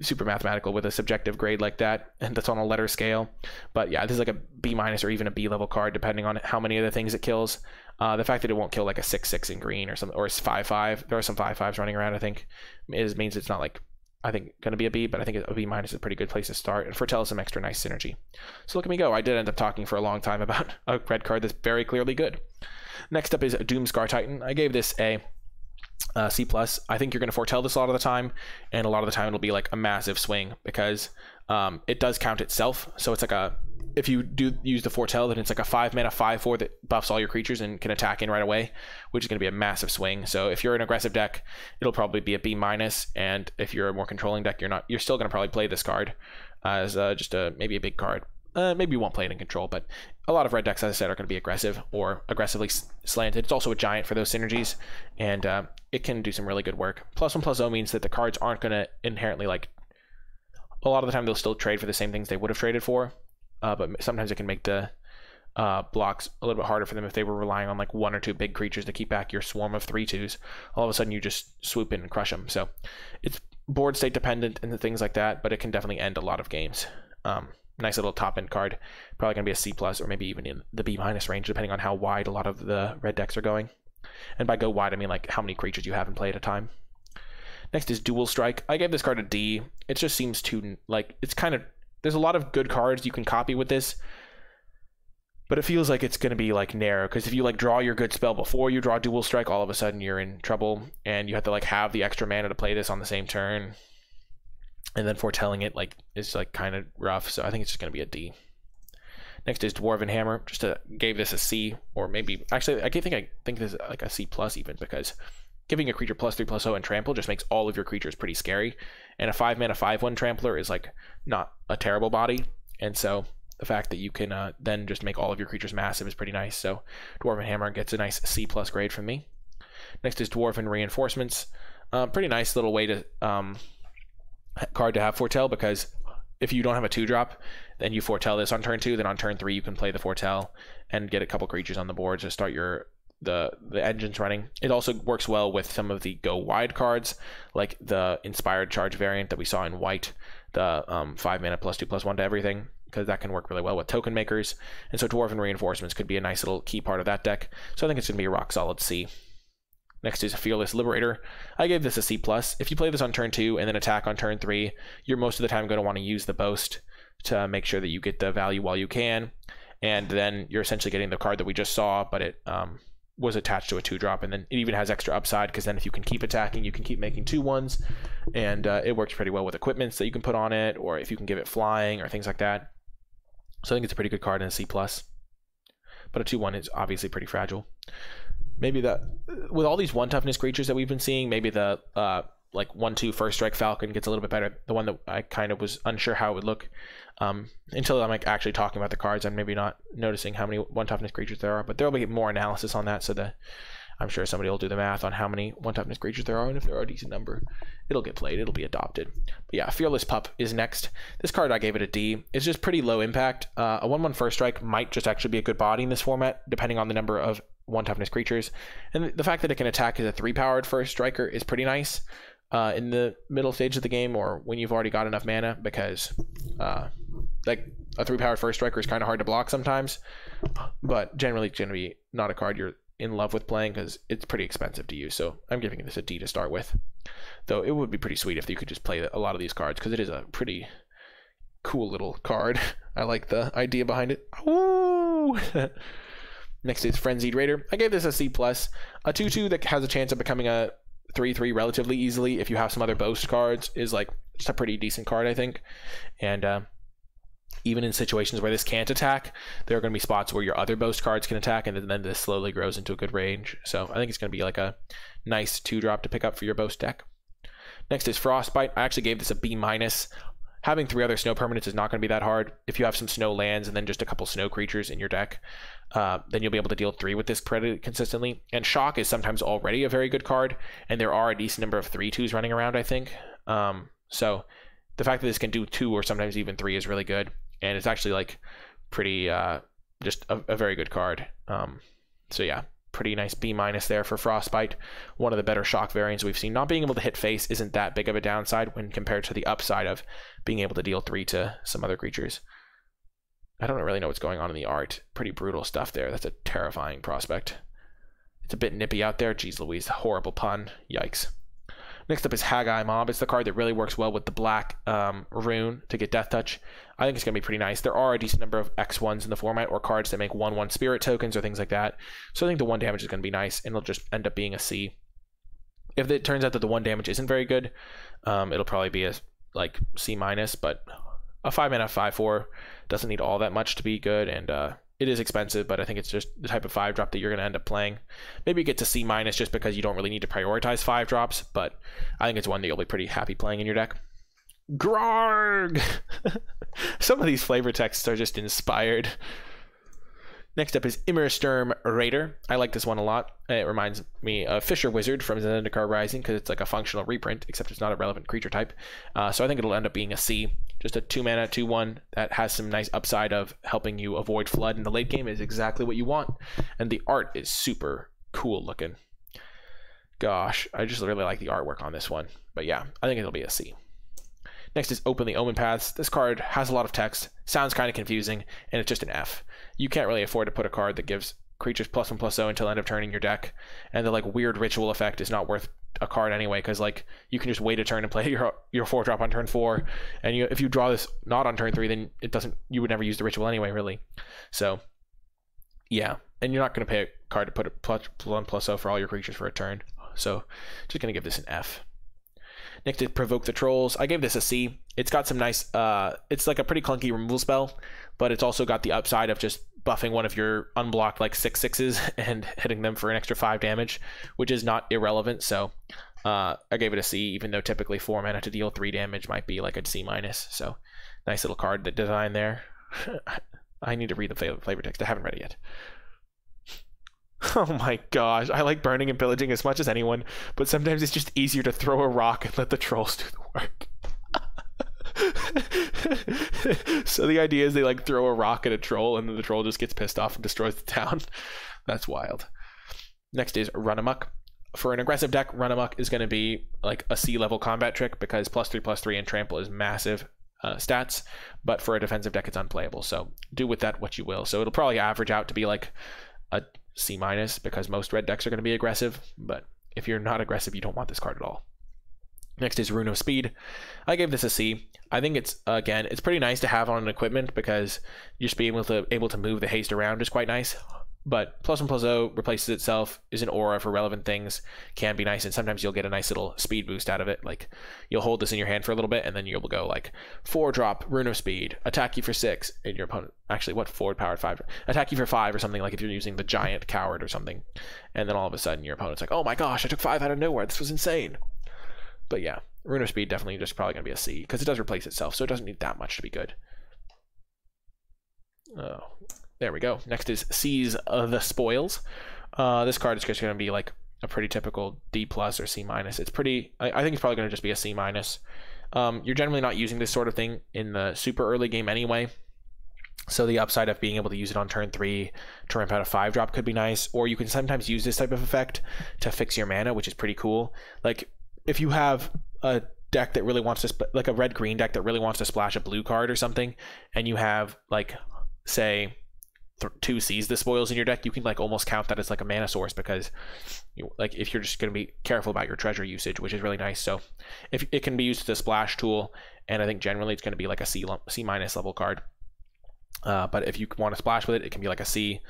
super mathematical with a subjective grade like that, and that's on a letter scale. But yeah, this is like a B minus or even a B level card, depending on how many of the things it kills. Uh, the fact that it won't kill like a six six in green or something, or it's five five. There are some five fives running around. I think is means it's not like I think going to be a B, but I think a B minus is a pretty good place to start and foretell some extra nice synergy. So look at me go. I did end up talking for a long time about a red card that's very clearly good. Next up is Doomskar Titan. I gave this a C plus. I think you're going to foretell this a lot of the time, and a lot of the time it'll be like a massive swing because um, it does count itself. So it's like a if you do use the foretell, then it's like a five mana five four that buffs all your creatures and can attack in right away, which is going to be a massive swing. So if you're an aggressive deck, it'll probably be a B minus, and if you're a more controlling deck, you're not. You're still going to probably play this card as uh, just a maybe a big card. Uh, maybe you won't play it in control, but a lot of red decks, as I said, are going to be aggressive or aggressively slanted. It's also a giant for those synergies, and uh, it can do some really good work. Plus one plus O means that the cards aren't going to inherently like. A lot of the time, they'll still trade for the same things they would have traded for, uh, but sometimes it can make the uh, blocks a little bit harder for them if they were relying on like one or two big creatures to keep back your swarm of three twos. All of a sudden, you just swoop in and crush them. So it's board state dependent and things like that, but it can definitely end a lot of games. Um, nice little top end card, probably gonna be a C plus or maybe even in the B minus range, depending on how wide a lot of the red decks are going. And by go wide, I mean like how many creatures you have in play at a time. Next is Dual Strike. I gave this card a D. It just seems too like it's kind of there's a lot of good cards you can copy with this, but it feels like it's going to be like narrow because if you like draw your good spell before you draw dual strike all of a sudden you're in trouble and you have to like have the extra mana to play this on the same turn and then foretelling it like is like kind of rough so i think it's just going to be a d next is dwarven hammer just to, gave this a c or maybe actually i think i think this is like a c plus even because giving a creature plus three plus O and trample just makes all of your creatures pretty scary. And a five mana five one trampler is like not a terrible body. And so the fact that you can uh, then just make all of your creatures massive is pretty nice. So Dwarven Hammer gets a nice C plus grade from me. Next is Dwarven Reinforcements. Uh, pretty nice little way to um, card to have foretell because if you don't have a two drop, then you foretell this on turn two. Then on turn three, you can play the foretell and get a couple creatures on the board to start your the the engines running. It also works well with some of the go wide cards, like the inspired charge variant that we saw in white, the um, five mana plus two plus one to everything, because that can work really well with token makers. And so dwarven reinforcements could be a nice little key part of that deck. So I think it's going to be a rock solid C. Next is a Fearless Liberator. I gave this a C. If you play this on turn two and then attack on turn three, you're most of the time going to want to use the boast to make sure that you get the value while you can. And then you're essentially getting the card that we just saw, but it um, was attached to a two drop, and then it even has extra upside because then if you can keep attacking, you can keep making two ones, and uh, it works pretty well with equipments that you can put on it, or if you can give it flying or things like that. So I think it's a pretty good card in a C but a two one is obviously pretty fragile. Maybe the with all these one toughness creatures that we've been seeing, maybe the uh, like one two first strike Falcon gets a little bit better. The one that I kind of was unsure how it would look um, until I'm like actually talking about the cards. I'm maybe not noticing how many one toughness creatures there are, but there will be more analysis on that. So that I'm sure somebody will do the math on how many one toughness creatures there are, and if there are a decent number, it'll get played. It'll be adopted. But yeah, Fearless Pup is next. This card I gave it a D. It's just pretty low impact. Uh, a one one first strike might just actually be a good body in this format, depending on the number of one toughness creatures, and the fact that it can attack as a three powered first striker is pretty nice uh, in the middle stage of the game or when you've already got enough mana because uh, like a three powered first striker is kind of hard to block sometimes, but generally it's going to be not a card you're in love with playing because it's pretty expensive to use. So I'm giving this a D to start with. Though it would be pretty sweet if you could just play a lot of these cards because it is a pretty cool little card. I like the idea behind it. Woo! Next is Frenzied Raider. I gave this a C plus, a two two that has a chance of becoming a 3 3 relatively easily if you have some other boast cards is like just a pretty decent card, I think. And uh, even in situations where this can't attack, there are going to be spots where your other boast cards can attack, and then this slowly grows into a good range. So I think it's going to be like a nice two drop to pick up for your boast deck. Next is Frostbite. I actually gave this a B minus having three other snow permanents is not going to be that hard. If you have some snow lands and then just a couple snow creatures in your deck, uh, then you'll be able to deal three with this pretty consistently. And Shock is sometimes already a very good card, and there are a decent number of three twos running around, I think. Um, so the fact that this can do two or sometimes even three is really good, and it's actually like pretty uh, just a, a, very good card. Um, so yeah, pretty nice B minus there for Frostbite. One of the better shock variants we've seen. Not being able to hit face isn't that big of a downside when compared to the upside of being able to deal three to some other creatures. I don't really know what's going on in the art. Pretty brutal stuff there. That's a terrifying prospect. It's a bit nippy out there. Jeez Louise, horrible pun. Yikes. Next up is Hagi Mob. It's the card that really works well with the black um, rune to get Death Touch. I think it's going to be pretty nice. There are a decent number of X1s in the format or cards that make 1 1 spirit tokens or things like that. So I think the 1 damage is going to be nice and it'll just end up being a C. If it turns out that the 1 damage isn't very good, um, it'll probably be a like C minus, but a 5 mana 5 4 doesn't need all that much to be good and uh, it is expensive, but I think it's just the type of five drop that you're going to end up playing. Maybe you get to C minus just because you don't really need to prioritize five drops, but I think it's one that you'll be pretty happy playing in your deck. Grog. Some of these flavor texts are just inspired. Next up is Immersturm Raider. I like this one a lot. It reminds me of Fissure Wizard from Zendikar Rising because it's like a functional reprint, except it's not a relevant creature type. Uh, so I think it'll end up being a C. Just a two mana, two one that has some nice upside of helping you avoid flood in the late game is exactly what you want. And the art is super cool looking. Gosh, I just really like the artwork on this one. But yeah, I think it'll be a C. Next is Open the Omen Paths. This card has a lot of text, sounds kind of confusing, and it's just an F. You can't really afford to put a card that gives creatures plus one plus zero until end of turning your deck, and the like weird ritual effect is not worth a card anyway because like you can just wait a turn and play your your four drop on turn four, and you if you draw this not on turn three, then it doesn't you would never use the ritual anyway really. So yeah, and you're not going to pay a card to put a plus one plus zero for all your creatures for a turn. So just going to give this an F. Next is Provoke the Trolls. I gave this a C. It's got some nice, uh, it's like a pretty clunky removal spell, but it's also got the upside of just buffing one of your unblocked like six sixes and hitting them for an extra five damage, which is not irrelevant. So uh, I gave it a C, even though typically four mana to deal three damage might be like a C minus. So nice little card that design there. I need to read the flavor text. I haven't read it yet. Oh my gosh, I like burning and pillaging as much as anyone, but sometimes it's just easier to throw a rock and let the trolls do the work. so the idea is they like throw a rock at a troll and then the troll just gets pissed off and destroys the town. That's wild. Next is Run Amok. For an aggressive deck, Run Amok is going to be like a C level combat trick because plus three plus three and trample is massive uh, stats, but for a defensive deck, it's unplayable. So do with that what you will. So it'll probably average out to be like a C minus because most red decks are going to be aggressive, but if you're not aggressive, you don't want this card at all. Next is Rune of Speed. I gave this a C. I think it's again, it's pretty nice to have on an equipment because just being able to able to move the haste around is quite nice but plus one plus O replaces itself is an aura for relevant things can be nice and sometimes you'll get a nice little speed boost out of it. Like you'll hold this in your hand for a little bit and then you'll go like four drop rune of speed attack you for six and your opponent actually what forward powered five attack you for five or something like if you're using the giant coward or something. And then all of a sudden your opponent's like oh my gosh i took five out of nowhere. This was insane. But yeah, Rune of Speed definitely just probably going to be a C because it does replace itself, so it doesn't need that much to be good. Oh, there we go. Next is Seize the Spoils. Uh, this card is just going to be like a pretty typical D plus or C minus. It's pretty. I, I think it's probably going to just be a C minus. Um, you're generally not using this sort of thing in the super early game anyway. So the upside of being able to use it on turn three to ramp out a five drop could be nice. Or you can sometimes use this type of effect to fix your mana, which is pretty cool. Like if you have a deck that really wants to like a red green deck that really wants to splash a blue card or something, and you have like say th- two Seize the Spoils in your deck, you can like almost count that as like a mana source because you, like if you're just going to be careful about your treasure usage, which is really nice. So if it can be used as a splash tool, and I think generally it's going to be like a C C minus level card. Uh, but if you want to splash with it, it can be like a C.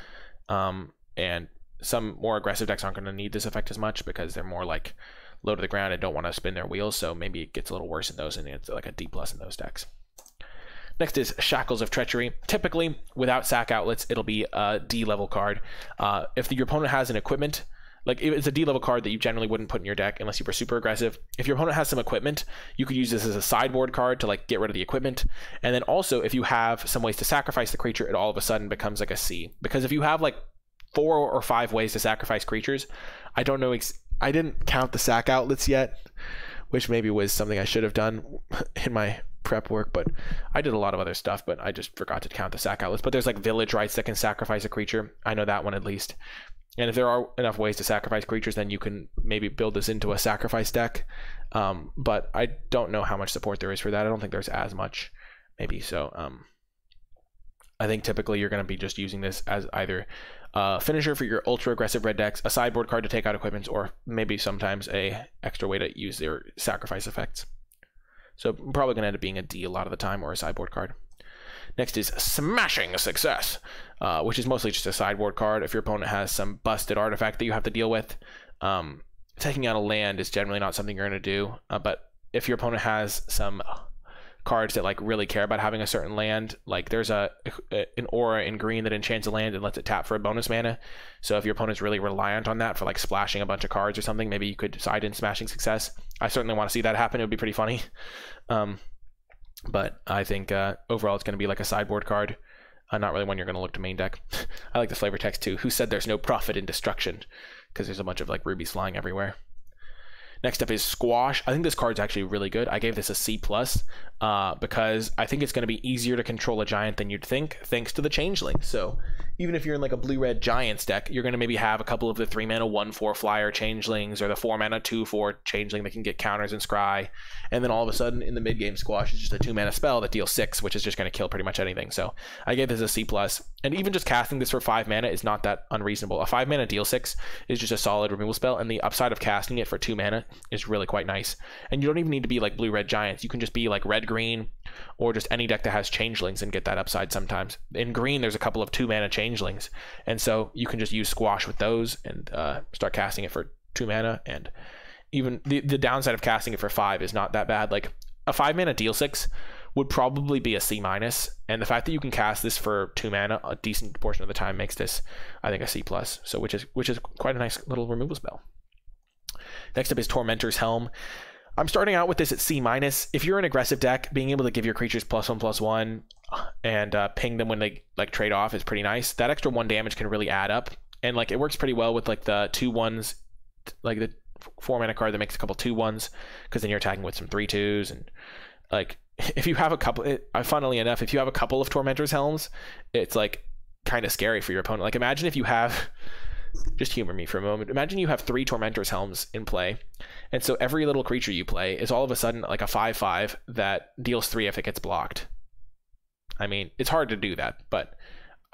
Um, and some more aggressive decks aren't going to need this effect as much because they're more like low to the ground and don't want to spin their wheels. So maybe it gets a little worse in those, and it's like a D plus in those decks. Next is Shackles of Treachery. Typically, without sack outlets, it'll be a D level card. Uh, if your opponent has an equipment, like it's a D level card that you generally wouldn't put in your deck unless you were super aggressive. If your opponent has some equipment, you could use this as a sideboard card to like get rid of the equipment. And then also, if you have some ways to sacrifice the creature, it all of a sudden becomes like a C. Because if you have like four or five ways to sacrifice creatures, I don't know. I didn't count the sack outlets yet, which maybe was something I should have done in my prep work, but I did a lot of other stuff, but I just forgot to count the sack outlets. But there's like village rites that can sacrifice a creature. I know that one at least. And if there are enough ways to sacrifice creatures, then you can maybe build this into a sacrifice deck. Um, but I don't know how much support there is for that. I don't think there's as much, maybe. So um, I think typically you're going to be just using this as either a finisher for your ultra aggressive red decks, a sideboard card to take out equipments, or maybe sometimes a extra way to use their sacrifice effects. So probably going to end up being a D a lot of the time or a sideboard card. Next is Smashing Success, uh, which is mostly just a sideboard card. If your opponent has some busted artifact that you have to deal with, um, taking out a land is generally not something you're going to do. Uh, but if your opponent has some cards that like really care about having a certain land. Like there's a, a, an aura in green that enchants a land and lets it tap for a bonus mana. So if your opponent's really reliant on that for like splashing a bunch of cards or something, maybe you could side in smashing success. I certainly want to see that happen. It would be pretty funny. Um, but I think uh, overall it's going to be like a sideboard card. Uh, not really one you're going to look to main deck. I like the flavor text too. Who said there's no profit in destruction? Because there's a bunch of like rubies flying everywhere. Next up is Squash. I think this card's actually really good. I gave this a C plus uh, because I think it's going to be easier to control a giant than you'd think, thanks to the Changeling. So even if you're in like a blue red Giants deck, you're going to maybe have a couple of the three mana one four flyer Changelings or the four mana two four Changeling that can get counters and scry, and then all of a sudden in the mid game Squash is just a two mana spell that deals six, which is just going to kill pretty much anything. So I gave this a C plus, and even just casting this for five mana is not that unreasonable. A five mana deal six is just a solid removal spell, and the upside of casting it for two mana is really quite nice. And you don't even need to be like blue red giants. You can just be like red green or just any deck that has changelings and get that upside sometimes. In green, there's a couple of two mana changelings, and so you can just use squash with those and uh, start casting it for two mana. And even the the downside of casting it for five is not that bad. Like a five mana deal six would probably be a C minus, and the fact that you can cast this for two mana a decent portion of the time makes this, I think, a C plus. So which is which is quite a nice little removal spell. Next up is Tormentor's Helm. I'm starting out with this at C minus. If you're an aggressive deck, being able to give your creatures plus one plus one and uh, ping them when they like trade off is pretty nice. That extra one damage can really add up, and like it works pretty well with like the two ones, like the four mana card that makes a couple two ones, because then you're attacking with some three twos and like if you have a couple. It, uh, funnily enough, if you have a couple of Tormentor's Helms, it's like kind of scary for your opponent. Like imagine if you have just humor me for a moment. Imagine you have three Tormentor's Helms in play, and so every little creature you play is all of a sudden like a 5 5 that deals three if it gets blocked. I mean, it's hard to do that, but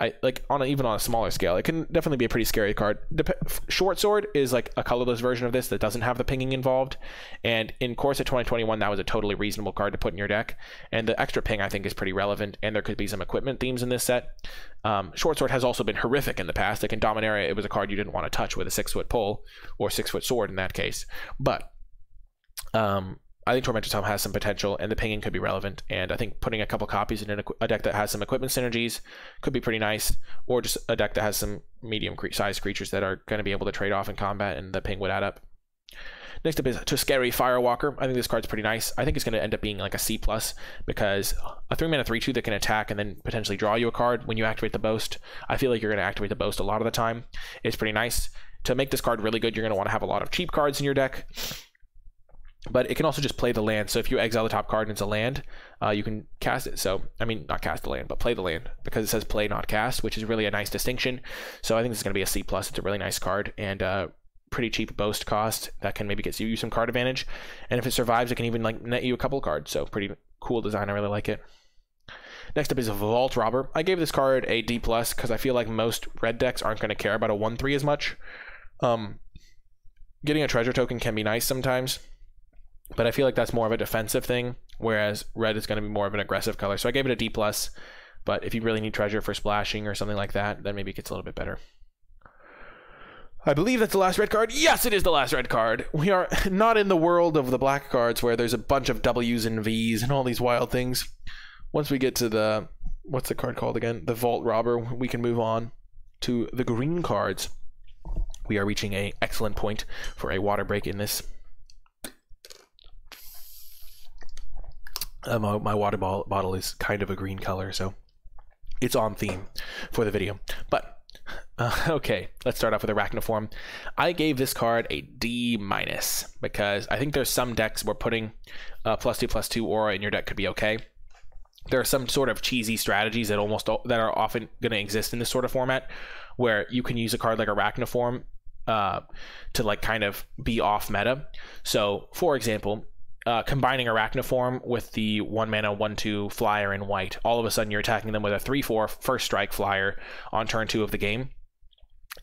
I like on a, even on a smaller scale, it can definitely be a pretty scary card. Dep- Short Sword is like a colorless version of this that doesn't have the pinging involved, and in Core Set 2021, that was a totally reasonable card to put in your deck. And the extra ping I think is pretty relevant, and there could be some equipment themes in this set. Um, Short Sword has also been horrific in the past. Like in Dominaria, it was a card you didn't want to touch with a six foot pole or six foot sword in that case, but um, I think Tormentor's Helm has some potential, and the pinging could be relevant. And I think putting a couple copies in a deck that has some equipment synergies could be pretty nice, or just a deck that has some medium sized creatures that are going to be able to trade off in combat, and the ping would add up. Next up is Tuskeri Firewalker. I think this card's pretty nice. I think it's going to end up being like a C plus because a three mana three two that can attack and then potentially draw you a card when you activate the boast. I feel like you're going to activate the boast a lot of the time. It's pretty nice. To make this card really good, you're going to want to have a lot of cheap cards in your deck. But it can also just play the land. So if you exile the top card and it's a land, uh, you can cast it. So, I mean, not cast the land, but play the land because it says play, not cast, which is really a nice distinction. So I think this is going to be a C plus. It's a really nice card and uh, pretty cheap boast cost that can maybe get you some card advantage. And if it survives, it can even like net you a couple cards. So pretty cool design. I really like it. Next up is Vault Robber. I gave this card a D plus because I feel like most red decks aren't going to care about a one three as much. Um, getting a treasure token can be nice sometimes, but I feel like that's more of a defensive thing, whereas red is going to be more of an aggressive color. So I gave it a D plus. But if you really need treasure for splashing or something like that, then maybe it gets a little bit better. I believe that's the last red card. Yes, it is the last red card. We are not in the world of the black cards where there's a bunch of W's and V's and all these wild things. Once we get to the what's the card called again? The Vault Robber, we can move on to the green cards. We are reaching a excellent point for a water break in this. Uh, my, my water ball, bottle is kind of a green color, so it's on theme for the video. But uh, okay, let's start off with Arachnoform. I gave this card a D minus because I think there's some decks where putting uh, plus two plus two aura in your deck could be okay. There are some sort of cheesy strategies that almost that are often going to exist in this sort of format, where you can use a card like Arachnoform uh, to like kind of be off meta. So, for example, uh, combining Arachnoform with the one mana, one two flyer in white, all of a sudden you're attacking them with a 3 four first strike flyer on turn two of the game.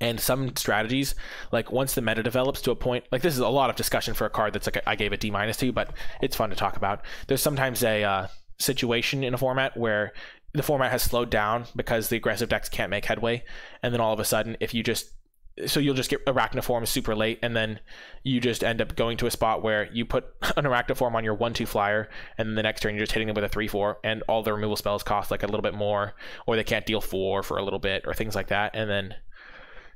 And some strategies, like once the meta develops to a point, like this is a lot of discussion for a card that's like I gave a D minus to, but it's fun to talk about. There's sometimes a uh, situation in a format where the format has slowed down because the aggressive decks can't make headway, and then all of a sudden, if you just so you'll just get arachnoform super late and then you just end up going to a spot where you put an arachnoform on your one two flyer and then the next turn you're just hitting them with a three four and all the removal spells cost like a little bit more or they can't deal four for a little bit or things like that and then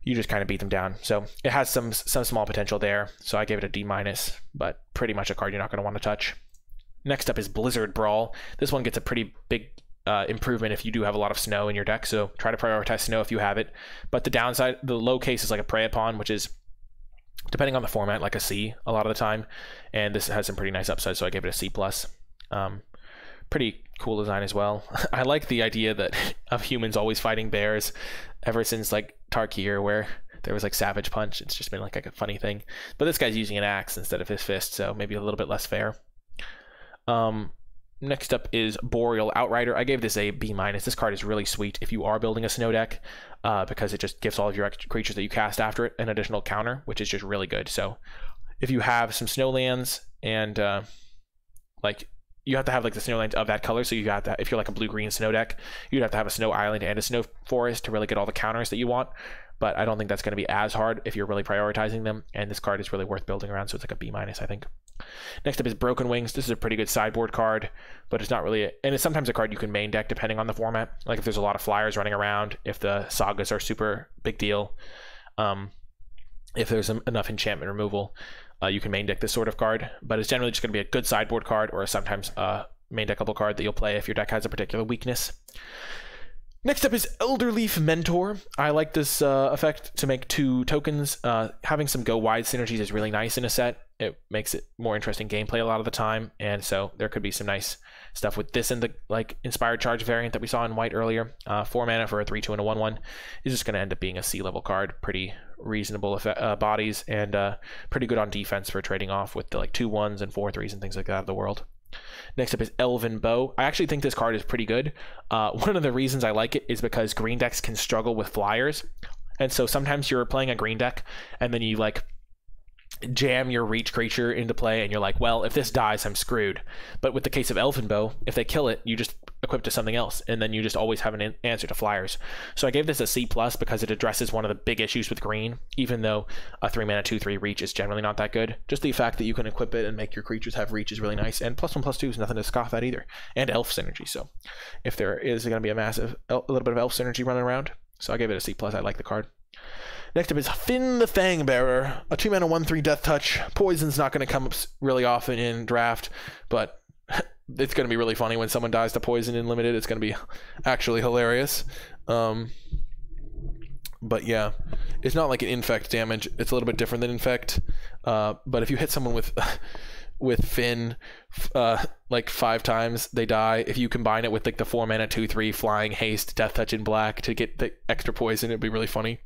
you just kind of beat them down. So it has some some small potential there so i gave it a d minus but pretty much a card you're not going to want to touch. Next up is blizzard brawl. This one gets a pretty big uh, improvement if you do have a lot of snow in your deck. So try to prioritize snow if you have it. But the downside, the low case is like a prey upon, which is depending on the format, like a C a lot of the time. And this has some pretty nice upside, so I gave it a C plus. Um, pretty cool design as well. I like the idea that of humans always fighting bears ever since like Tarkir, where there was like Savage Punch. It's just been like a funny thing. But this guy's using an axe instead of his fist, so maybe a little bit less fair. Um, Next up is Boreal Outrider. I gave this a B minus. This card is really sweet if you are building a snow deck, uh, because it just gives all of your creatures that you cast after it an additional counter, which is just really good. So if you have some snow lands and uh, like you have to have like the snow lands of that color. So you got that if you're like a blue green snow deck, you'd have to have a snow island and a snow forest to really get all the counters that you want. But I don't think that's going to be as hard if you're really prioritizing them. And this card is really worth building around, so it's like a B minus, I think. Next up is Broken Wings. This is a pretty good sideboard card, but it's not really, a, and it's sometimes a card you can main deck depending on the format. Like if there's a lot of flyers running around, if the sagas are super big deal, um, if there's enough enchantment removal, uh, you can main deck this sort of card. But it's generally just going to be a good sideboard card or sometimes a main deckable card that you'll play if your deck has a particular weakness. Next up is Elderleaf Mentor. I like this uh, effect to make two tokens. Uh, having some go wide synergies is really nice in a set. It makes it more interesting gameplay a lot of the time, and so there could be some nice stuff with this and the like inspired charge variant that we saw in white earlier. Uh, four mana for a three two and a one one is just going to end up being a C level card. Pretty reasonable effect, uh, bodies and uh, pretty good on defense for trading off with the like two ones and four threes and things like that of the world. Next up is Elven Bow. I actually think this card is pretty good. Uh, one of the reasons I like it is because green decks can struggle with flyers. And so sometimes you're playing a green deck and then you like jam your reach creature into play and you're like, well, if this dies, I'm screwed. But with the case of Elven Bow, if they kill it, you just equip to something else and then you just always have an answer to flyers. So I gave this a C plus because it addresses one of the big issues with green, even though a 3 mana 2 3 reach is generally not that good. Just the fact that you can equip it and make your creatures have reach is really nice. And plus 1 plus 2 is nothing to scoff at either. And elf synergy. So if there is going to be a massive, a little bit of elf synergy running around, so I gave it a C plus. I like the card. Next up is Fynn the Fangbearer, a two mana one three death touch. Poison's not going to come up really often in draft, but it's going to be really funny when someone dies to poison in limited. It's going to be actually hilarious. Um, but yeah, it's not like an infect damage. It's a little bit different than infect. Uh, but if you hit someone with with Fynn uh, like five times, they die. If you combine it with like the four mana two three flying haste death touch in black to get the extra poison, it'd be really funny.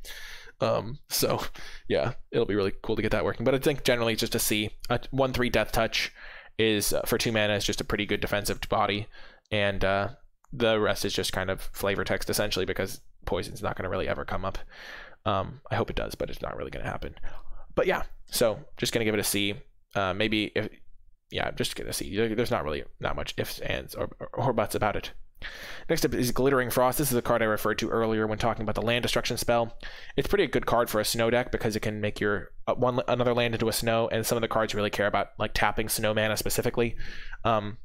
Um, so yeah, it'll be really cool to get that working. But I think generally just a C, a one three death touch is uh, for two mana is just a pretty good defensive body, and uh, the rest is just kind of flavor text essentially because poison's not going to really ever come up. Um, I hope it does, but it's not really going to happen. But yeah, so just going to give it a C. Uh, maybe if yeah, I'm just going to see. There's not really not much ifs, ands, or, or buts about it. Next up is Glittering Frost. This is a card I referred to earlier when talking about the land destruction spell. It's pretty a good card for a snow deck because it can make your uh, one another land into a snow, and some of the cards really care about like tapping snow mana specifically. Um,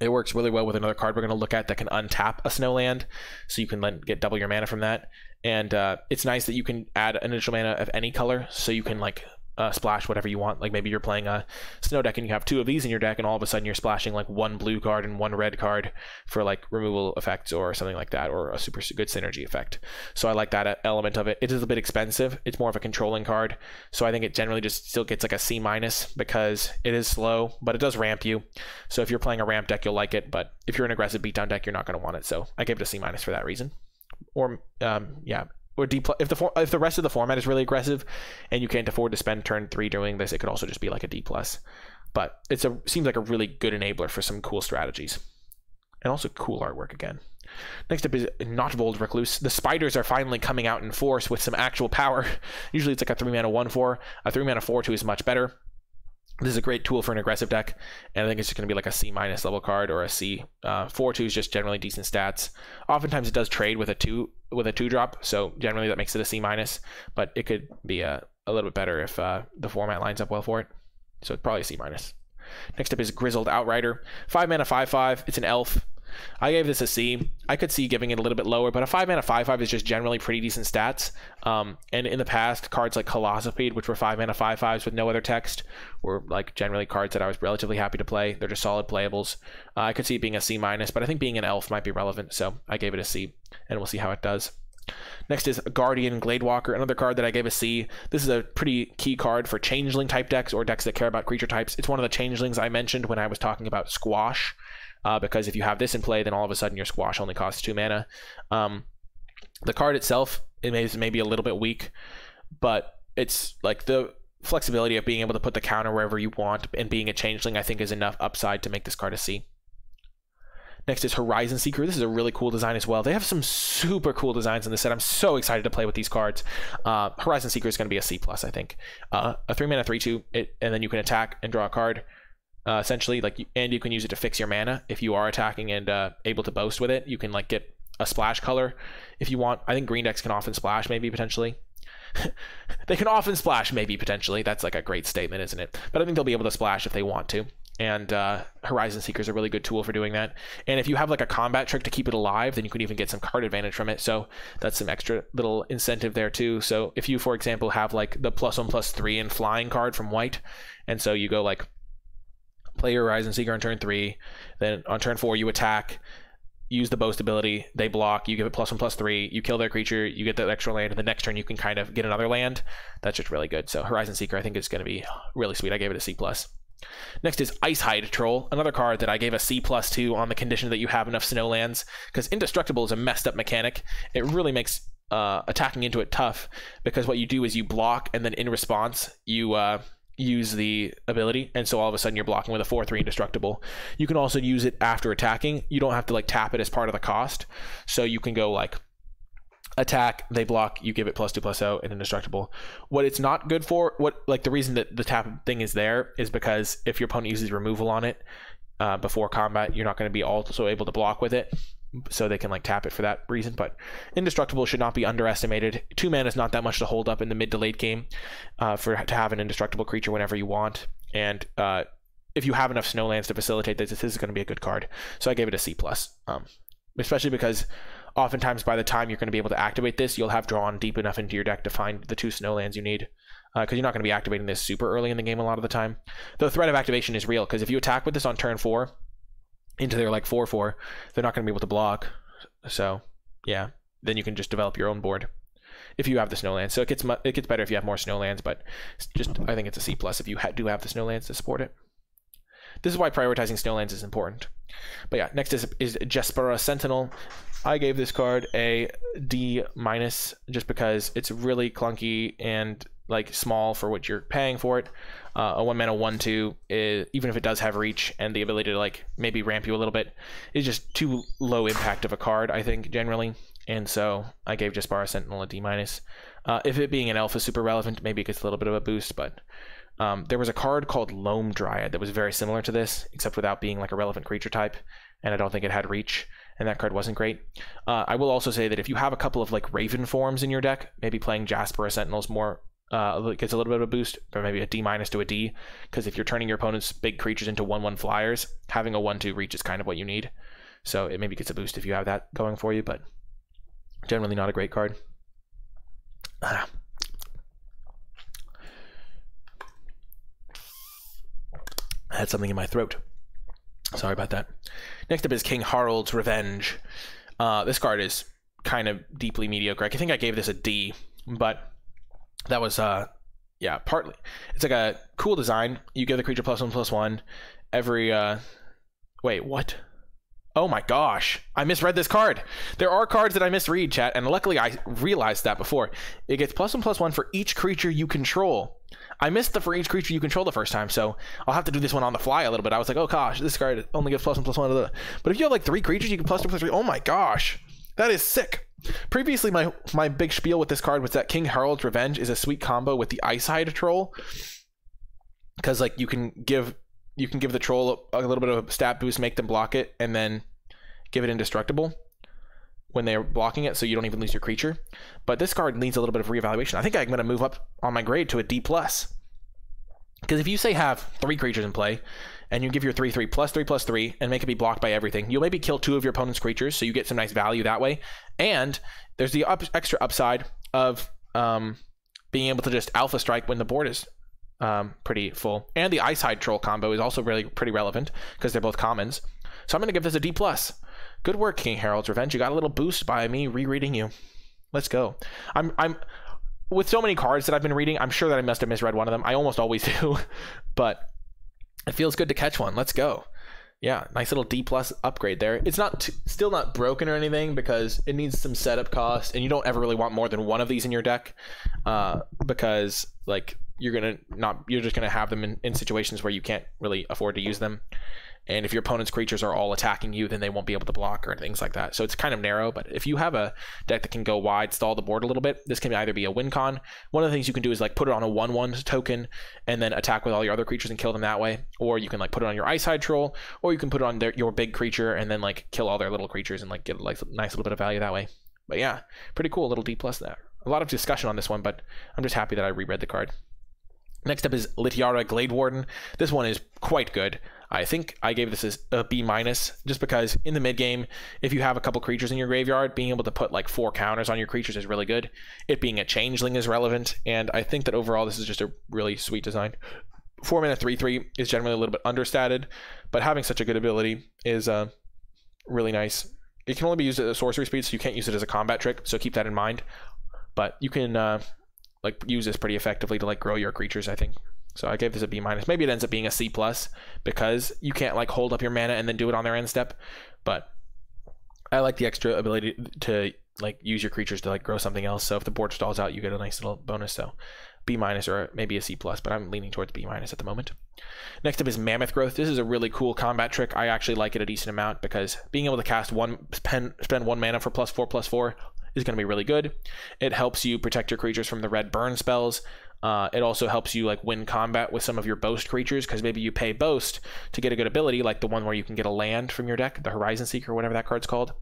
it works really well with another card we're going to look at that can untap a snow land, so you can then get double your mana from that. And uh, it's nice that you can add an additional mana of any color, so you can like uh, splash whatever you want. Like maybe you're playing a snow deck and you have two of these in your deck, and all of a sudden you're splashing like one blue card and one red card for like removal effects or something like that, or a super good synergy effect. So I like that element of it. It is a bit expensive. It's more of a controlling card, so I think it generally just still gets like a C minus because it is slow, but it does ramp you. So if you're playing a ramp deck, you'll like it. But if you're an aggressive beatdown deck, you're not going to want it. So I gave it a C minus for that reason. Or um, yeah, or D plus. If the for, if the rest of the format is really aggressive, and you can't afford to spend turn three doing this, it could also just be like a D plus. But it's a seems like a really good enabler for some cool strategies, and also cool artwork again. Next up is Gnottvold Recluse. The spiders are finally coming out in force with some actual power. Usually it's like a three mana one four. A three mana four two is much better. This is a great tool for an aggressive deck, and I think it's just going to be like a C minus level card or a C. Uh, four two is just generally decent stats. Oftentimes it does trade with a two with a two drop, so generally that makes it a C minus. But it could be a, a little bit better if uh, the format lines up well for it. So it's probably a C minus. Next up is Grizzled Outrider, five mana five five. It's an elf. I gave this a C. I could see giving it a little bit lower, but a 5 mana 5 5 is just generally pretty decent stats. Um, and in the past, cards like Colossopede, which were 5 mana 5 5s with no other text, were like generally cards that I was relatively happy to play. They're just solid playables. Uh, I could see it being a C minus, but I think being an elf might be relevant, so I gave it a C, and we'll see how it does. Next is Guardian Gladewalker, another card that I gave a C. This is a pretty key card for changeling type decks or decks that care about creature types. It's one of the changelings I mentioned when I was talking about Squash uh, because if you have this in play, then all of a sudden your squash only costs two mana. Um, the card itself it may, be a little bit weak, but it's like the flexibility of being able to put the counter wherever you want and being a changeling, I think, is enough upside to make this card a C. Next is Horizon Seeker. This is a really cool design as well. They have some super cool designs in this set. I'm so excited to play with these cards. Uh, Horizon Seeker is going to be a C plus, I think. Uh, a three mana three two, it, and then you can attack and draw a card uh, essentially like and you can use it to fix your mana if you are attacking and uh, able to boast with it. You can like get a splash color if you want. I think green decks can often splash maybe potentially. They can often splash maybe potentially. That's like a great statement isn't it? But i think they'll be able to splash if they want to. And uh, horizon seeker is a really good tool for doing that. And if you have like a combat trick to keep it alive then you can even get some card advantage from it. So that's some extra little incentive there too. So if you for example have like the plus one plus three and flying card from white and so you go like play your Horizon Seeker on turn three. Then on turn four, you attack, use the boast ability. They block. You give it plus one, plus three. You kill their creature. You get that extra land. And the next turn, you can kind of get another land. That's just really good. So Horizon Seeker, I think, is going to be really sweet. I gave it a C plus. Next is Icehide Troll, another card that I gave a C plus to on the condition that you have enough snowlands, because Indestructible is a messed up mechanic. It really makes uh, attacking into it tough, because what you do is you block, and then in response, you uh, use the ability and so all of a sudden you're blocking with a 4-3 indestructible. You can also use it after attacking. You don't have to like tap it as part of the cost. So you can go like attack they block you give it plus 2 plus 0 and indestructible. What it's not good for what like the reason that the tap thing is there is because if your opponent uses removal on it uh, before combat you're not going to be also able to block with it so they can like tap it for that reason. But indestructible should not be underestimated. Two mana is not that much to hold up in the mid to late game uh, for to have an indestructible creature whenever you want. And uh, if you have enough snowlands to facilitate this, this is going to be a good card. So I gave it a C plus, um, especially because oftentimes by the time you're going to be able to activate this, you'll have drawn deep enough into your deck to find the two snowlands you need. Because uh, you're not going to be activating this super early in the game a lot of the time. The threat of activation is real, because if you attack with this on turn four into their like 4 4, they're not going to be able to block. So, yeah, then you can just develop your own board if you have the snowlands. So it gets it gets better if you have more snowlands, but just I think it's a C plus if you ha- do have the snowlands to support it. This is why prioritizing snowlands is important. But yeah, next is is Jaspera Sentinel. I gave this card a D minus just because it's really clunky and like small for what you're paying for it. Uh, a one mana one two is even if it does have reach and the ability to like maybe ramp you a little bit is just too low impact of a card. I think generally, and so I gave Jaspera Sentinel a D minus. Uh, if it being an elf is super relevant, maybe it gets a little bit of a boost, but um, there was a card called Loam Dryad that was very similar to this, except without being like a relevant creature type, and I don't think it had reach, and that card wasn't great. Uh, I will also say that if you have a couple of like Ravenforms in your deck, maybe playing Jaspera Sentinels more uh, gets a little bit of a boost, or maybe a D minus to a D, because if you're turning your opponent's big creatures into one one flyers, having a one two reach is kind of what you need. So it maybe gets a boost if you have that going for you, but generally not a great card. I had something in my throat. Sorry about that. Next up is King Harald's Revenge. Uh, this card is kind of deeply mediocre. I think I gave this a D, but that was uh, yeah, partly. It's like a cool design. You give the creature plus one plus one every. Uh, wait, what? Oh my gosh, I misread this card. There are cards that I misread, chat, and luckily I realized that before. It gets plus one plus one for each creature you control. I missed the for each creature you control the first time, so I'll have to do this one on the fly a little bit. I was like, oh gosh, this card only gives plus one plus one. To the... But if you have like three creatures, you can plus two plus three. Oh my gosh, that is sick. Previously, my my big spiel with this card was that King Harald's Revenge is a sweet combo with the Icehide Troll, because like you can give you can give the troll a, a little bit of a stat boost, make them block it, and then give it indestructible when they're blocking it, so you don't even lose your creature. But this card needs a little bit of reevaluation. I think I'm going to move up on my grade to a D plus. Because if you say have three creatures in play, and you give your 3 3 plus 3 plus 3 and make it be blocked by everything, you'll maybe kill two of your opponent's creatures, so you get some nice value that way. And there's the up, extra upside of um, being able to just alpha strike when the board is um, pretty full. And the Icehide Troll combo is also really pretty relevant because they're both commons. So I'm going to give this a D plus. Good work, King Harald's Revenge. You got a little boost by me rereading you. Let's go. I'm I'm with so many cards that I've been reading, I'm sure that I must have misread one of them. I almost always do, but it feels good to catch one. Let's go. Yeah, nice little D plus upgrade there. It's not still not broken or anything because it needs some setup cost, and you don't ever really want more than one of these in your deck, uh, because like you're gonna not you're just gonna have them in, in situations where you can't really afford to use them. And if your opponent's creatures are all attacking you, then they won't be able to block or things like that. So it's kind of narrow. But if you have a deck that can go wide, stall the board a little bit, this can either be a win con. One of the things you can do is like put it on a one-one token and then attack with all your other creatures and kill them that way. Or you can like put it on your Icehide Troll, or you can put it on their, your big creature and then like kill all their little creatures and like get like nice little bit of value that way. But yeah, pretty cool little D plus there. A lot of discussion on this one, but I'm just happy that I reread the card. Next up is Littjara Glade Warden. This one is quite good. I think I gave this a B minus just because in the mid game, if you have a couple creatures in your graveyard, being able to put like four counters on your creatures is really good. It being a changeling is relevant, and I think that overall this is just a really sweet design. Four mana three three is generally a little bit understated, but having such a good ability is uh, really nice. It can only be used at sorcery speed, so you can't use it as a combat trick. So keep that in mind. But you can uh, like use this pretty effectively to like grow your creatures. I think. So I gave this a B minus. Maybe it ends up being a C plus because you can't like hold up your mana and then do it on their end step. But I like the extra ability to like use your creatures to like grow something else. So if the board stalls out, you get a nice little bonus. So B minus or maybe a C plus, but I'm leaning towards B minus at the moment. Next up is Mammoth Growth. This is a really cool combat trick. I actually like it a decent amount because being able to cast one spend spend one mana for plus four plus four is going to be really good. It helps you protect your creatures from the red burn spells. Uh, it also helps you like win combat with some of your boast creatures because maybe you pay boast to get a good ability, like the one where you can get a land from your deck, the Horizon Seeker, whatever that card's called,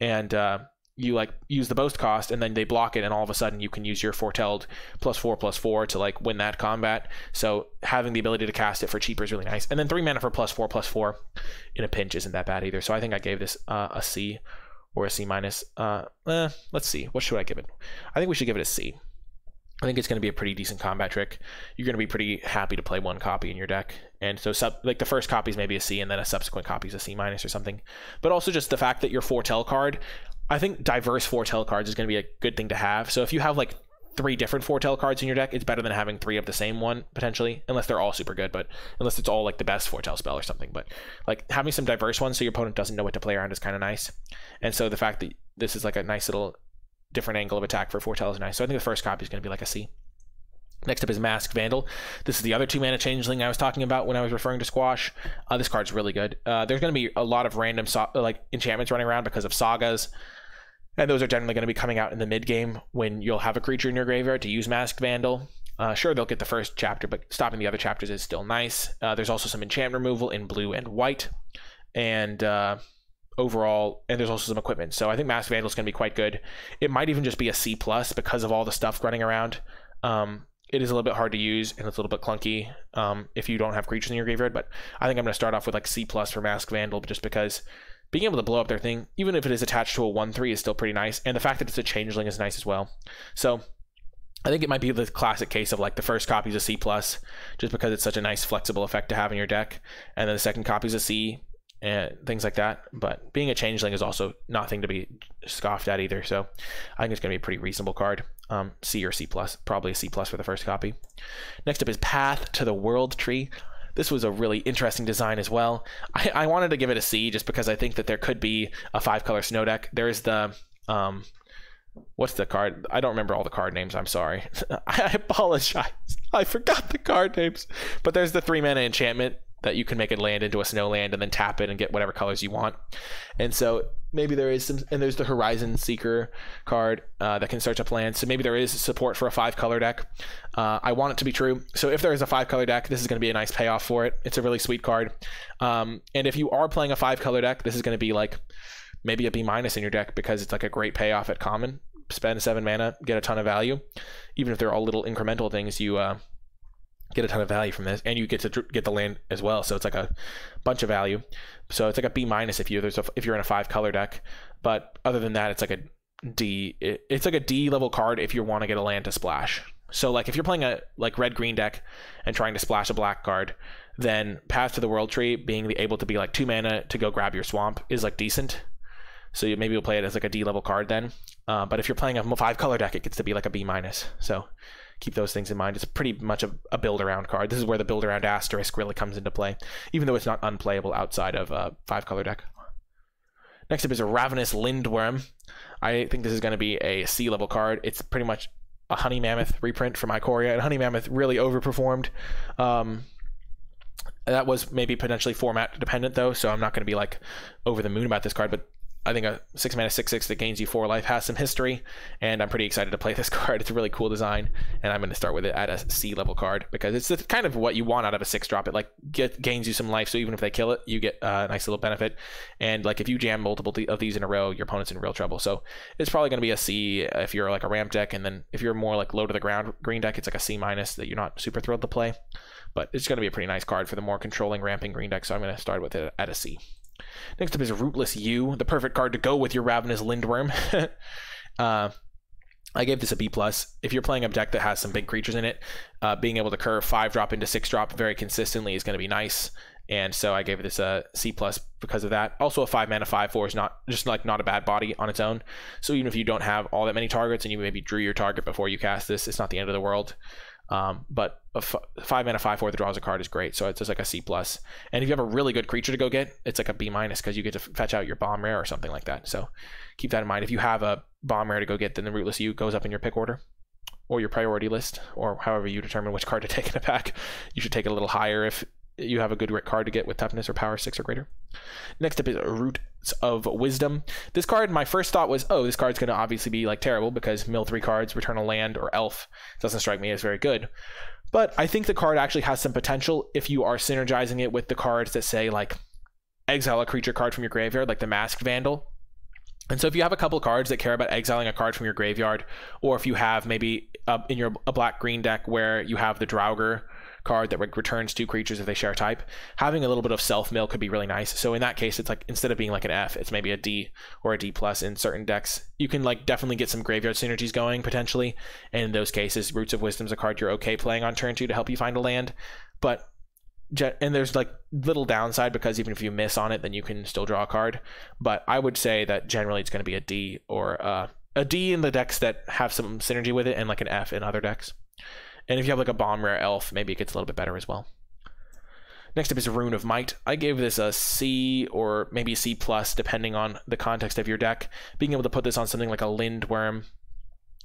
and uh, you like use the boast cost, and then they block it, and all of a sudden you can use your foretelled plus four plus four to like win that combat. So having the ability to cast it for cheaper is really nice. And then three mana for plus four plus four in a pinch isn't that bad either. So I think I gave this uh, a C or a C minus. Uh, eh, let's see. What should I give it? I think we should give it a C. I think it's going to be a pretty decent combat trick. You're going to be pretty happy to play one copy in your deck, and so sub, like the first copy is maybe a C, and then a subsequent copy is a C minus or something. But also just the fact that your foretell card, I think diverse foretell cards is going to be a good thing to have. So if you have like three different foretell cards in your deck, it's better than having three of the same one potentially, unless they're all super good. But unless it's all like the best foretell spell or something. But like having some diverse ones so your opponent doesn't know what to play around is kind of nice. And so the fact that this is like a nice little different angle of attack for foretell is nice. So I think the first copy is going to be like a C. Next up is Masked Vandal. This is the other two mana changeling I was talking about when I was referring to Squash. Uh, this card's really good. Uh, there's going to be a lot of random so- like enchantments running around because of sagas, and those are generally going to be coming out in the mid game when you'll have a creature in your graveyard to use Masked Vandal. Uh, sure, they'll get the first chapter, but stopping the other chapters is still nice. Uh, there's also some enchant removal in blue and white, and uh, overall, and there's also some equipment. So I think Masked Vandal is going to be quite good. It might even just be a C plus because of all the stuff running around. Um, it is a little bit hard to use and it's a little bit clunky um, if you don't have creatures in your graveyard. But I think I'm going to start off with like C plus for Masked Vandal, just because being able to blow up their thing, even if it is attached to a one three, is still pretty nice. And the fact that it's a changeling is nice as well. So I think it might be the classic case of like the first copy is a C plus, just because it's such a nice flexible effect to have in your deck, and then the second copy is a C, and things like that. But being a changeling is also nothing to be scoffed at either. So I think it's going to be a pretty reasonable card. Um, C or C plus, probably a C plus for the first copy. Next up is Path to the World Tree. This was a really interesting design as well. I, I wanted to give it a C just because I think that there could be a five color snow deck. There's the um, what's the card? I don't remember all the card names. I'm sorry. I apologize. I forgot the card names. But there's the three mana enchantment that you can make it land into a snow land and then tap it and get whatever colors you want. And so maybe there is some, and there's the Horizon Seeker card uh, that can search up lands. So maybe there is support for a five color deck. Uh, I want it to be true. So if there is a five color deck, this is going to be a nice payoff for it. It's a really sweet card. Um, and if you are playing a five color deck, this is going to be like maybe a B minus in your deck because it's like a great payoff at common. Spend seven mana, get a ton of value. Even if they're all little incremental things, you uh, get a ton of value from this, and you get to get the land as well. So it's like a bunch of value. So it's like a B minus if you there's a, if you're in a five color deck. But other than that, it's like a D. It, it's like a D level card if you want to get a land to splash. So like if you're playing a like red green deck and trying to splash a black card, then Path to the World Tree being able to be like two mana to go grab your swamp is like decent. So you, maybe you'll play it as like a D level card then. Uh, but if you're playing a five color deck, it gets to be like a B minus. So keep those things in mind. It's pretty much a, a build around card. This is where the build around asterisk really comes into play, even though it's not unplayable outside of a five color deck. Next up is a Ravenous Lindworm. I think this is going to be a C level card. It's pretty much a Honey Mammoth reprint from Ikoria, and Honey Mammoth really overperformed. Um, that was maybe potentially format dependent though, so I'm not going to be like over the moon about this card, but I think a six mana six six that gains you four life has some history, and I'm pretty excited to play this card. It's a really cool design, and I'm going to start with it at a C level card because it's kind of what you want out of a six drop. It like get, gains you some life, so even if they kill it, you get uh, a nice little benefit. And like if you jam multiple of these in a row, your opponent's in real trouble. So it's probably going to be a C if you're like a ramp deck, and then if you're more like low to the ground green deck, it's like a C minus that you're not super thrilled to play. But it's going to be a pretty nice card for the more controlling ramping green deck, so I'm going to start with it at a C. Next up is Rootless Yew, the perfect card to go with your Ravenous Lindworm. uh, I gave this a B plus. If you're playing a deck that has some big creatures in it, uh, being able to curve five drop into six drop very consistently is going to be nice. And so I gave this a C plus because of that. Also, a five mana five four is not just like not a bad body on its own. So even if you don't have all that many targets and you maybe drew your target before you cast this, it's not the end of the world. Um, but a f- five mana five four that draws a card is great, so it's just like a C plus. And if you have a really good creature to go get, it's like a B minus because you get to fetch out your bomb rare or something like that. So keep that in mind. If you have a bomb rare to go get, then the rootless Yew goes up in your pick order or your priority list, or however you determine which card to take in a pack. You should take it a little higher if you have a good card to get with toughness or power six or greater. Next up is Roots of Wisdom. This card, my first thought was, oh, this card's going to obviously be like terrible because mill three cards, return a land or elf doesn't strike me as very good. But I think the card actually has some potential if you are synergizing it with the cards that say like exile a creature card from your graveyard, like the Masked Vandal. And so if you have a couple cards that care about exiling a card from your graveyard, or if you have maybe uh, in your a black green deck where you have the Draugr card that returns two creatures if they share type. Having a little bit of self mill could be really nice. So in that case, it's like instead of being like an F, it's maybe a D or a D plus in certain decks. You can like definitely get some graveyard synergies going potentially. And in those cases, Roots of Wisdom is a card you're okay playing on turn two to help you find a land. But and there's like little downside because even if you miss on it, then you can still draw a card. But I would say that generally it's going to be a D or uh, a D in the decks that have some synergy with it, and like an F in other decks. And if you have like a bomb rare elf, maybe it gets a little bit better as well. Next up is Rune of Might. I gave this a C or maybe a C plus, depending on the context of your deck. Being able to put this on something like a Lindworm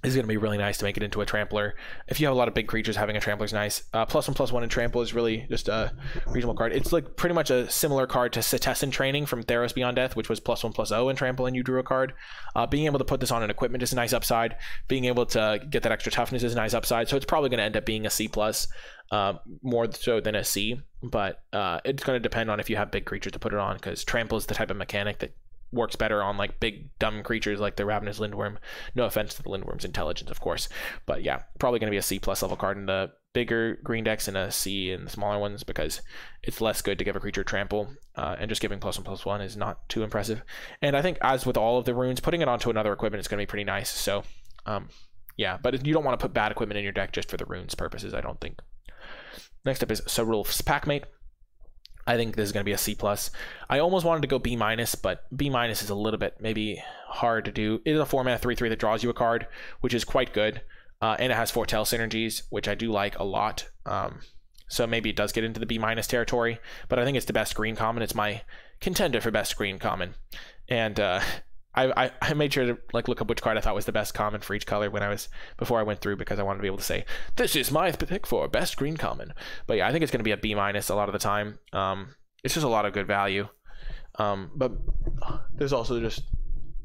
is going to be really nice to make it into a trampler. If you have a lot of big creatures, having a trampler is nice. Uh, plus one plus one in trample is really just a reasonable card. It's like pretty much a similar card to Setessan Training from Theros Beyond Death, which was plus one plus O in trample, and you drew a card. Uh, being able to put this on an equipment is a nice upside. Being able to get that extra toughness is a nice upside. So it's probably going to end up being a C plus, uh, more so than a C. But uh, it's going to depend on if you have big creatures to put it on, because trample is the type of mechanic that works better on like big dumb creatures like the ravenous lindworm. No offense to the lindworm's intelligence of course but yeah probably going to be a c plus level card in the bigger green decks and a c in the smaller ones because it's less good to give a creature trample uh, and just giving plus one plus one is not too impressive. And i think as with all of the runes putting it onto another equipment is going to be pretty nice so um, yeah but you don't want to put bad equipment in your deck just for the runes purposes i don't think. Next up is Sarulf's Packmate I think this is going to be a C plus. I almost wanted to go B minus, but B minus is a little bit maybe hard to do. It is a four mana three three that draws you a card, which is quite good, uh, and it has foretell synergies, which I do like a lot. Um, so maybe it does get into the B minus territory, but I think it's the best green common. It's my contender for best green common, and uh, I, I, I made sure to like look up which card I thought was the best common for each color when I was before I went through because I wanted to be able to say this is my pick for best green common. But yeah, I think it's going to be a B minus a lot of the time. Um, it's just a lot of good value. Um, but there's also just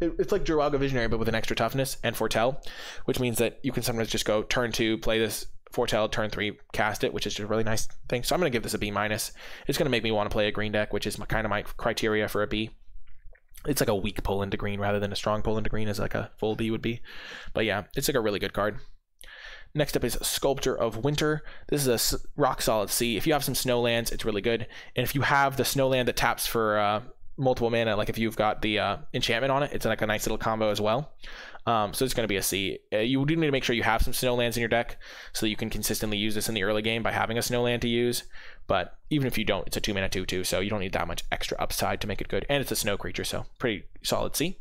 it, it's like Joraga Visionary but with an extra toughness and foretell, which means that you can sometimes just go turn two, play this foretell, turn three, cast it, which is just a really nice thing. So I'm going to give this a B minus. It's going to make me want to play a green deck, which is my, kind of my criteria for a B it's like a weak pull into green rather than a strong pull into green as like a full B would be. But yeah, it's like a really good card. Next up is Sculptor of Winter. This is a rock solid C. If you have some snowlands, it's really good. And if you have the snowland that taps for uh, multiple mana, like if you've got the uh, enchantment on it, it's like a nice little combo as well. Um, so it's going to be a C. Uh, you do need to make sure you have some snowlands in your deck so that you can consistently use this in the early game by having a snowland to use. But even if you don't, it's a two mana two two, so you don't need that much extra upside to make it good. And it's a snow creature, so pretty solid C.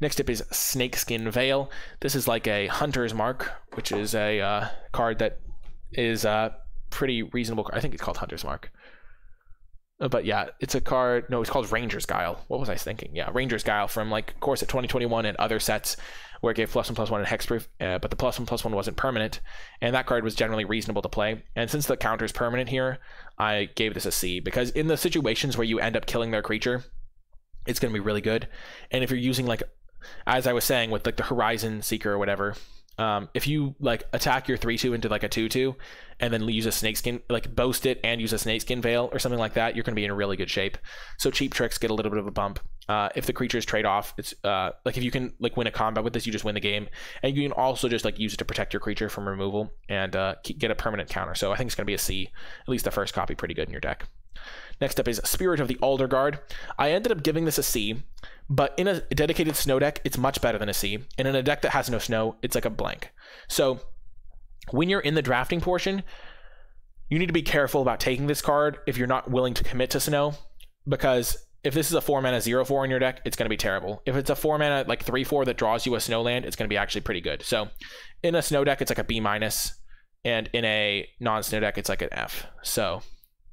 Next up is Snakeskin Veil. This is like a Hunter's Mark, which is a uh, card that is uh, pretty reasonable. I think it's called Hunter's Mark. Uh, but yeah, it's a card. No, it's called Ranger's Guile. What was I thinking? Yeah, Ranger's Guile from like Core Set 2021 and other sets where it gave plus one plus one and hexproof, uh, but the plus one plus one wasn't permanent, and that card was generally reasonable to play. And since the counter is permanent here, I gave this a C because in the situations where you end up killing their creature, it's going to be really good. And if you're using like, as I was saying with like the Horizon Seeker or whatever, um, if you like attack your three two into like a two two, and then use a snakeskin like boast it and use a snakeskin veil or something like that, you're going to be in really good shape. So cheap tricks get a little bit of a bump. Uh, if the creatures trade off, it's uh, like if you can like win a combat with this, you just win the game, and you can also just like use it to protect your creature from removal and uh, get a permanent counter. So I think it's going to be a C, at least the first copy, pretty good in your deck. Next up is Spirit of the Aldergard. I ended up giving this a C, but in a dedicated snow deck, it's much better than a C. And in a deck that has no snow, it's like a blank. So when you're in the drafting portion, you need to be careful about taking this card if you're not willing to commit to snow, because if this is a four mana zero four in your deck, it's going to be terrible. If it's a four mana like three four that draws you a snow land, it's going to be actually pretty good. So in a snow deck, it's like a B minus, and in a non snow deck, it's like an F. So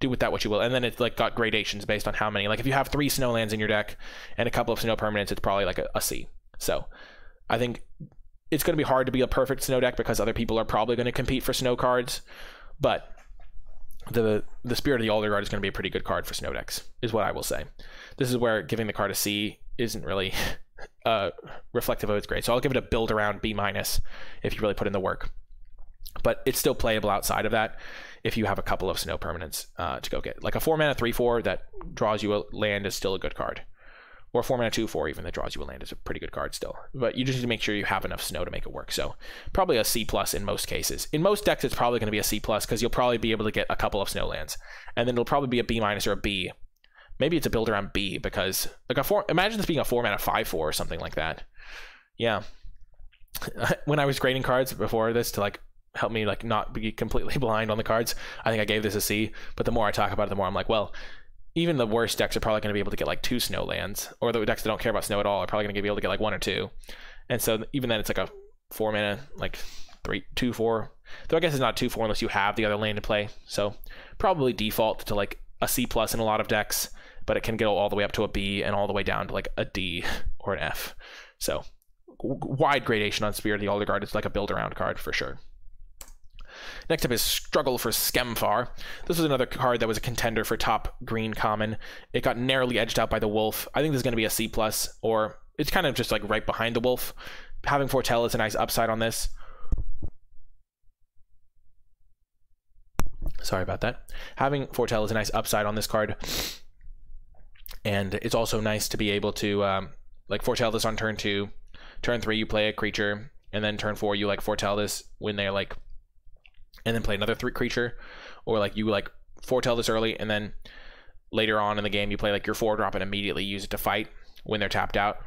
do with that what you will. And then it's like got gradations based on how many. Like if you have three snowlands in your deck and a couple of snow permanents, it's probably like a, a C. So I think it's going to be hard to be a perfect snow deck because other people are probably going to compete for snow cards. But the the Spirit of the Aldergard is going to be a pretty good card for snow decks, is what I will say. This is where giving the card a C isn't really uh, reflective of its grade. So I'll give it a build around B minus if you really put in the work. But it's still playable outside of that if you have a couple of snow permanents uh, to go get. Like a four mana three four that draws you a land is still a good card. or a four mana two four even that draws you a land is a pretty good card still. But you just need to make sure you have enough snow to make it work. So probably a C plus in most cases. In most decks, it's probably going to be a C plus because you'll probably be able to get a couple of snow lands, and then it'll probably be a B minus or a B. Maybe it's a build around B because like a four. Imagine this being a four mana five four or something like that. Yeah. when I was grading cards before this to like help me like not be completely blind on the cards, I think I gave this a C. But the more I talk about it, the more I'm like, well, even the worst decks are probably going to be able to get like two snow lands, or the decks that don't care about snow at all are probably going to be able to get like one or two. And so even then, it's like a four mana, like three, two, four. Though I guess it's not two, four unless you have the other land to play. So probably default to like a C plus in a lot of decks, but it can go all the way up to a B and all the way down to like a D or an F. So wide gradation on Spirit of the Aldergard. It's like a build around card for sure. Next up is Struggle for Skemfar. This was another card that was a contender for top green common. It got narrowly edged out by the Wolf. I think this is going to be a C plus, or it's kind of just like right behind the Wolf. Having Foretell is a nice upside on this. Sorry about that. Having Foretell is a nice upside on this card. And it's also nice to be able to um, like foretell this on turn two. Turn three, you play a creature, and then turn four, you like foretell this when they're like and then play another three creature, or like you like foretell this early, and then later on in the game you play like your four drop and immediately use it to fight when they're tapped out.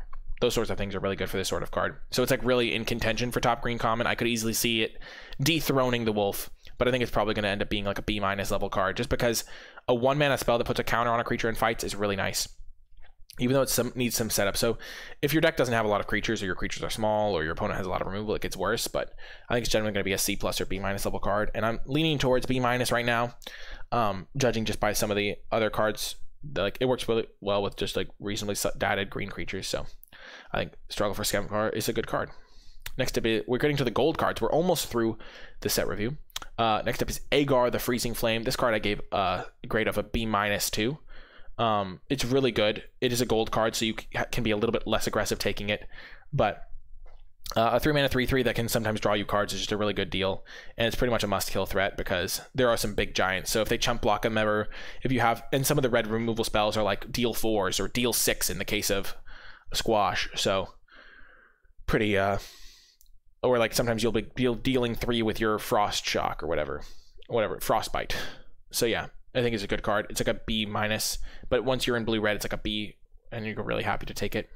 Those sorts of things are really good for this sort of card. So it's like really in contention for top green common. I could easily see it dethroning the wolf, but I think it's probably going to end up being like a B minus level card, just because a one mana spell that puts a counter on a creature and fights is really nice even though it some, needs some setup. So if your deck doesn't have a lot of creatures, or your creatures are small, or your opponent has a lot of removal, it gets worse. But I think it's generally going to be a C plus or B minus level card, and I'm leaning towards B minus right now, um, judging just by some of the other cards. Like it works really well with just like reasonably dated green creatures. So I think Struggle for Skemfar is a good card. Next up, we're getting to the gold cards. We're almost through the set review. Uh, next up is Aegar, the Freezing Flame. This card I gave a grade of a B minus two. Um, it's really good. It is a gold card, so you can be a little bit less aggressive taking it. But uh, a three mana three three that can sometimes draw you cards is just a really good deal, and it's pretty much a must kill threat because there are some big giants. So if they chump block them ever, if you have, and some of the red removal spells are like deal fours or deal six in the case of squash. So pretty uh, or like sometimes you'll be deal, dealing three with your frost shock or whatever, whatever frostbite. So yeah, I think is a good card. It's like a B minus, but once you're in blue red, it's like a B, and you're really happy to take it.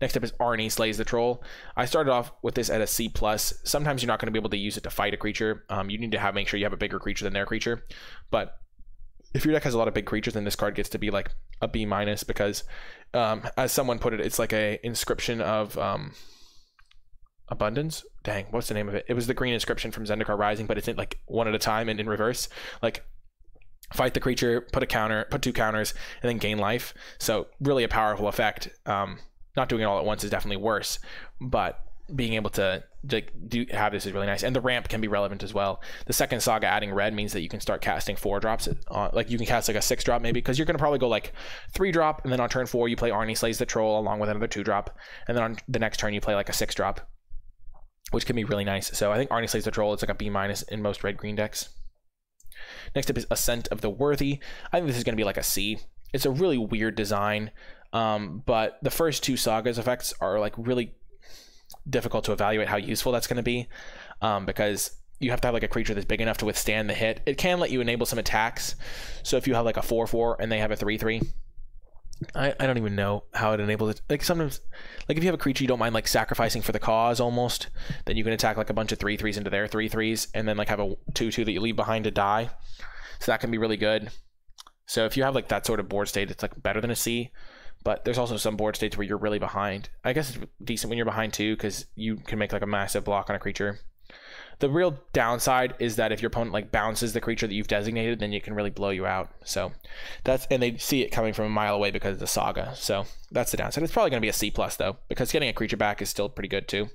Next up is Arni slays the troll. I started off with this at a C plus. Sometimes you're not going to be able to use it to fight a creature. Um, you need to have make sure you have a bigger creature than their creature. But if your deck has a lot of big creatures, then this card gets to be like a B minus because, um, as someone put it, it's like a inscription of um, abundance. Dang, what's the name of it? It was the green inscription from Zendikar Rising, but it's in like one at a time and in reverse. Like fight the creature, put a counter, put two counters, and then gain life. So really a powerful effect. Um, not doing it all at once is definitely worse, but being able to, to do have this is really nice. And the ramp can be relevant as well. The second saga adding red means that you can start casting four drops. On, like you can cast like a six drop maybe because you're going to probably go like three drop, and then on turn four you play Arni slays the troll along with another two drop, and then on the next turn you play like a six drop, which can be really nice. So I think Arni slays the troll. It's like a B minus in most red green decks. Next up is Ascent of the Worthy. I think this is going to be like a C. It's a really weird design, um, but the first two sagas effects are like really difficult to evaluate how useful that's going to be um, because you have to have like a creature that's big enough to withstand the hit. It can let you enable some attacks. So if you have like a 4 4 and they have a 3 3, I, I don't even know how it enables it. Like sometimes, like if you have a creature you don't mind like sacrificing for the cause almost, then you can attack like a bunch of three threes into their three threes, and then like have a two two that you leave behind to die. So that can be really good. So if you have like that sort of board state, it's like better than a C. But there's also some board states where you're really behind. I guess it's decent when you're behind too, because you can make like a massive block on a creature. The real downside is that if your opponent like bounces the creature that you've designated, then it can really blow you out. So that's and they see it coming from a mile away because of the saga. So that's the downside. It's probably going to be a C plus though, because getting a creature back is still pretty good too.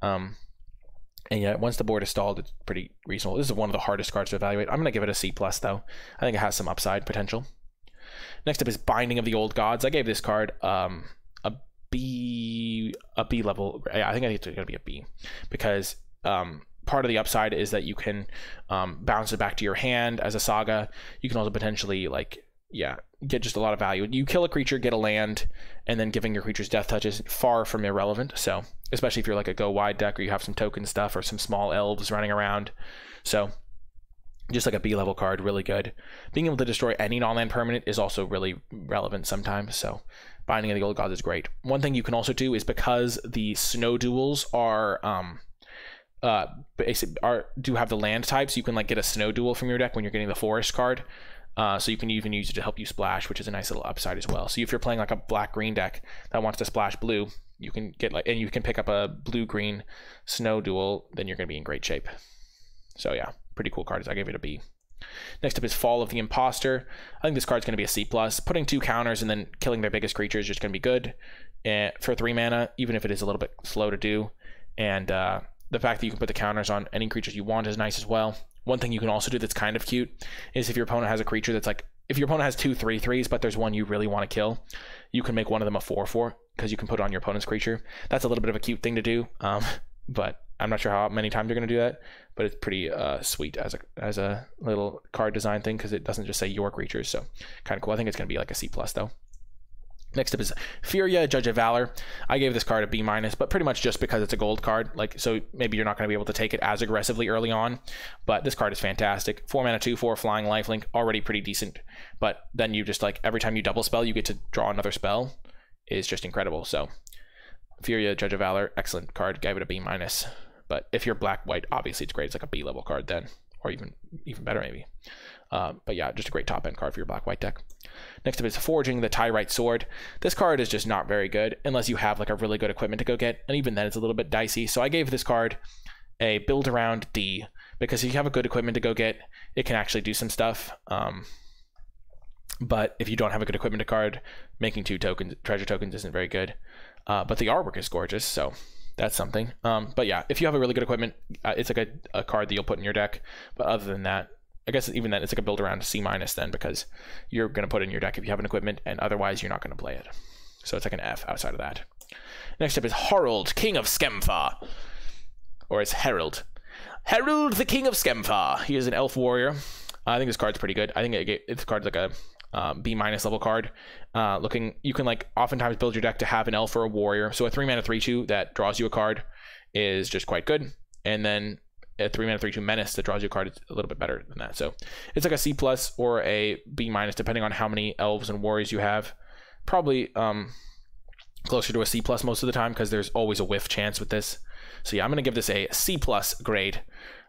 Um, and yeah, once the board is stalled, it's pretty reasonable. This is one of the hardest cards to evaluate. I'm going to give it a C plus though. I think it has some upside potential. Next up is Binding of the Old Gods. I gave this card um, a B, a B level. I think it's going to be a B because um, part of the upside is that you can um, bounce it back to your hand as a saga. You can also potentially like yeah, get just a lot of value. You kill a creature, get a land, and then giving your creatures death touch is far from irrelevant. So, especially if you're like a go wide deck or you have some token stuff or some small elves running around. So, just like a B level card, really good. Being able to destroy any non land permanent is also really relevant sometimes. So, Binding of the Old Gods is great. One thing you can also do is because the snow duels are um, uh basic are do have the land types you can like get a snow duel from your deck when you're getting the forest card uh, so you can even use it to help you splash, which is a nice little upside as well. So if you're playing like a black green deck that wants to splash blue, you can get like and you can pick up a blue green snow duel, then you're gonna be in great shape. So yeah, pretty cool cards. I gave it a B. Next up is Fall of the Imposter. I think this card's going to be a C plus. Putting two counters and then killing their biggest creature is just going to be good uh, for three mana, even if it is a little bit slow to do. And uh, the fact that you can put the counters on any creatures you want is nice as well. One thing you can also do that's kind of cute is if your opponent has a creature that's like if your opponent has two three threes, but there's one you really want to kill, you can make one of them a four four because you can put on your opponent's creature. That's a little bit of a cute thing to do, um, but I'm not sure how many times you're going to do that. But it's pretty uh, sweet as a as a little card design thing because it doesn't just say your creatures, so kind of cool. I think it's going to be like a C plus though. Next up is Firja, Judge of Valor. I gave this card a B minus, but pretty much just because it's a gold card. Like, so maybe you're not going to be able to take it as aggressively early on, but this card is fantastic. Four mana, two, four, flying, lifelink, already pretty decent. But then you just like every time you double spell, you get to draw another spell. Is just incredible. So, Firja, Judge of Valor, excellent card. Gave it a B minus. But if you're black white, obviously it's great. It's like a B level card then, or even even better maybe. Uh, but yeah, just a great top end card for your black white deck. Next up is Forging the Tyrite Sword. This card is just not very good unless you have like a really good equipment to go get, and even then it's a little bit dicey. So I gave this card a build around D because if you have a good equipment to go get, it can actually do some stuff. Um, but if you don't have a good equipment to card, making two tokens, treasure tokens, isn't very good. Uh, but the artwork is gorgeous, so that's something. Um, but yeah, if you have a really good equipment, uh, it's like a, a card that you'll put in your deck. But other than that, I guess even then it's like a build around C minus then because you're going to put in your deck if you have an equipment, and otherwise you're not going to play it. So it's like an F outside of that. Next up is Harold, King of Skemfar, or it's Herald. Herald, the King of Skemfar. He is an elf warrior. I think this card's pretty good. I think it, this card's like a um, B minus level card. Uh, looking, you can like oftentimes build your deck to have an elf or a warrior. So a three mana three two that draws you a card is just quite good. And then a three mana three two menace that draws you a card is a little bit better than that. So it's like a C plus or a B minus depending on how many elves and warriors you have. Probably um, closer to a C plus most of the time because there's always a whiff chance with this. So yeah, I'm gonna give this a C plus grade.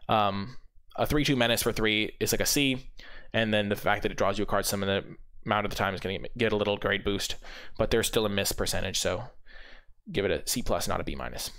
Um, a three two menace for three is like a C, and then the fact that it draws you a card some of the amount of the time is gonna get a little grade boost, but there's still a miss percentage. So give it a C plus, not a B minus.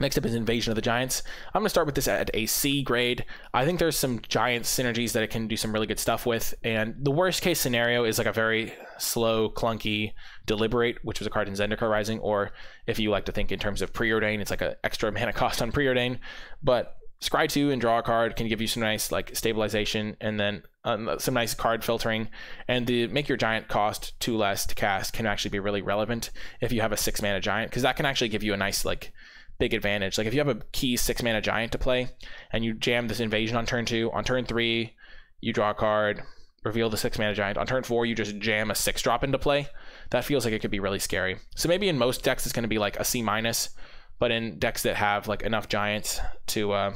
Next up is Invasion of the Giants. I'm going to start with this at a C grade. I think there's some giant synergies that it can do some really good stuff with. And the worst case scenario is like a very slow, clunky, deliberate, which was a card in Zendikar Rising. Or if you like to think in terms of preordain, it's like an extra mana cost on preordain. But scry 2 and draw a card can give you some nice like stabilization and then um, some nice card filtering. And the make your giant cost two less to cast can actually be really relevant if you have a six mana giant, because that can actually give you a nice like big advantage. Like if you have a key six mana giant to play and you jam this invasion on turn two, on turn three, you draw a card, reveal the six mana giant. On turn four, you just jam a six drop into play. That feels like it could be really scary. So maybe in most decks it's going to be like a C minus, but in decks that have like enough giants to uh,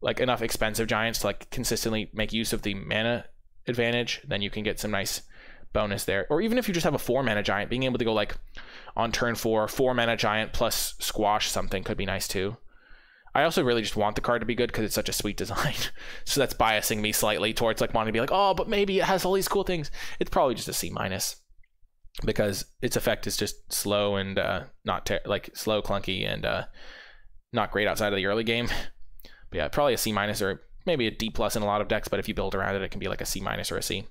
like enough expensive giants to like consistently make use of the mana advantage, then you can get some nice bonus there. Or even if you just have a four mana giant, being able to go like on turn four, four mana giant plus squash something could be nice too. I also really just want the card to be good because it's such a sweet design. so that's biasing me slightly towards like wanting to be like, oh, but maybe it has all these cool things. It's probably just a C minus because its effect is just slow and uh, not ter- like slow, clunky, and uh, not great outside of the early game. But yeah, probably a C minus or maybe a D plus in a lot of decks. But if you build around it, it can be like a C minus or a C.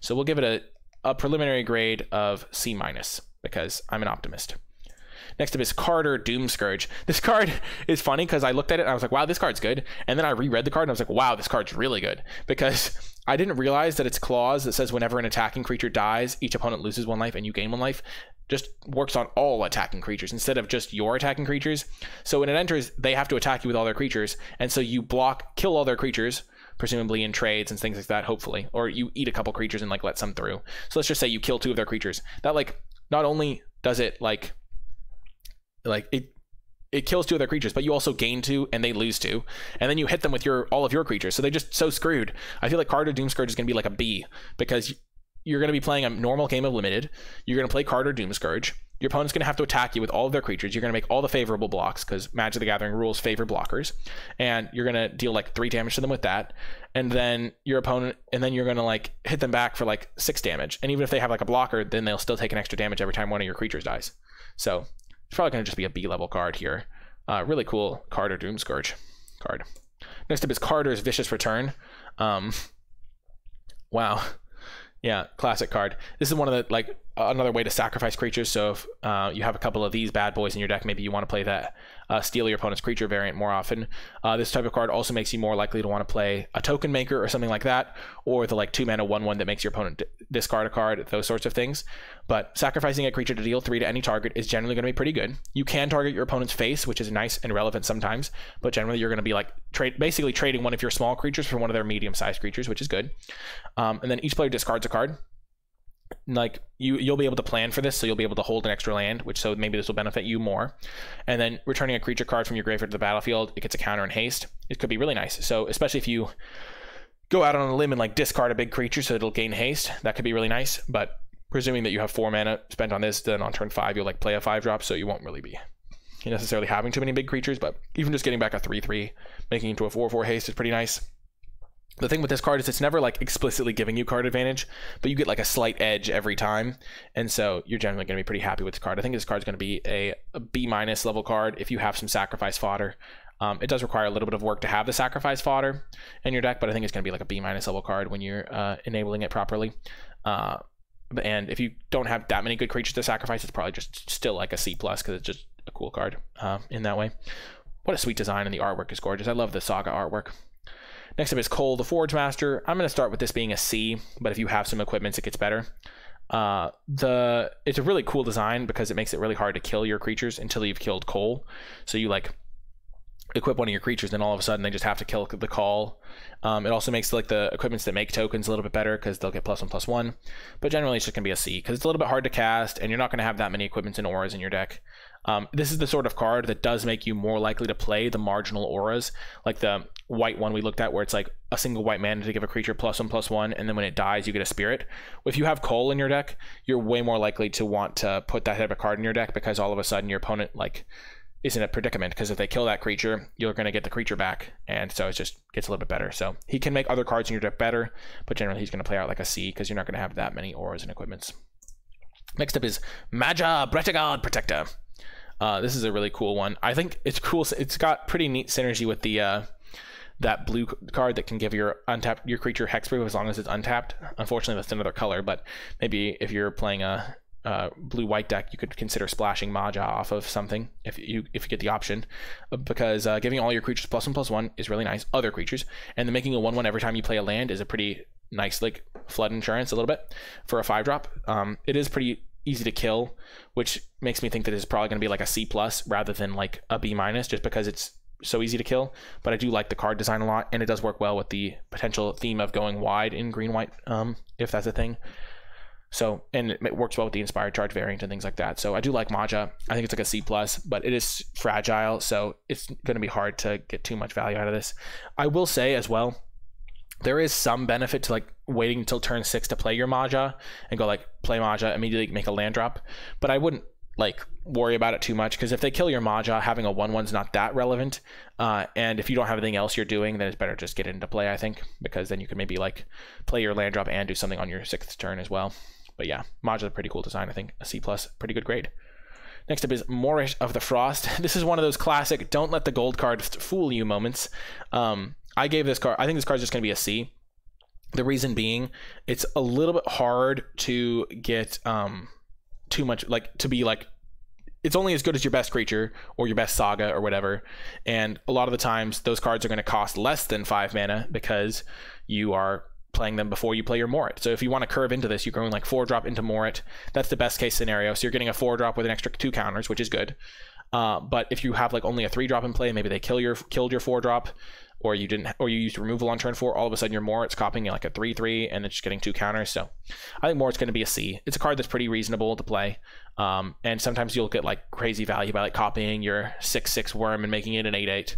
So we'll give it a a preliminary grade of C minus because I'm an optimist. Next up is Kardur Doomscourge. This card is funny because I looked at it and I was like, wow, this card's good. And then I reread the card and I was like, wow, this card's really good. Because I didn't realize that its clause that says whenever an attacking creature dies, each opponent loses one life and you gain one life just works on all attacking creatures instead of just your attacking creatures. So when it enters, they have to attack you with all their creatures. And so you block, kill all their creatures, presumably in trades and things like that, hopefully. Or you eat a couple creatures and like let some through. So let's just say you kill two of their creatures. That like not only does it like like it it kills two of their creatures, but you also gain two and they lose two, and then you hit them with your all of your creatures. So they're just so screwed. I feel like Kardur Doomscourge is going to be like a B because you're going to be playing a normal game of limited. You're going to play Kardur Doomscourge. Your opponent's going to have to attack you with all of their creatures. You're going to make all the favorable blocks because Magic the Gathering rules favor blockers, and you're going to deal like three damage to them with that. And then your opponent, and then you're going to like hit them back for like six damage. And even if they have like a blocker, then they'll still take an extra damage every time one of your creatures dies. So it's probably going to just be a B level card here. Uh, really cool Kardur Doomscourge card. Next up is Kardur's Vicious Return. Um, wow. Yeah, classic card. This is one of the like another way to sacrifice creatures. So if uh, you have a couple of these bad boys in your deck, maybe you want to play that uh, steal your opponent's creature variant more often. Uh, this type of card also makes you more likely to want to play a token maker or something like that, or the like two mana one one that makes your opponent discard a card. Those sorts of things. But sacrificing a creature to deal three to any target is generally going to be pretty good. You can target your opponent's face, which is nice and relevant sometimes, but generally you're going to be like trade basically trading one of your small creatures for one of their medium sized creatures, which is good. Um, and then each player discards a card like you you'll be able to plan for this so you'll be able to hold an extra land which so maybe this will benefit you more. And then returning a creature card from your graveyard to the battlefield it gets a counter in haste. It could be really nice. So especially if you go out on a limb and like discard a big creature so it'll gain haste that could be really nice. But presuming that you have four mana spent on this then on turn five you'll like play a five drop so you won't really be necessarily having too many big creatures. But even just getting back a three three making it into a four four haste is pretty nice the thing with this card is it's never like explicitly giving you card advantage, but you get like a slight edge every time, and so you're generally going to be pretty happy with this card. I think this card is going to be a, a B minus level card if you have some sacrifice fodder. Um, it does require a little bit of work to have the sacrifice fodder in your deck, but I think it's going to be like a B minus level card when you're uh, enabling it properly. Uh, and if you don't have that many good creatures to sacrifice, it's probably just still like a C plus because it's just a cool card uh, in that way. What a sweet design, and the artwork is gorgeous. I love the Saga artwork. Next up is Koll, the Forge Master. I'm going to start with this being a C, but if you have some equipments, it gets better. Uh, the it's a really cool design because it makes it really hard to kill your creatures until you've killed Koll. So you like equip one of your creatures, then all of a sudden they just have to kill the Koll. Um, it also makes like the equipments that make tokens a little bit better because they'll get plus one plus one. But generally, it's just gonna be a C because it's a little bit hard to cast, and you're not gonna have that many equipments and auras in your deck. Um, this is the sort of card that does make you more likely to play the marginal auras, like the white one we looked at, where it's like a single white mana to give a creature plus one plus one, and then when it dies, you get a spirit. If you have Koll in your deck, you're way more likely to want to put that type of card in your deck because all of a sudden your opponent like is in a predicament because if they kill that creature, you're going to get the creature back, and so it just gets a little bit better. So he can make other cards in your deck better, but generally he's going to play out like a C because you're not going to have that many auras and equipments. Next up is Maja Bretagard Protector. Uh, this is a really cool one. I think it's cool. It's got pretty neat synergy with the uh, that blue card that can give your untapped your creature hexproof as long as it's untapped. Unfortunately, that's another color, but maybe if you're playing a uh, blue white deck, you could consider splashing Maja off of something if you if you get the option, uh, because uh, giving all your creatures plus one plus one is really nice. Other creatures, and then making a one one every time you play a land is a pretty nice like flood insurance a little bit for a five drop. Um, it is pretty easy to kill, which makes me think that it's probably going to be like a C plus rather than like a B minus, just because it's so easy to kill. But I do like the card design a lot, and it does work well with the potential theme of going wide in green white, um, if that's a thing. So and it works well with the inspired charge variant and things like that. So I do like Maja. I think it's like a C plus, but it is fragile, so it's going to be hard to get too much value out of this. I will say as well there is some benefit to like waiting until turn six to play your Maja and go like play Maja immediately make a land drop. But I wouldn't like worry about it too much because if they kill your Maja, having a one one's not that relevant. Uh, and if you don't have anything else you're doing, then it's better just get into play. I think because then you can maybe like play your land drop and do something on your sixth turn as well. But yeah, Maja's a pretty cool design. I think a C plus, pretty good grade. Next up is Moritte of the Frost. This is one of those classic "don't let the gold card fool you" moments. Um, I gave this card. I think this card is just going to be a C. The reason being, it's a little bit hard to get um, too much, like to be like. It's only as good as your best creature or your best saga or whatever. And a lot of the times, those cards are going to cost less than five mana because you are playing them before you play your Moritte. So if you want to curve into this, you're going like four drop into Moritte. That's the best case scenario. So you're getting a four drop with an extra two counters, which is good. Uh, but if you have like only a three drop in play, maybe they kill your killed your four drop or you didn't, or you used removal on turn four, all of a sudden you're more, it's copying like a three three, and it's just getting two counters. So I think Moritte's going to be a C. It's a card that's pretty reasonable to play, um, and sometimes you'll get like crazy value by like copying your six six worm and making it an eight eight.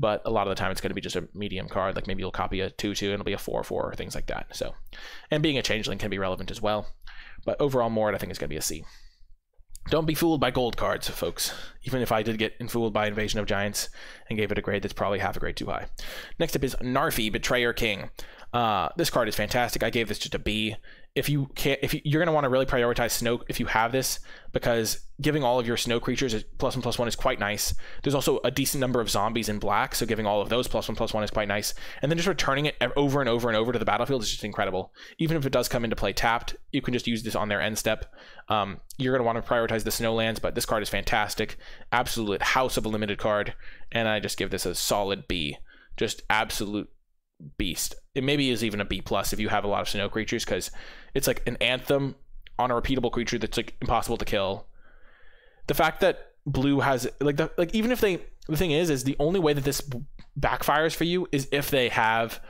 But a lot of the time, it's going to be just a medium card. Like maybe you'll copy a two two and it'll be a four four or things like that. So, and being a changeling can be relevant as well. But overall, Moritte I think is going to be a C. Don't be fooled by gold cards, folks. Even if I did get fooled by Invasion of Giants and gave it a grade that's probably half a grade too high. Next up is Narfi, Betrayer King. Uh, this card is fantastic. I gave this just a B if you can't if you, you're going to want to really prioritize snow if you have this because giving all of your snow creatures plus one plus one is quite nice. There's also a decent number of zombies in black so giving all of those plus one plus one is quite nice. And then just returning it over and over and over to the battlefield is just incredible. Even if it does come into play tapped you can just use this on their end step. Um, you're going to want to prioritize the snowlands but this card is fantastic. Absolute house of a limited card and i just give this a solid b. Just absolute beast. It maybe is even a B plus if you have a lot of snow creatures because it's like an anthem on a repeatable creature that's like impossible to kill. The fact that blue has like the like even if they the thing is is the only way that this backfires for you is if they have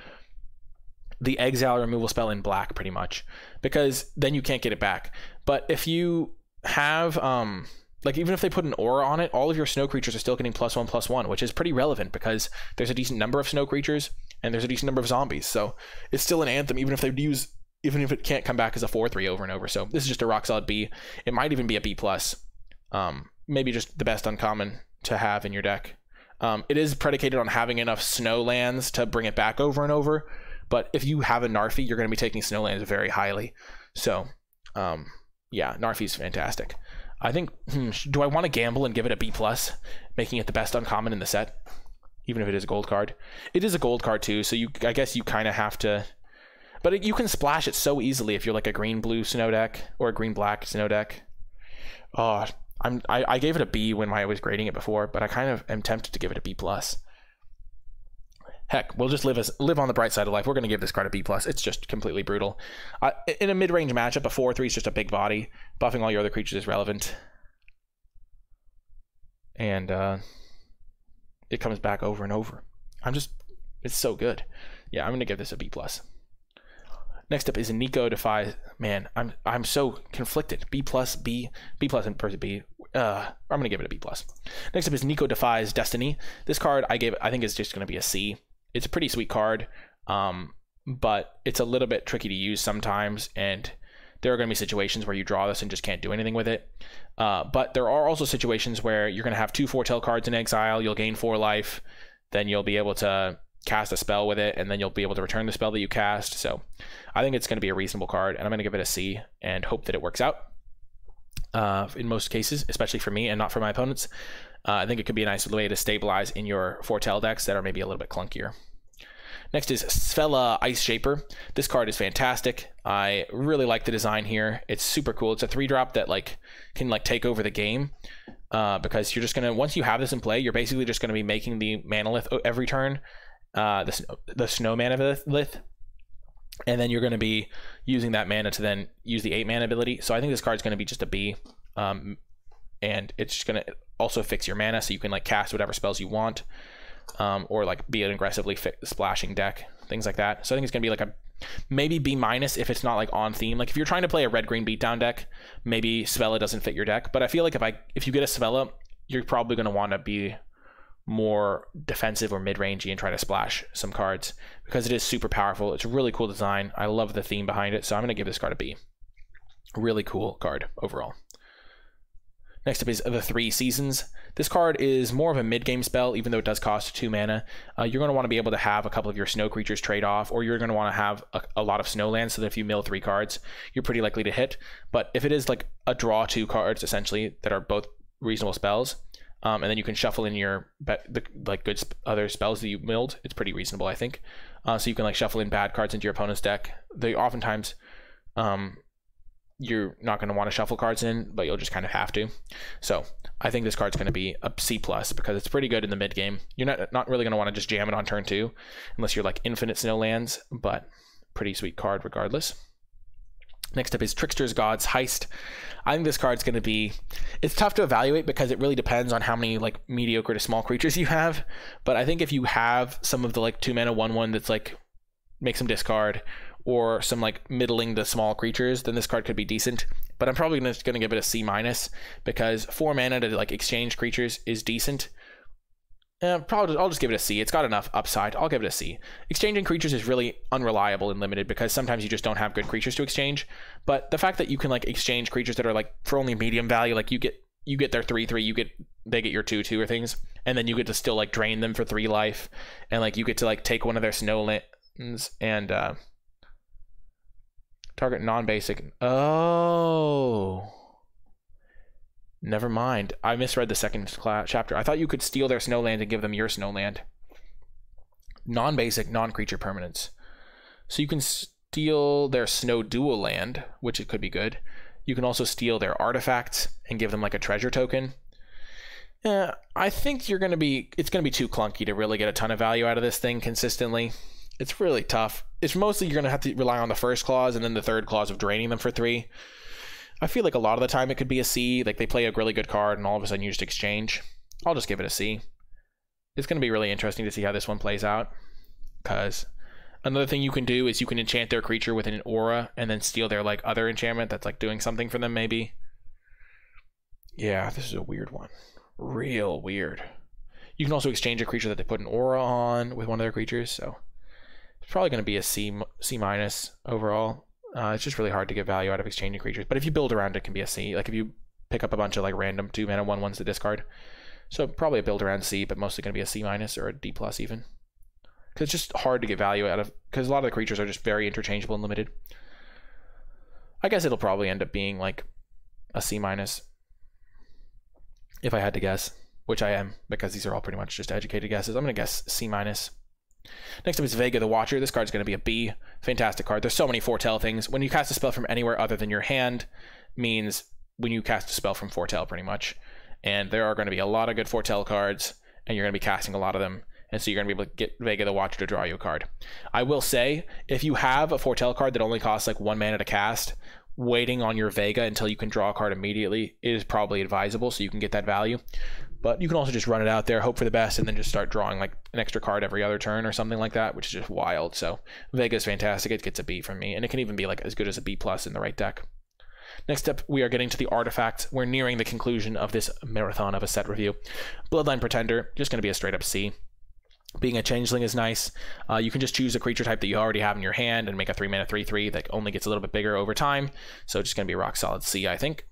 the exile removal spell in black pretty much because then you can't get it back. But if you have um like even if they put an aura on it, all of your snow creatures are still getting plus one plus one, which is pretty relevant because there's a decent number of snow creatures and there's a decent number of zombies. So it's still an anthem, even if they use even if it can't come back as a four three over and over. So this is just a rock solid B. It might even be a B plus. Um, maybe just the best uncommon to have in your deck. Um, it is predicated on having enough snow lands to bring it back over and over. But if you have a Narfi, you're going to be taking snowlands very highly. So, um, yeah, Narfi's fantastic. I think. Hmm, do I want to gamble and give it a B plus, making it the best uncommon in the set? Even if it is a gold card. It is a gold card too, so you I guess you kind of have to. But it, you can splash it so easily if you're like a green blue snow deck or a green black snow deck. Oh, I'm I, I gave it a B when I was grading it before, but I kind of am tempted to give it a B plus. Heck, we'll just live as live on the bright side of life. We're going to give this card a B plus. It's just completely brutal. Uh, in a mid range matchup, a four three is just a big body. Buffing all your other creatures is relevant. And uh, it comes back over and over. I'm just, it's so good. Yeah, I'm gonna give this a B plus. Next up is Niko Defies. Man, I'm I'm so conflicted. B plus, B, B plus, and person B. Uh, I'm gonna give it a B plus. Next up is Niko Defies Destiny. This card I gave, I think is just gonna be a C. It's a pretty sweet card, um, but it's a little bit tricky to use sometimes, and there are going to be situations where you draw this and just can't do anything with it. Uh, but there are also situations where you're going to have two foretell cards in exile. You'll gain four life. Then you'll be able to cast a spell with it, and then you'll be able to return the spell that you cast. So I think it's going to be a reasonable card, and I'm going to give it a C and hope that it works out. Uh, in most cases, especially for me and not for my opponents, uh, I think it could be a nice way to stabilize in your foretell decks that are maybe a little bit clunkier. Next is Svella Ice Shaper. This card is fantastic. I really like the design here. It's super cool. It's a three drop that like can like take over the game uh, because you're just gonna once you have this in play, you're basically just gonna be making the manalith every turn, uh, the the snow manalith, and then you're gonna be using that mana to then use the eight mana ability. So I think this card's gonna be just a B, um, and it's just gonna also fix your mana so you can like cast whatever spells you want um, or like be an aggressively splashing deck, things like that. So I think it's gonna be like a maybe B minus if it's not like on theme. Like if you're trying to play a red green beatdown deck, maybe Svella doesn't fit your deck. But I feel like if I if you get a Svella, you're probably gonna want to be more defensive or mid-rangey and try to splash some cards because it is super powerful. It's a really cool design. I love the theme behind it, so I'm gonna give this card a B. Really cool card overall. Next up is the Three Seasons. This card is more of a mid-game spell, even though it does cost two mana. Uh, you're going to want to be able to have a couple of your snow creatures trade off, or you're going to want to have a, a lot of snowlands, so that if you mill three cards, you're pretty likely to hit. But if it is like a draw two cards, essentially, that are both reasonable spells, um, and then you can shuffle in your the, like good sp- other spells that you milled. It's pretty reasonable, I think. Uh, so you can like shuffle in bad cards into your opponent's deck. They oftentimes um, you're not going to want to shuffle cards in, but you'll just kind of have to. So I think this card's going to be a C plus because it's pretty good in the mid game. You're not not really going to want to just jam it on turn two, unless you're like infinite snow lands, but pretty sweet card regardless. Next up is Trickster-God's Heist. I think this card's going to be. It's tough to evaluate because it really depends on how many like mediocre to small creatures you have. But I think if you have some of the like two mana one one that's like make some discard or some like middling to small creatures, then this card could be decent. But I'm probably just going to give it a C minus because four mana to like exchange creatures is decent. Eh, probably I'll just give it a C. It's got enough upside. I'll give it a C. Exchanging creatures is really unreliable and limited because sometimes you just don't have good creatures to exchange. But the fact that you can like exchange creatures that are like for only medium value, like you get you get their three three, you get they get your two two or things, and then you get to still like drain them for three life, and like you get to like take one of their snowlands and uh, target non-basic. Oh. Never mind. I misread the second chapter. I thought you could steal their snowland and give them your snowland. Non basic, non creature permanence. So you can steal their snow dual land, which it could be good. You can also steal their artifacts and give them like a treasure token. Yeah, I think you're going to be, it's going to be too clunky to really get a ton of value out of this thing consistently. It's really tough. It's mostly you're going to have to rely on the first clause and then the third clause of draining them for three. I feel like a lot of the time it could be a C. Like they play a really good card and all of a sudden you just exchange. I'll just give it a C. It's going to be really interesting to see how this one plays out. Because another thing you can do is you can enchant their creature with an aura and then steal their like other enchantment that's like doing something for them maybe. Yeah, this is a weird one. Real weird. You can also exchange a creature that they put an aura on with one of their creatures, so it's probably going to be a C C minus overall. Uh, it's just really hard to get value out of exchanging creatures. But if you build around it, can be a C. Like if you pick up a bunch of like random two mana one ones to discard. So probably a build around C, but mostly going to be a C minus or a D plus even. Because it's just hard to get value out of. Because a lot of the creatures are just very interchangeable and limited. I guess it'll probably end up being like a C minus. If I had to guess, which I am, because these are all pretty much just educated guesses. I'm going to guess C minus. Next up is Vega the Watcher. This card's going to be a B. Fantastic card. There's so many foretell things. When you cast a spell from anywhere other than your hand, means when you cast a spell from foretell, pretty much. And there are going to be a lot of good foretell cards, and you're going to be casting a lot of them. And so you're going to be able to get Vega the Watcher to draw you a card. I will say, if you have a foretell card that only costs like one mana to cast, waiting on your Vega until you can draw a card immediately is probably advisable so you can get that value. But you can also just run it out there, hope for the best, and then just start drawing like an extra card every other turn or something like that, which is just wild. So Vega's fantastic. It gets a B from me, and it can even be like as good as a B plus in the right deck. Next up, we are getting to the artifact. We're nearing the conclusion of this marathon of a set review. Bloodline Pretender, just going to be a straight up C. Being a changeling is nice. Uh, you can just choose a creature type that you already have in your hand and make a 3 mana 3 3 that only gets a little bit bigger over time. So just going to be rock solid C, I think.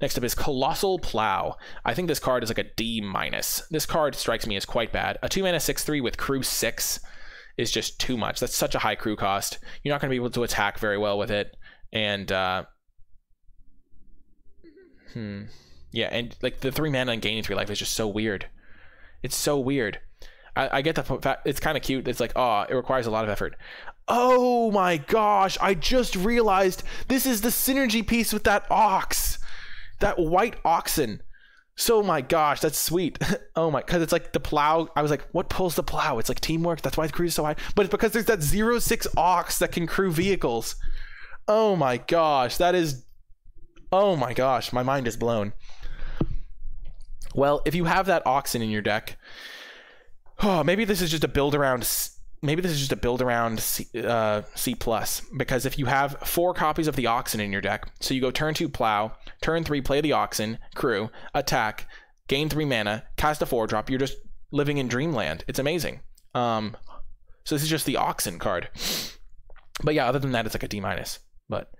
Next up is Colossal Plow. I think this card is like a D minus. This card strikes me as quite bad. A 2 mana 6 3 with crew 6 is just too much. That's such a high crew cost. You're not going to be able to attack very well with it. And, uh, hmm. Yeah, and like the 3 mana and gaining 3 life is just so weird. It's so weird. I, I get the fact it's kind of cute. It's like, oh, it requires a lot of effort. Oh my gosh, I just realized this is the synergy piece with that ox that white oxen. So my gosh, that's sweet. oh my, because it's like the plow. I was like, what pulls the plow? It's like teamwork. That's why the crew is so high. But it's because there's that zero six ox that can crew vehicles. Oh my gosh, that is. Oh my gosh, my mind is blown. Well, if you have that oxen in your deck, oh, maybe this is just a build around maybe this is just a build around C, uh, plus because if you have four copies of the oxen in your deck, so you go turn two plow, turn three play the oxen, crew, attack, gain three mana, cast a four drop, you're just living in dreamland. It's amazing. Um, so this is just the oxen card. But yeah, other than that, it's like a D minus. But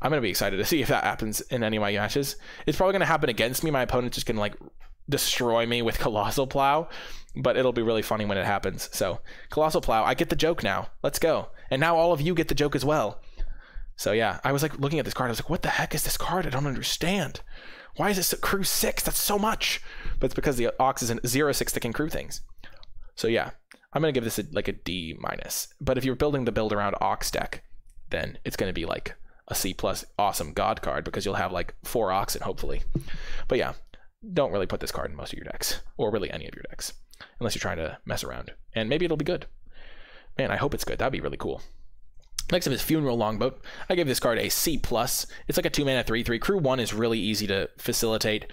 I'm gonna be excited to see if that happens in any of my matches. It's probably gonna happen against me. My opponent's just gonna like destroy me with colossal plow but it'll be really funny when it happens. So, Colossal Plow, I get the joke now. Let's go. And now all of you get the joke as well. So, yeah, I was like looking at this card. I was like, what the heck is this card? I don't understand. Why is it crew six? That's so much. But it's because the Ox is a zero six that can crew things. So, yeah, I'm going to give this a, like a D minus. But if you're building the build around Ox deck, then it's going to be like a C plus awesome God card because you'll have like four Oxen, hopefully. But yeah, don't really put this card in most of your decks, or really any of your decks unless you're trying to mess around. And maybe it'll be good. Man, I hope it's good. That'd be really cool. Next up is Funeral Longboat. I gave this card a C plus. It's like a two mana three three. Crew one is really easy to facilitate,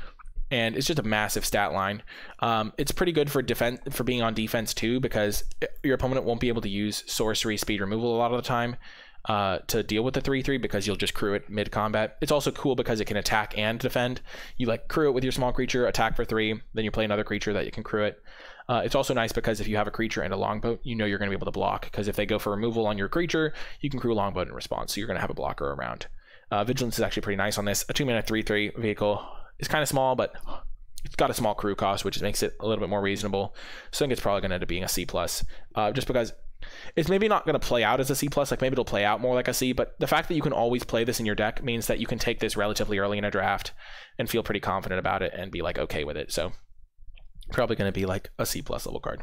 and it's just a massive stat line. Um, it's pretty good for defense for being on defense too because your opponent won't be able to use sorcery speed removal a lot of the time uh, to deal with the 3-3 because you'll just crew it mid-combat. It's also cool because it can attack and defend. You like crew it with your small creature, attack for 3, then you play another creature that you can crew it. Uh, it's also nice because if you have a creature and a longboat, you know you're going to be able to block because if they go for removal on your creature, you can crew a longboat in response, so you're going to have a blocker around. Uh, Vigilance is actually pretty nice on this. A 2 mana 3-3 vehicle is kind of small, but it's got a small crew cost, which makes it a little bit more reasonable. So I think it's probably going to end up being a C plus, uh, just because it's maybe not going to play out as a C plus. Like maybe it'll play out more like a C. But the fact that you can always play this in your deck means that you can take this relatively early in a draft and feel pretty confident about it and be like okay with it. So probably going to be like a C plus level card.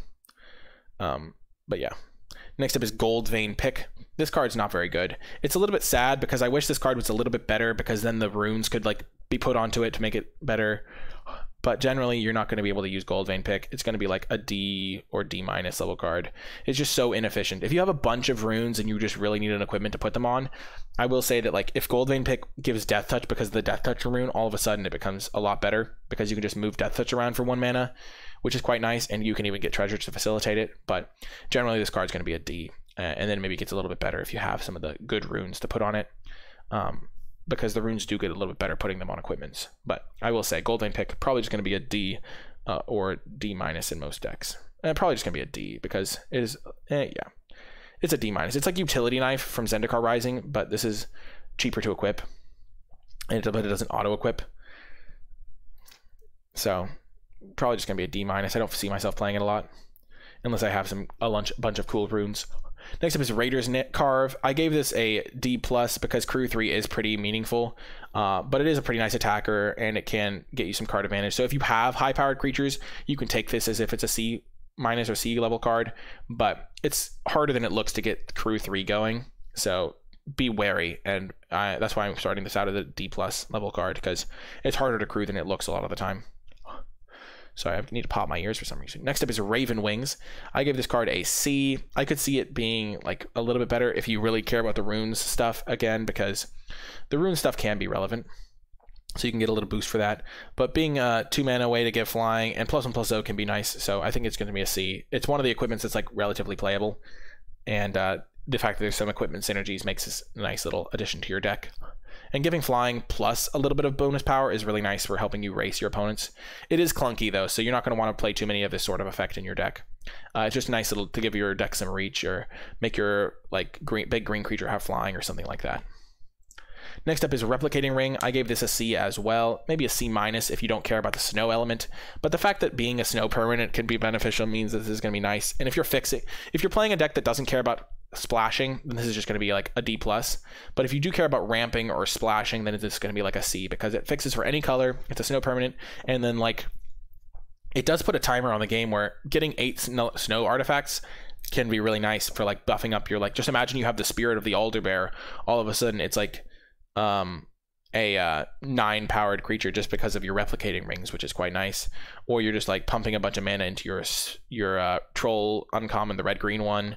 Um, but yeah. Next up is Gold Vein Pick. This card's not very good. It's a little bit sad because I wish this card was a little bit better because then the runes could like be put onto it to make it better but generally you're not going to be able to use gold vein pick. It's going to be like a d or d minus level card. It's just so inefficient. If you have a bunch of runes and you just really need an equipment to put them on i will say that like if gold vein pick gives death touch because of the death touch rune all of a sudden it becomes a lot better because you can just move death touch around for one mana which is quite nice and you can even get treasures to facilitate it but generally this card's going to be a d and then maybe it gets a little bit better if you have some of the good runes to put on it. Um, because the runes do get a little bit better putting them on equipments. But I will say, Gold Vein pick probably just going to be a D uh, or D minus in most decks. And probably just going to be a D because it is, eh, yeah, it's a D minus. It's like Utility Knife from Zendikar Rising, but this is cheaper to equip, and but it doesn't auto equip. So probably just going to be a D minus. I don't see myself playing it a lot unless I have some a lunch, bunch of cool runes. Next up is Raiders Karve. I gave this a D plus because Crew Three is pretty meaningful, uh, but it is a pretty nice attacker and it can get you some card advantage. So if you have high powered creatures, you can take this as if it's a C minus or C level card, but it's harder than it looks to get Crew Three going. So be wary, and I, that's why I'm starting this out of the D plus level card because it's harder to crew than it looks a lot of the time. Sorry, I need to pop my ears for some reason. Next up is Raven Wings. I give this card a C. I could see it being like a little bit better if you really care about the runes stuff again, because the rune stuff can be relevant. So you can get a little boost for that. But being a two mana way to get flying and plus one plus zero can be nice. So I think it's going to be a C. It's one of the equipments that's like relatively playable. And uh, the fact that there's some equipment synergies makes this a nice little addition to your deck. And giving flying plus a little bit of bonus power is really nice for helping you race your opponents. It is clunky though, so you're not going to want to play too many of this sort of effect in your deck. Uh, it's just nice little to give your deck some reach or make your like green, big green creature have flying or something like that. Next up is Replicating Ring. I gave this a C as well, maybe a C minus if you don't care about the snow element. But the fact that being a snow permanent can be beneficial means this is going to be nice. And if you're fixing, if you're playing a deck that doesn't care about splashing, then this is just going to be like a D plus. But if you do care about ramping or splashing, then it's just going to be like a C because it fixes for any color. It's a snow permanent, and then like it does put a timer on the game where getting eight snow, snow artifacts can be really nice for like buffing up your like. Just imagine you have the spirit of the alder bear. All of a sudden, it's like um a uh, nine powered creature just because of your replicating rings, which is quite nice. Or you're just like pumping a bunch of mana into your your uh, troll uncommon, the red green one,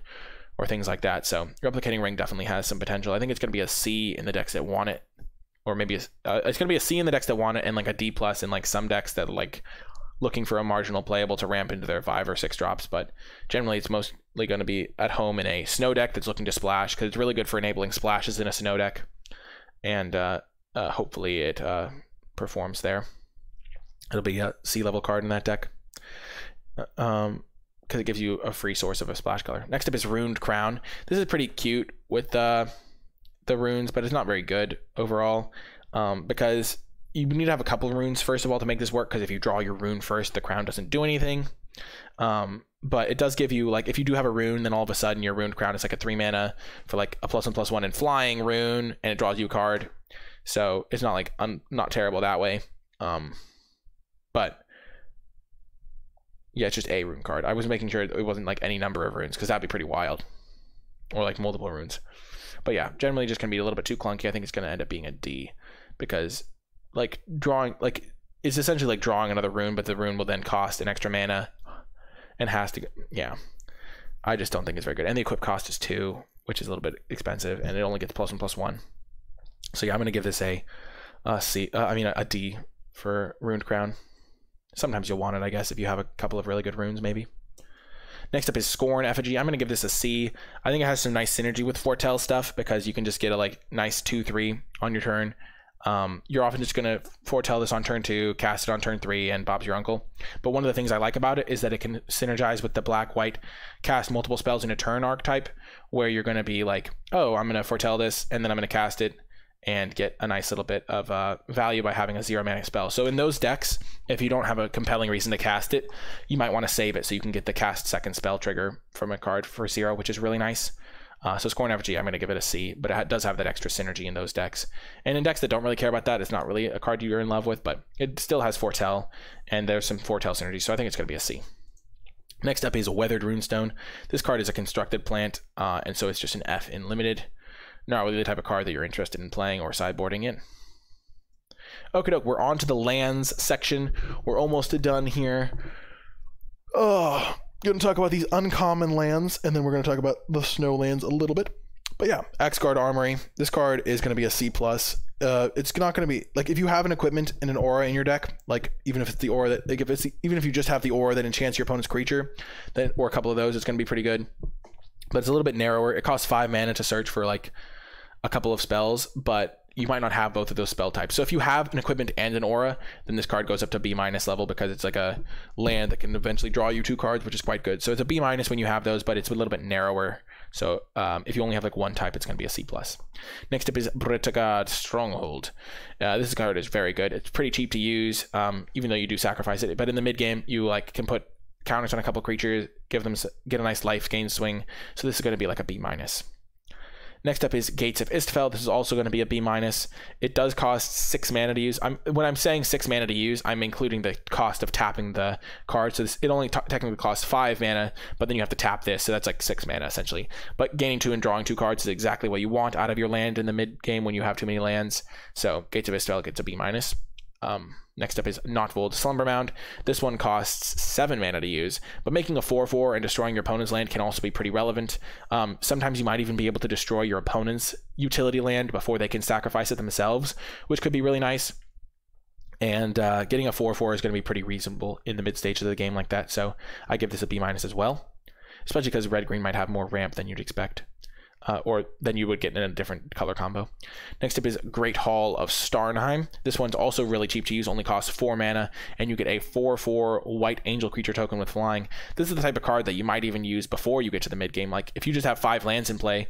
or things like that. So replicating ring definitely has some potential. I think it's going to be a C in the decks that want it, or maybe a, uh, it's going to be a C in the decks that want it, and like a D plus in like some decks that like looking for a marginal playable to ramp into their five or six drops. But generally, it's mostly going to be at home in a snow deck that's looking to splash because it's really good for enabling splashes in a snow deck, and uh, uh, hopefully it uh, performs there. It'll be a C level card in that deck. Uh, um, because it gives you a free source of a splash color. Next up is Runed Crown. This is pretty cute with the the runes, but it's not very good overall um, because you need to have a couple of runes first of all to make this work. Because if you draw your rune first, the crown doesn't do anything. Um, but it does give you like if you do have a rune, then all of a sudden your runed crown is like a three mana for like a plus one plus one in flying rune, and it draws you a card. So it's not like un- not terrible that way. Um, but yeah, it's just a rune card. I was making sure it wasn't like any number of runes because that'd be pretty wild, or like multiple runes. But yeah, generally just gonna be a little bit too clunky. I think it's gonna end up being a D because like drawing like it's essentially like drawing another rune, but the rune will then cost an extra mana and has to yeah. I just don't think it's very good. And the equip cost is two, which is a little bit expensive, and it only gets plus one plus one. So yeah, I'm gonna give this a, a C. Uh, I mean a, a D for Runed Crown. Sometimes you'll want it, I guess, if you have a couple of really good runes, maybe. Next up is Scorn Effigy. I'm going to give this a C. I think it has some nice synergy with Foretell stuff because you can just get a like nice 2-3 on your turn. Um, you're often just going to foretell this on turn two, cast it on turn three, and Bob's your uncle. But one of the things I like about it is that it can synergize with the black white cast multiple spells in a turn archetype, where you're going to be like, oh, I'm going to foretell this, and then I'm going to cast it, and get a nice little bit of uh, value by having a zero mana spell. So in those decks, if you don't have a compelling reason to cast it, you might want to save it so you can get the cast second spell trigger from a card for zero, which is really nice. Uh, so Scorn Effigy, I'm going to give it a C, but it does have that extra synergy in those decks. And in decks that don't really care about that, it's not really a card you're in love with, but it still has Foretell, and there's some Foretell synergy, so I think it's going to be a C. Next up is Weathered Runestone. This card is a constructed plant, uh, and so it's just an F in limited not really the type of card that you're interested in playing or sideboarding in. Okay, doke, we're on to the lands section. We're almost done here. Oh, going to talk about these uncommon lands, and then we're going to talk about the snow lands a little bit. But yeah, Axgard Armory. This card is going to be a C plus. Uh, it's not going to be like if you have an equipment and an aura in your deck, like even if it's the aura that like if it's the, even if you just have the aura that enchants your opponent's creature, then or a couple of those, it's going to be pretty good. But it's a little bit narrower. It costs five mana to search for like a couple of spells, but you might not have both of those spell types. So if you have an equipment and an aura, then this card goes up to B minus level because it's like a land that can eventually draw you two cards, which is quite good. So it's a B minus when you have those, but it's a little bit narrower. So um, if you only have like one type, it's going to be a C plus. Next up is Bretagard Stronghold. Uh, this card is very good. It's pretty cheap to use, um, even though you do sacrifice it. But in the mid game, you like can put counters on a couple creatures, give them get a nice life gain swing. So this is going to be like a B minus. Next up is Gates of Istfell. This is also going to be a B minus. It does cost six mana to use. I'm when I'm saying six mana to use, I'm including the cost of tapping the card. So this, it only technically costs five mana, but then you have to tap this, so that's like six mana essentially. But gaining two and drawing two cards is exactly what you want out of your land in the mid game when you have too many lands. So Gates of Istfell gets a B minus. Um, next up is Gnottvold Slumbermound. This one costs 7 mana to use, but making a 4 4 and destroying your opponent's land can also be pretty relevant. Um, sometimes you might even be able to destroy your opponent's utility land before they can sacrifice it themselves, which could be really nice. And uh, getting a 4 4 is going to be pretty reasonable in the mid stage of the game like that, so I give this a B minus as well, especially because red green might have more ramp than you'd expect uh, or then you would get in a different color combo. Next up is Great Hall of Starnheim. This one's also really cheap to use, only costs 4 mana, and you get a 4-4 white angel creature token with flying. This is the type of card that you might even use before you get to the mid game. Like, if you just have 5 lands in play,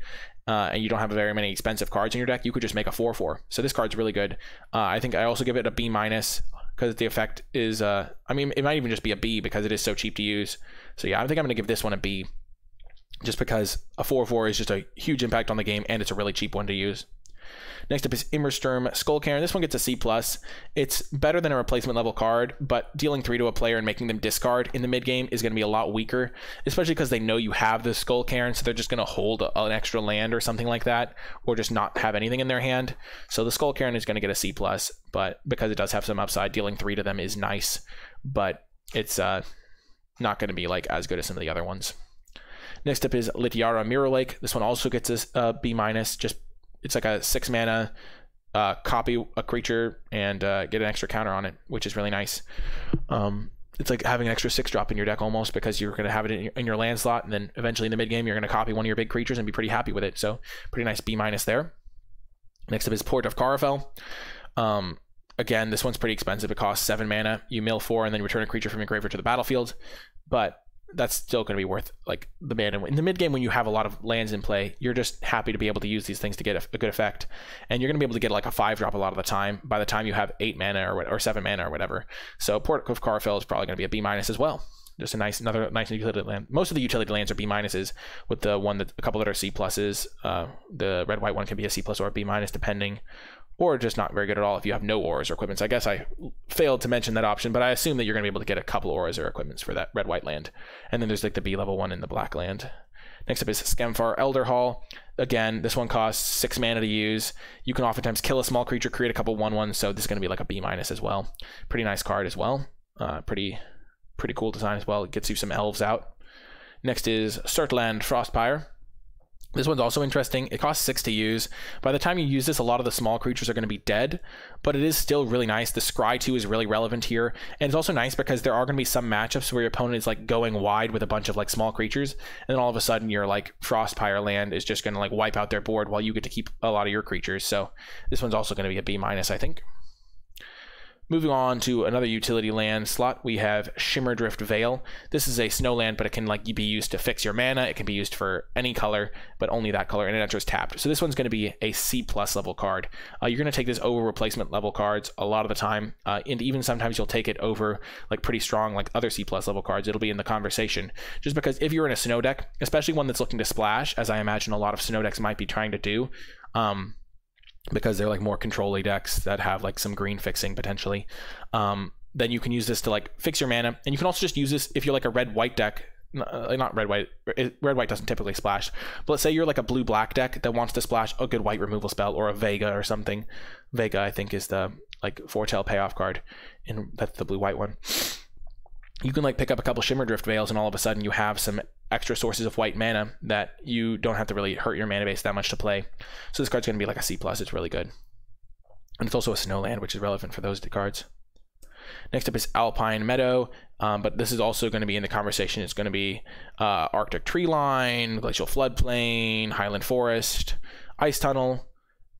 uh, and you don't have very many expensive cards in your deck, you could just make a 4-4. So this card's really good. Uh, I think I also give it a B minus because the effect is, uh, I mean, it might even just be a B because it is so cheap to use. So yeah, I think I'm going to give this one a B just because a 4-4 is just a huge impact on the game and it's a really cheap one to use. Next up is Immersturm Skull Cairn. This one gets a C plus. It's better than a replacement level card, but dealing three to a player and making them discard in the mid game is going to be a lot weaker, especially because they know you have the Skull Cairn, so they're just going to hold an extra land or something like that, or just not have anything in their hand. So the Skull Cairn is going to get a C plus, but because it does have some upside, dealing three to them is nice, but it's uh, not going to be like as good as some of the other ones. Next up is Littjara Mirror Lake. This one also gets a uh, B minus. Just it's like a six mana uh, copy a creature and uh, get an extra counter on it, which is really nice. Um, it's like having an extra six drop in your deck almost because you're going to have it in your, in your, land slot, and then eventually in the mid game you're going to copy one of your big creatures and be pretty happy with it. So pretty nice B minus there. Next up is Port of Karfell. Um, again, this one's pretty expensive. It costs seven mana. You mill four and then return a creature from your graveyard to the battlefield. But that's still going to be worth like the mana. In the mid game, when you have a lot of lands in play, you're just happy to be able to use these things to get a, a good effect, and you're going to be able to get like a five drop a lot of the time. By the time you have eight mana or, or seven mana or whatever, so Port of Karfell is probably going to be a B minus as well. Just a nice another nice utility land. Most of the utility lands are B minuses, with the one that a couple that are C pluses. Uh, the red white one can be a C plus or a B minus depending or just not very good at all if you have no auras or equipments. I guess I failed to mention that option, but I assume that you're going to be able to get a couple auras or equipments for that red white land. And then there's like the B level one in the black land. Next up is Skemfar Elder Hall. Again, this one costs six mana to use. You can oftentimes kill a small creature, create a couple one ones, so this is going to be like a B minus as well. Pretty nice card as well. Uh, pretty pretty cool design as well. It gets you some elves out. Next is Surtland Frostpyre. This one's also interesting. It costs six to use. By the time you use this, a lot of the small creatures are going to be dead, but it is still really nice. The Scry 2 is really relevant here. And it's also nice because there are going to be some matchups where your opponent is like going wide with a bunch of like small creatures, and then all of a sudden your like Frostpyre land is just going to like wipe out their board while you get to keep a lot of your creatures. So this one's also going to be a B minus, I think. Moving on to another utility land slot, we have Shimmerdrift Vale. This is a snow land, but it can like be used to fix your mana. It can be used for any color, but only that color, and it enters tapped. So this one's going to be a C plus level card. Uh, you're going to take this over replacement level cards a lot of the time, uh, and even sometimes you'll take it over like pretty strong like other C plus level cards. It'll be in the conversation, just because if you're in a snow deck, especially one that's looking to splash, as I imagine a lot of snow decks might be trying to do. Um, because they're like more control decks that have like some green fixing potentially. Um, then you can use this to like fix your mana, and you can also just use this if you're like a red white deck. Uh, not red white. Red white doesn't typically splash. But let's say you're like a blue black deck that wants to splash a good white removal spell or a Vega or something. Vega, I think, is the like foretell payoff card, and that's the blue white one you can like pick up a couple shimmer drift veils and all of a sudden you have some extra sources of white mana that you don't have to really hurt your mana base that much to play. So this card's going to be like a c plus. It's really good. And it's also a snowland, which is relevant for those cards. Next up is Alpine Meadow, um, but this is also going to be in the conversation. It's going to be uh, Arctic Tree Line, Glacial Floodplain, Highland Forest, Ice Tunnel,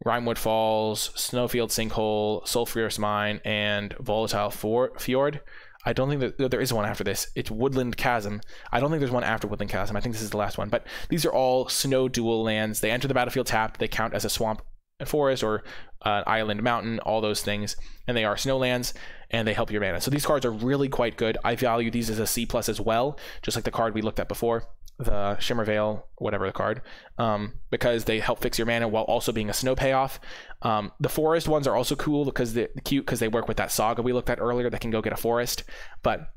Rimewood Falls, Snowfield Sinkhole, Sulfurous Mire, and Volatile Fjord. I don't think that there is one after this. It's Woodland Chasm. I don't think there's one after Woodland Chasm. I think this is the last one. But these are all snow dual lands. They enter the battlefield tapped. They count as a swamp and forest or uh, island mountain, all those things. And they are snow lands and they help your mana. So these cards are really quite good. I value these as a C plus as well, just like the card we looked at before the Shimmer Veil, whatever the card, um, because they help fix your mana while also being a snow payoff. Um, the forest ones are also cool because they're cute because they work with that saga we looked at earlier that can go get a forest. But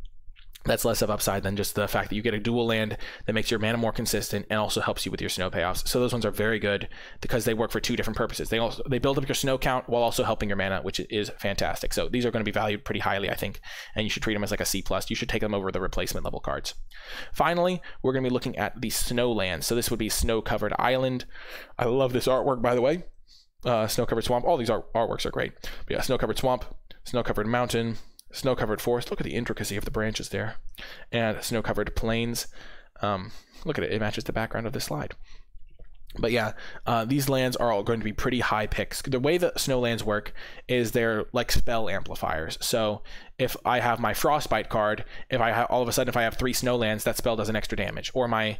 that's less of upside than just the fact that you get a dual land that makes your mana more consistent and also helps you with your snow payoffs. So those ones are very good because they work for two different purposes. They also they build up your snow count while also helping your mana, which is fantastic. So these are going to be valued pretty highly, I think, and you should treat them as like a C plus. You should take them over the replacement level cards. Finally, we're going to be looking at the snow land. So this would be snow covered island. I love this artwork, by the way. Uh, snow covered swamp. All these art- artworks are great. But yeah, snow covered swamp, snow covered mountain, snow covered forest. Look at the intricacy of the branches there. And snow covered plains. Um, look at it, it matches the background of this slide. But yeah, uh, these lands are all going to be pretty high picks. The way that snow lands work is they're like spell amplifiers. So if I have my frostbite card, if I have all of a sudden if I have three snow lands, that spell does an extra damage. Or my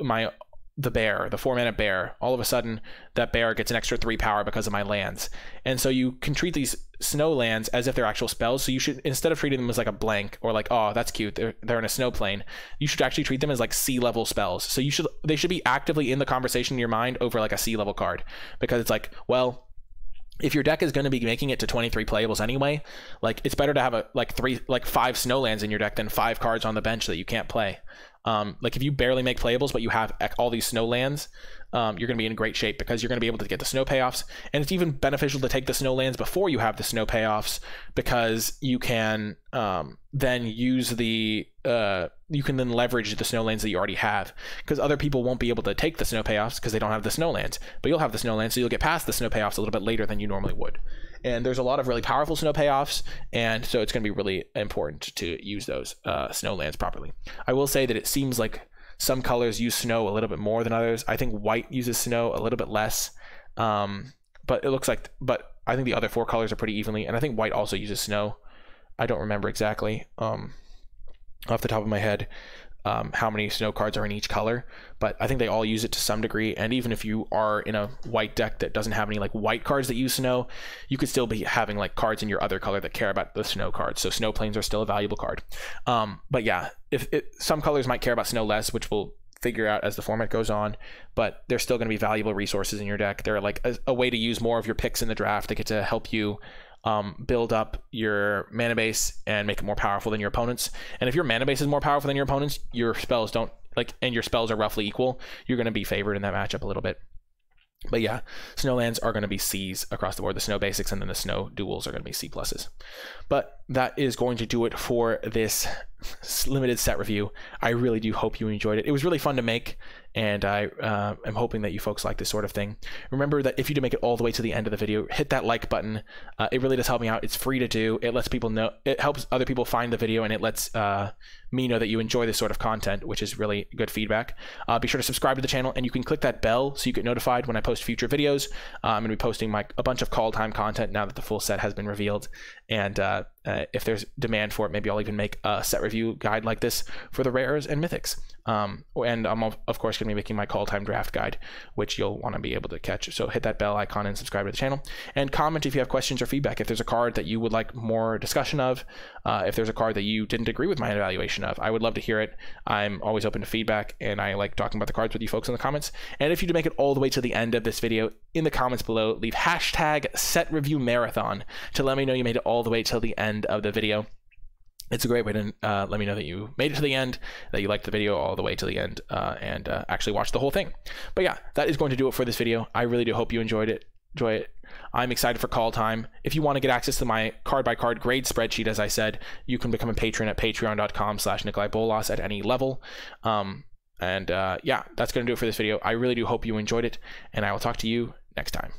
my the bear, the four mana bear, all of a sudden that bear gets an extra three power because of my lands. And so you can treat these snow lands as if they're actual spells. So you should, instead of treating them as like a blank or like, oh, that's cute, they're, they're in a snow plane, you should actually treat them as like sea level spells. So you should, they should be actively in the conversation in your mind over like a sea level card because it's like, well, if your deck is going to be making it to 23 playables anyway, like it's better to have a like three like five snowlands in your deck than five cards on the bench that you can't play. Um, like if you barely make playables, but you have all these snow lands, um, you're going to be in great shape because you're going to be able to get the snow payoffs. And it's even beneficial to take the snow lands before you have the snow payoffs because you can um, then use the uh, you can then leverage the snow lands that you already have because other people won't be able to take the snow payoffs because they don't have the snow lands, but you'll have the snow lands, so you'll get past the snow payoffs a little bit later than you normally would and there's a lot of really powerful snow payoffs, and so it's going to be really important to use those uh, snow lands properly. I will say that it seems like some colors use snow a little bit more than others. I think white uses snow a little bit less, um, but it looks like, but I think the other four colors are pretty evenly, and I think white also uses snow. I don't remember exactly um, off the top of my head um, how many snow cards are in each color, but I think they all use it to some degree. And even if you are in a white deck that doesn't have any like white cards that use snow, you could still be having like cards in your other color that care about the snow cards. So snow planes are still a valuable card. Um, but yeah, if it, some colors might care about snow less, which we'll figure out as the format goes on, but they're still going to be valuable resources in your deck. They're like a, a way to use more of your picks in the draft to get to help you um, build up your mana base and make it more powerful than your opponents. And if your mana base is more powerful than your opponents, your spells don't like, and your spells are roughly equal, you're going to be favored in that matchup a little bit. But yeah, snowlands are going to be C's across the board. The snow basics and then the snow duels are going to be C pluses. But that is going to do it for this limited set review. I really do hope you enjoyed it. It was really fun to make, and I uh, am hoping that you folks like this sort of thing. Remember that if you do make it all the way to the end of the video, hit that like button. Uh, it really does help me out. It's free to do. It lets people know. It helps other people find the video, and it lets uh, me know that you enjoy this sort of content, which is really good feedback. Uh, be sure to subscribe to the channel, and you can click that bell so you get notified when I post future videos. Uh, I'm going to be posting my a bunch of Kaldheim content now that the full set has been revealed, and uh, uh, if there's demand for it, maybe I'll even make a set review guide like this for the rares and mythics. Um, and I'm of course going to be making my Kaldheim draft guide, which you'll want to be able to catch. So hit that bell icon and subscribe to the channel. And comment if you have questions or feedback. If there's a card that you would like more discussion of, uh, if there's a card that you didn't agree with my evaluation of, I would love to hear it. I'm always open to feedback, and I like talking about the cards with you folks in the comments. And if you do make it all the way to the end of this video, in the comments below, leave hashtag set review marathon to let me know you made it all the way till the end of the video it's a great way to uh, let me know that you made it to the end, that you liked the video all the way to the end, uh, and uh, actually watched the whole thing. But yeah, that is going to do it for this video. I really do hope you enjoyed it. Enjoy it. I'm excited for Kaldheim. If you want to get access to my card by card grade spreadsheet, as I said, you can become a patron at patreon.com slash Nicolai Bolas at any level. Um, and uh, yeah, that's going to do it for this video. I really do hope you enjoyed it, and I will talk to you next time.